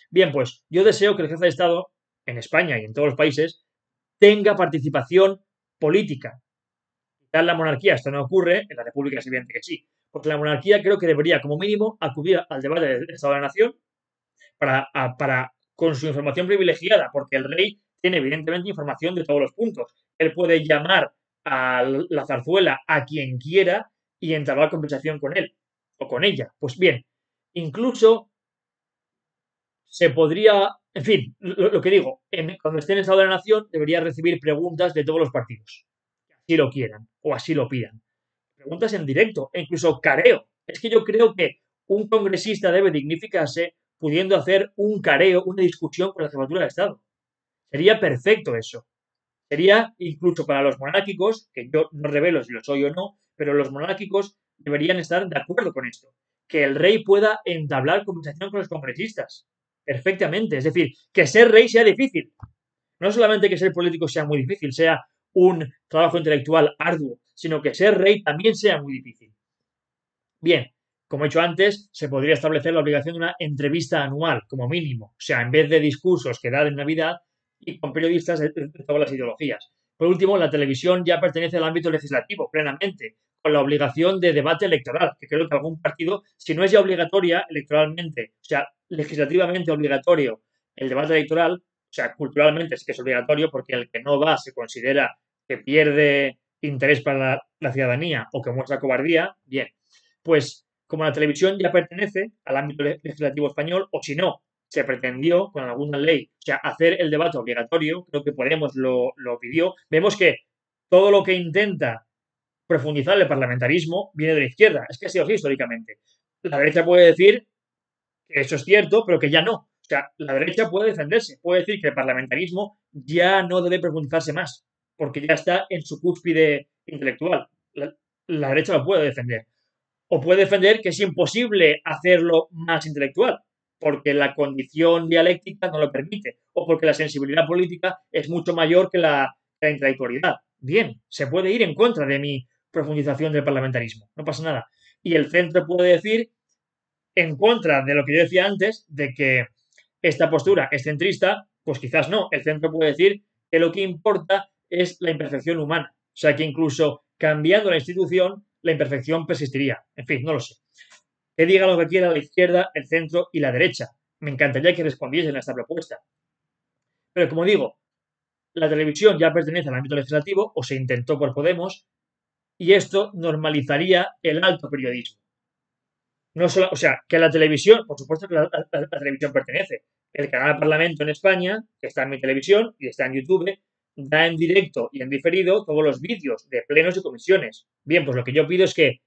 Bien, pues yo deseo que el jefe de Estado, en España y en todos los países, tenga participación política. En la monarquía esto no ocurre, en la república es evidente que sí, porque la monarquía creo que debería, como mínimo, acudir al debate del Estado de la Nación para, para con su información privilegiada, porque el rey tiene evidentemente información de todos los puntos. Él puede llamar a la zarzuela a quien quiera y entablar conversación con él o con ella. Pues bien, incluso se podría, en fin, lo, que digo, cuando esté en Estado de la Nación debería recibir preguntas de todos los partidos, así lo quieran o así lo pidan. Preguntas en directo, e incluso careo. Es que yo creo que un congresista debe dignificarse pudiendo hacer un careo, una discusión con la jefatura de Estado. Sería perfecto eso. Sería incluso para los monárquicos, que yo no revelo si lo soy o no, pero los monárquicos deberían estar de acuerdo con esto. Que el rey pueda entablar conversación con los congresistas. Perfectamente. Es decir, que ser rey sea difícil. No solamente que ser político sea muy difícil, sea un trabajo intelectual arduo, sino que ser rey también sea muy difícil. Bien, como he dicho antes, se podría establecer la obligación de una entrevista anual, como mínimo. O sea, en vez de discursos que dan en Navidad y con periodistas de, todas las ideologías. Por último, la televisión ya pertenece al ámbito legislativo plenamente, con la obligación de debate electoral, que creo que algún partido, si no es ya obligatoria electoralmente, o sea, legislativamente obligatorio el debate electoral, o sea, culturalmente es que es obligatorio porque el que no va se considera que pierde interés para la ciudadanía o que muestra cobardía, bien, pues como la televisión ya pertenece al ámbito legislativo español, o si no, se pretendió con alguna ley, o sea, hacer el debate obligatorio, creo que Podemos lo, lo pidió, vemos que todo lo que intenta profundizar el parlamentarismo viene de la izquierda. Es que ha sido así históricamente. La derecha puede decir que eso es cierto, pero que ya no. O sea, la derecha puede defenderse, puede decir que el parlamentarismo ya no debe profundizarse más, porque ya está en su cúspide intelectual. La, la derecha lo puede defender o puede defender que es imposible hacerlo más intelectual, porque la condición dialéctica no lo permite, o porque la sensibilidad política es mucho mayor que la, intelectualidad. Bien, se puede ir en contra de mi profundización del parlamentarismo, no pasa nada. Y el centro puede decir en contra de lo que yo decía antes, de que esta postura es centrista, pues quizás no. El centro puede decir que lo que importa es la imperfección humana. O sea que incluso cambiando la institución, la imperfección persistiría. En fin, no lo sé. Que diga lo que quiera la izquierda, el centro y la derecha. Me encantaría que respondiesen a esta propuesta. Pero como digo, la televisión ya pertenece al ámbito legislativo o se intentó por Podemos y esto normalizaría el alto periodismo. No solo, o sea, que la televisión, por supuesto que la, televisión pertenece. El canal Parlamento en España, que está en mi televisión y está en YouTube, da en directo y en diferido todos los vídeos de plenos y comisiones. Bien, pues lo que yo pido es que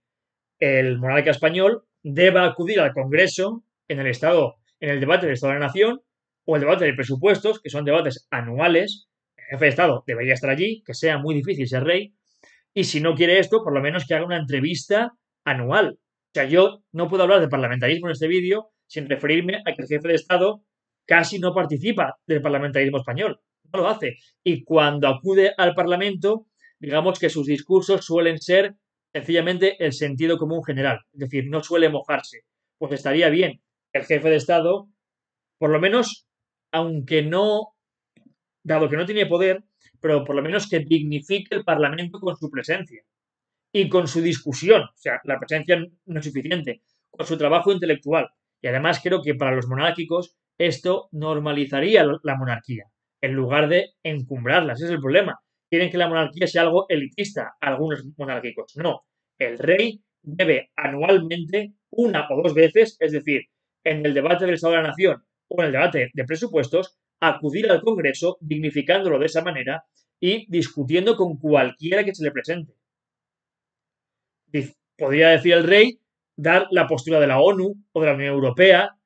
el monarca español deba acudir al Congreso en el Estado, en el debate del Estado de la Nación o el debate de presupuestos, que son debates anuales. El jefe de Estado debería estar allí, que sea muy difícil ser rey. Y si no quiere esto, por lo menos que haga una entrevista anual. O sea, yo no puedo hablar de parlamentarismo en este vídeo sin referirme a que el jefe de Estado casi no participa del parlamentarismo español no lo hace. Y cuando acude al Parlamento, digamos que sus discursos suelen ser sencillamente el sentido común general, es decir, no suele mojarse. Pues estaría bien el jefe de Estado, por lo menos, aunque no, dado que no tiene poder, pero por lo menos que dignifique el Parlamento con su presencia y con su discusión. O sea, la presencia no es suficiente, con su trabajo intelectual. Y además creo que para los monárquicos esto normalizaría la monarquía en lugar de encumbrarlas. Ese es el problema. Quieren que la monarquía sea algo elitista, algunos monárquicos. No. El rey debe anualmente, una o dos veces, es decir, en el debate del Estado de la Nación o en el debate de presupuestos, acudir al Congreso dignificándolo de esa manera y discutiendo con cualquiera que se le presente. Podría decir el rey dar la postura de la ONU o de la Unión Europea,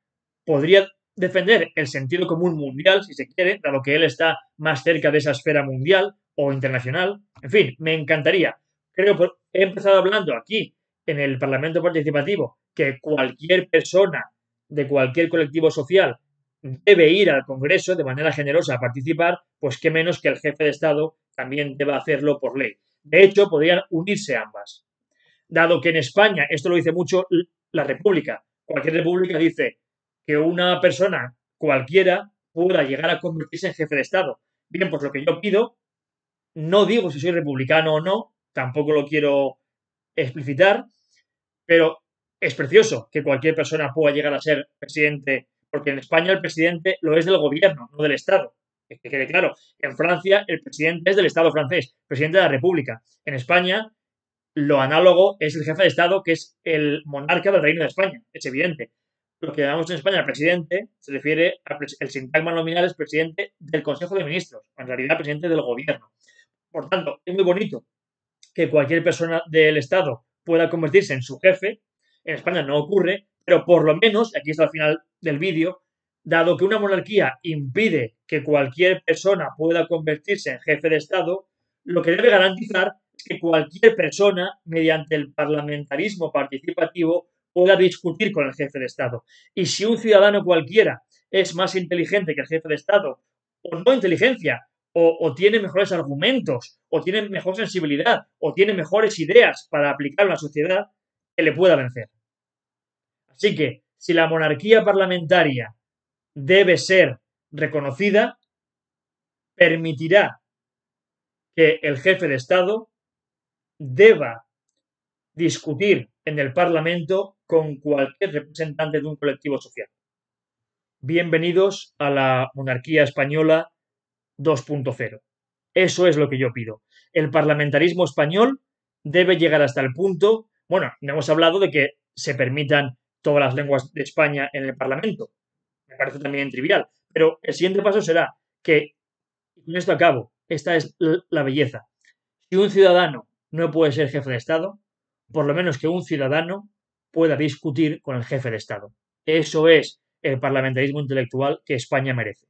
podría defender el sentido común mundial, si se quiere, dado que él está más cerca de esa esfera mundial o internacional. En fin, me encantaría. Creo que he empezado hablando aquí en el Parlamento Participativo que cualquier persona de cualquier colectivo social debe ir al Congreso de manera generosa a participar, pues qué menos que el jefe de Estado también deba hacerlo por ley. De hecho, podrían unirse ambas. Dado que en España, esto lo dice mucho la República, cualquier república dice que una persona cualquiera pueda llegar a convertirse en jefe de Estado. Bien, pues lo que yo pido, no digo si soy republicano o no, tampoco lo quiero explicitar, pero es precioso que cualquier persona pueda llegar a ser presidente, porque en España el presidente lo es del gobierno, no del Estado. Que quede claro, en Francia el presidente es del Estado francés, presidente de la República. En España lo análogo es el jefe de Estado, que es el monarca del Reino de España, es evidente. Lo que llamamos en España presidente se refiere al sintagma nominal es presidente del Consejo de Ministros, en realidad presidente del gobierno. Por tanto, es muy bonito que cualquier persona del Estado pueda convertirse en su jefe. En España no ocurre, pero por lo menos, aquí está al final del vídeo, dado que una monarquía impide que cualquier persona pueda convertirse en jefe de Estado, lo que debe garantizar es que cualquier persona, mediante el parlamentarismo participativo, pueda discutir con el jefe de Estado. Y si un ciudadano cualquiera es más inteligente que el jefe de Estado, o no inteligencia, o, tiene mejores argumentos, o tiene mejor sensibilidad, o tiene mejores ideas para aplicar a la sociedad, que le pueda vencer. Así que, si la monarquía parlamentaria debe ser reconocida, permitirá que el jefe de Estado deba discutir en el Parlamento con cualquier representante de un colectivo social. Bienvenidos a la monarquía española 2.0. Eso es lo que yo pido. El parlamentarismo español debe llegar hasta el punto, bueno, hemos hablado de que se permitan todas las lenguas de España en el Parlamento. Me parece también trivial. Pero el siguiente paso será que, con esto acabo, esta es la belleza. Si un ciudadano no puede ser jefe de Estado, por lo menos que un ciudadano pueda discutir con el jefe de Estado. Eso es el parlamentarismo intelectual que España merece.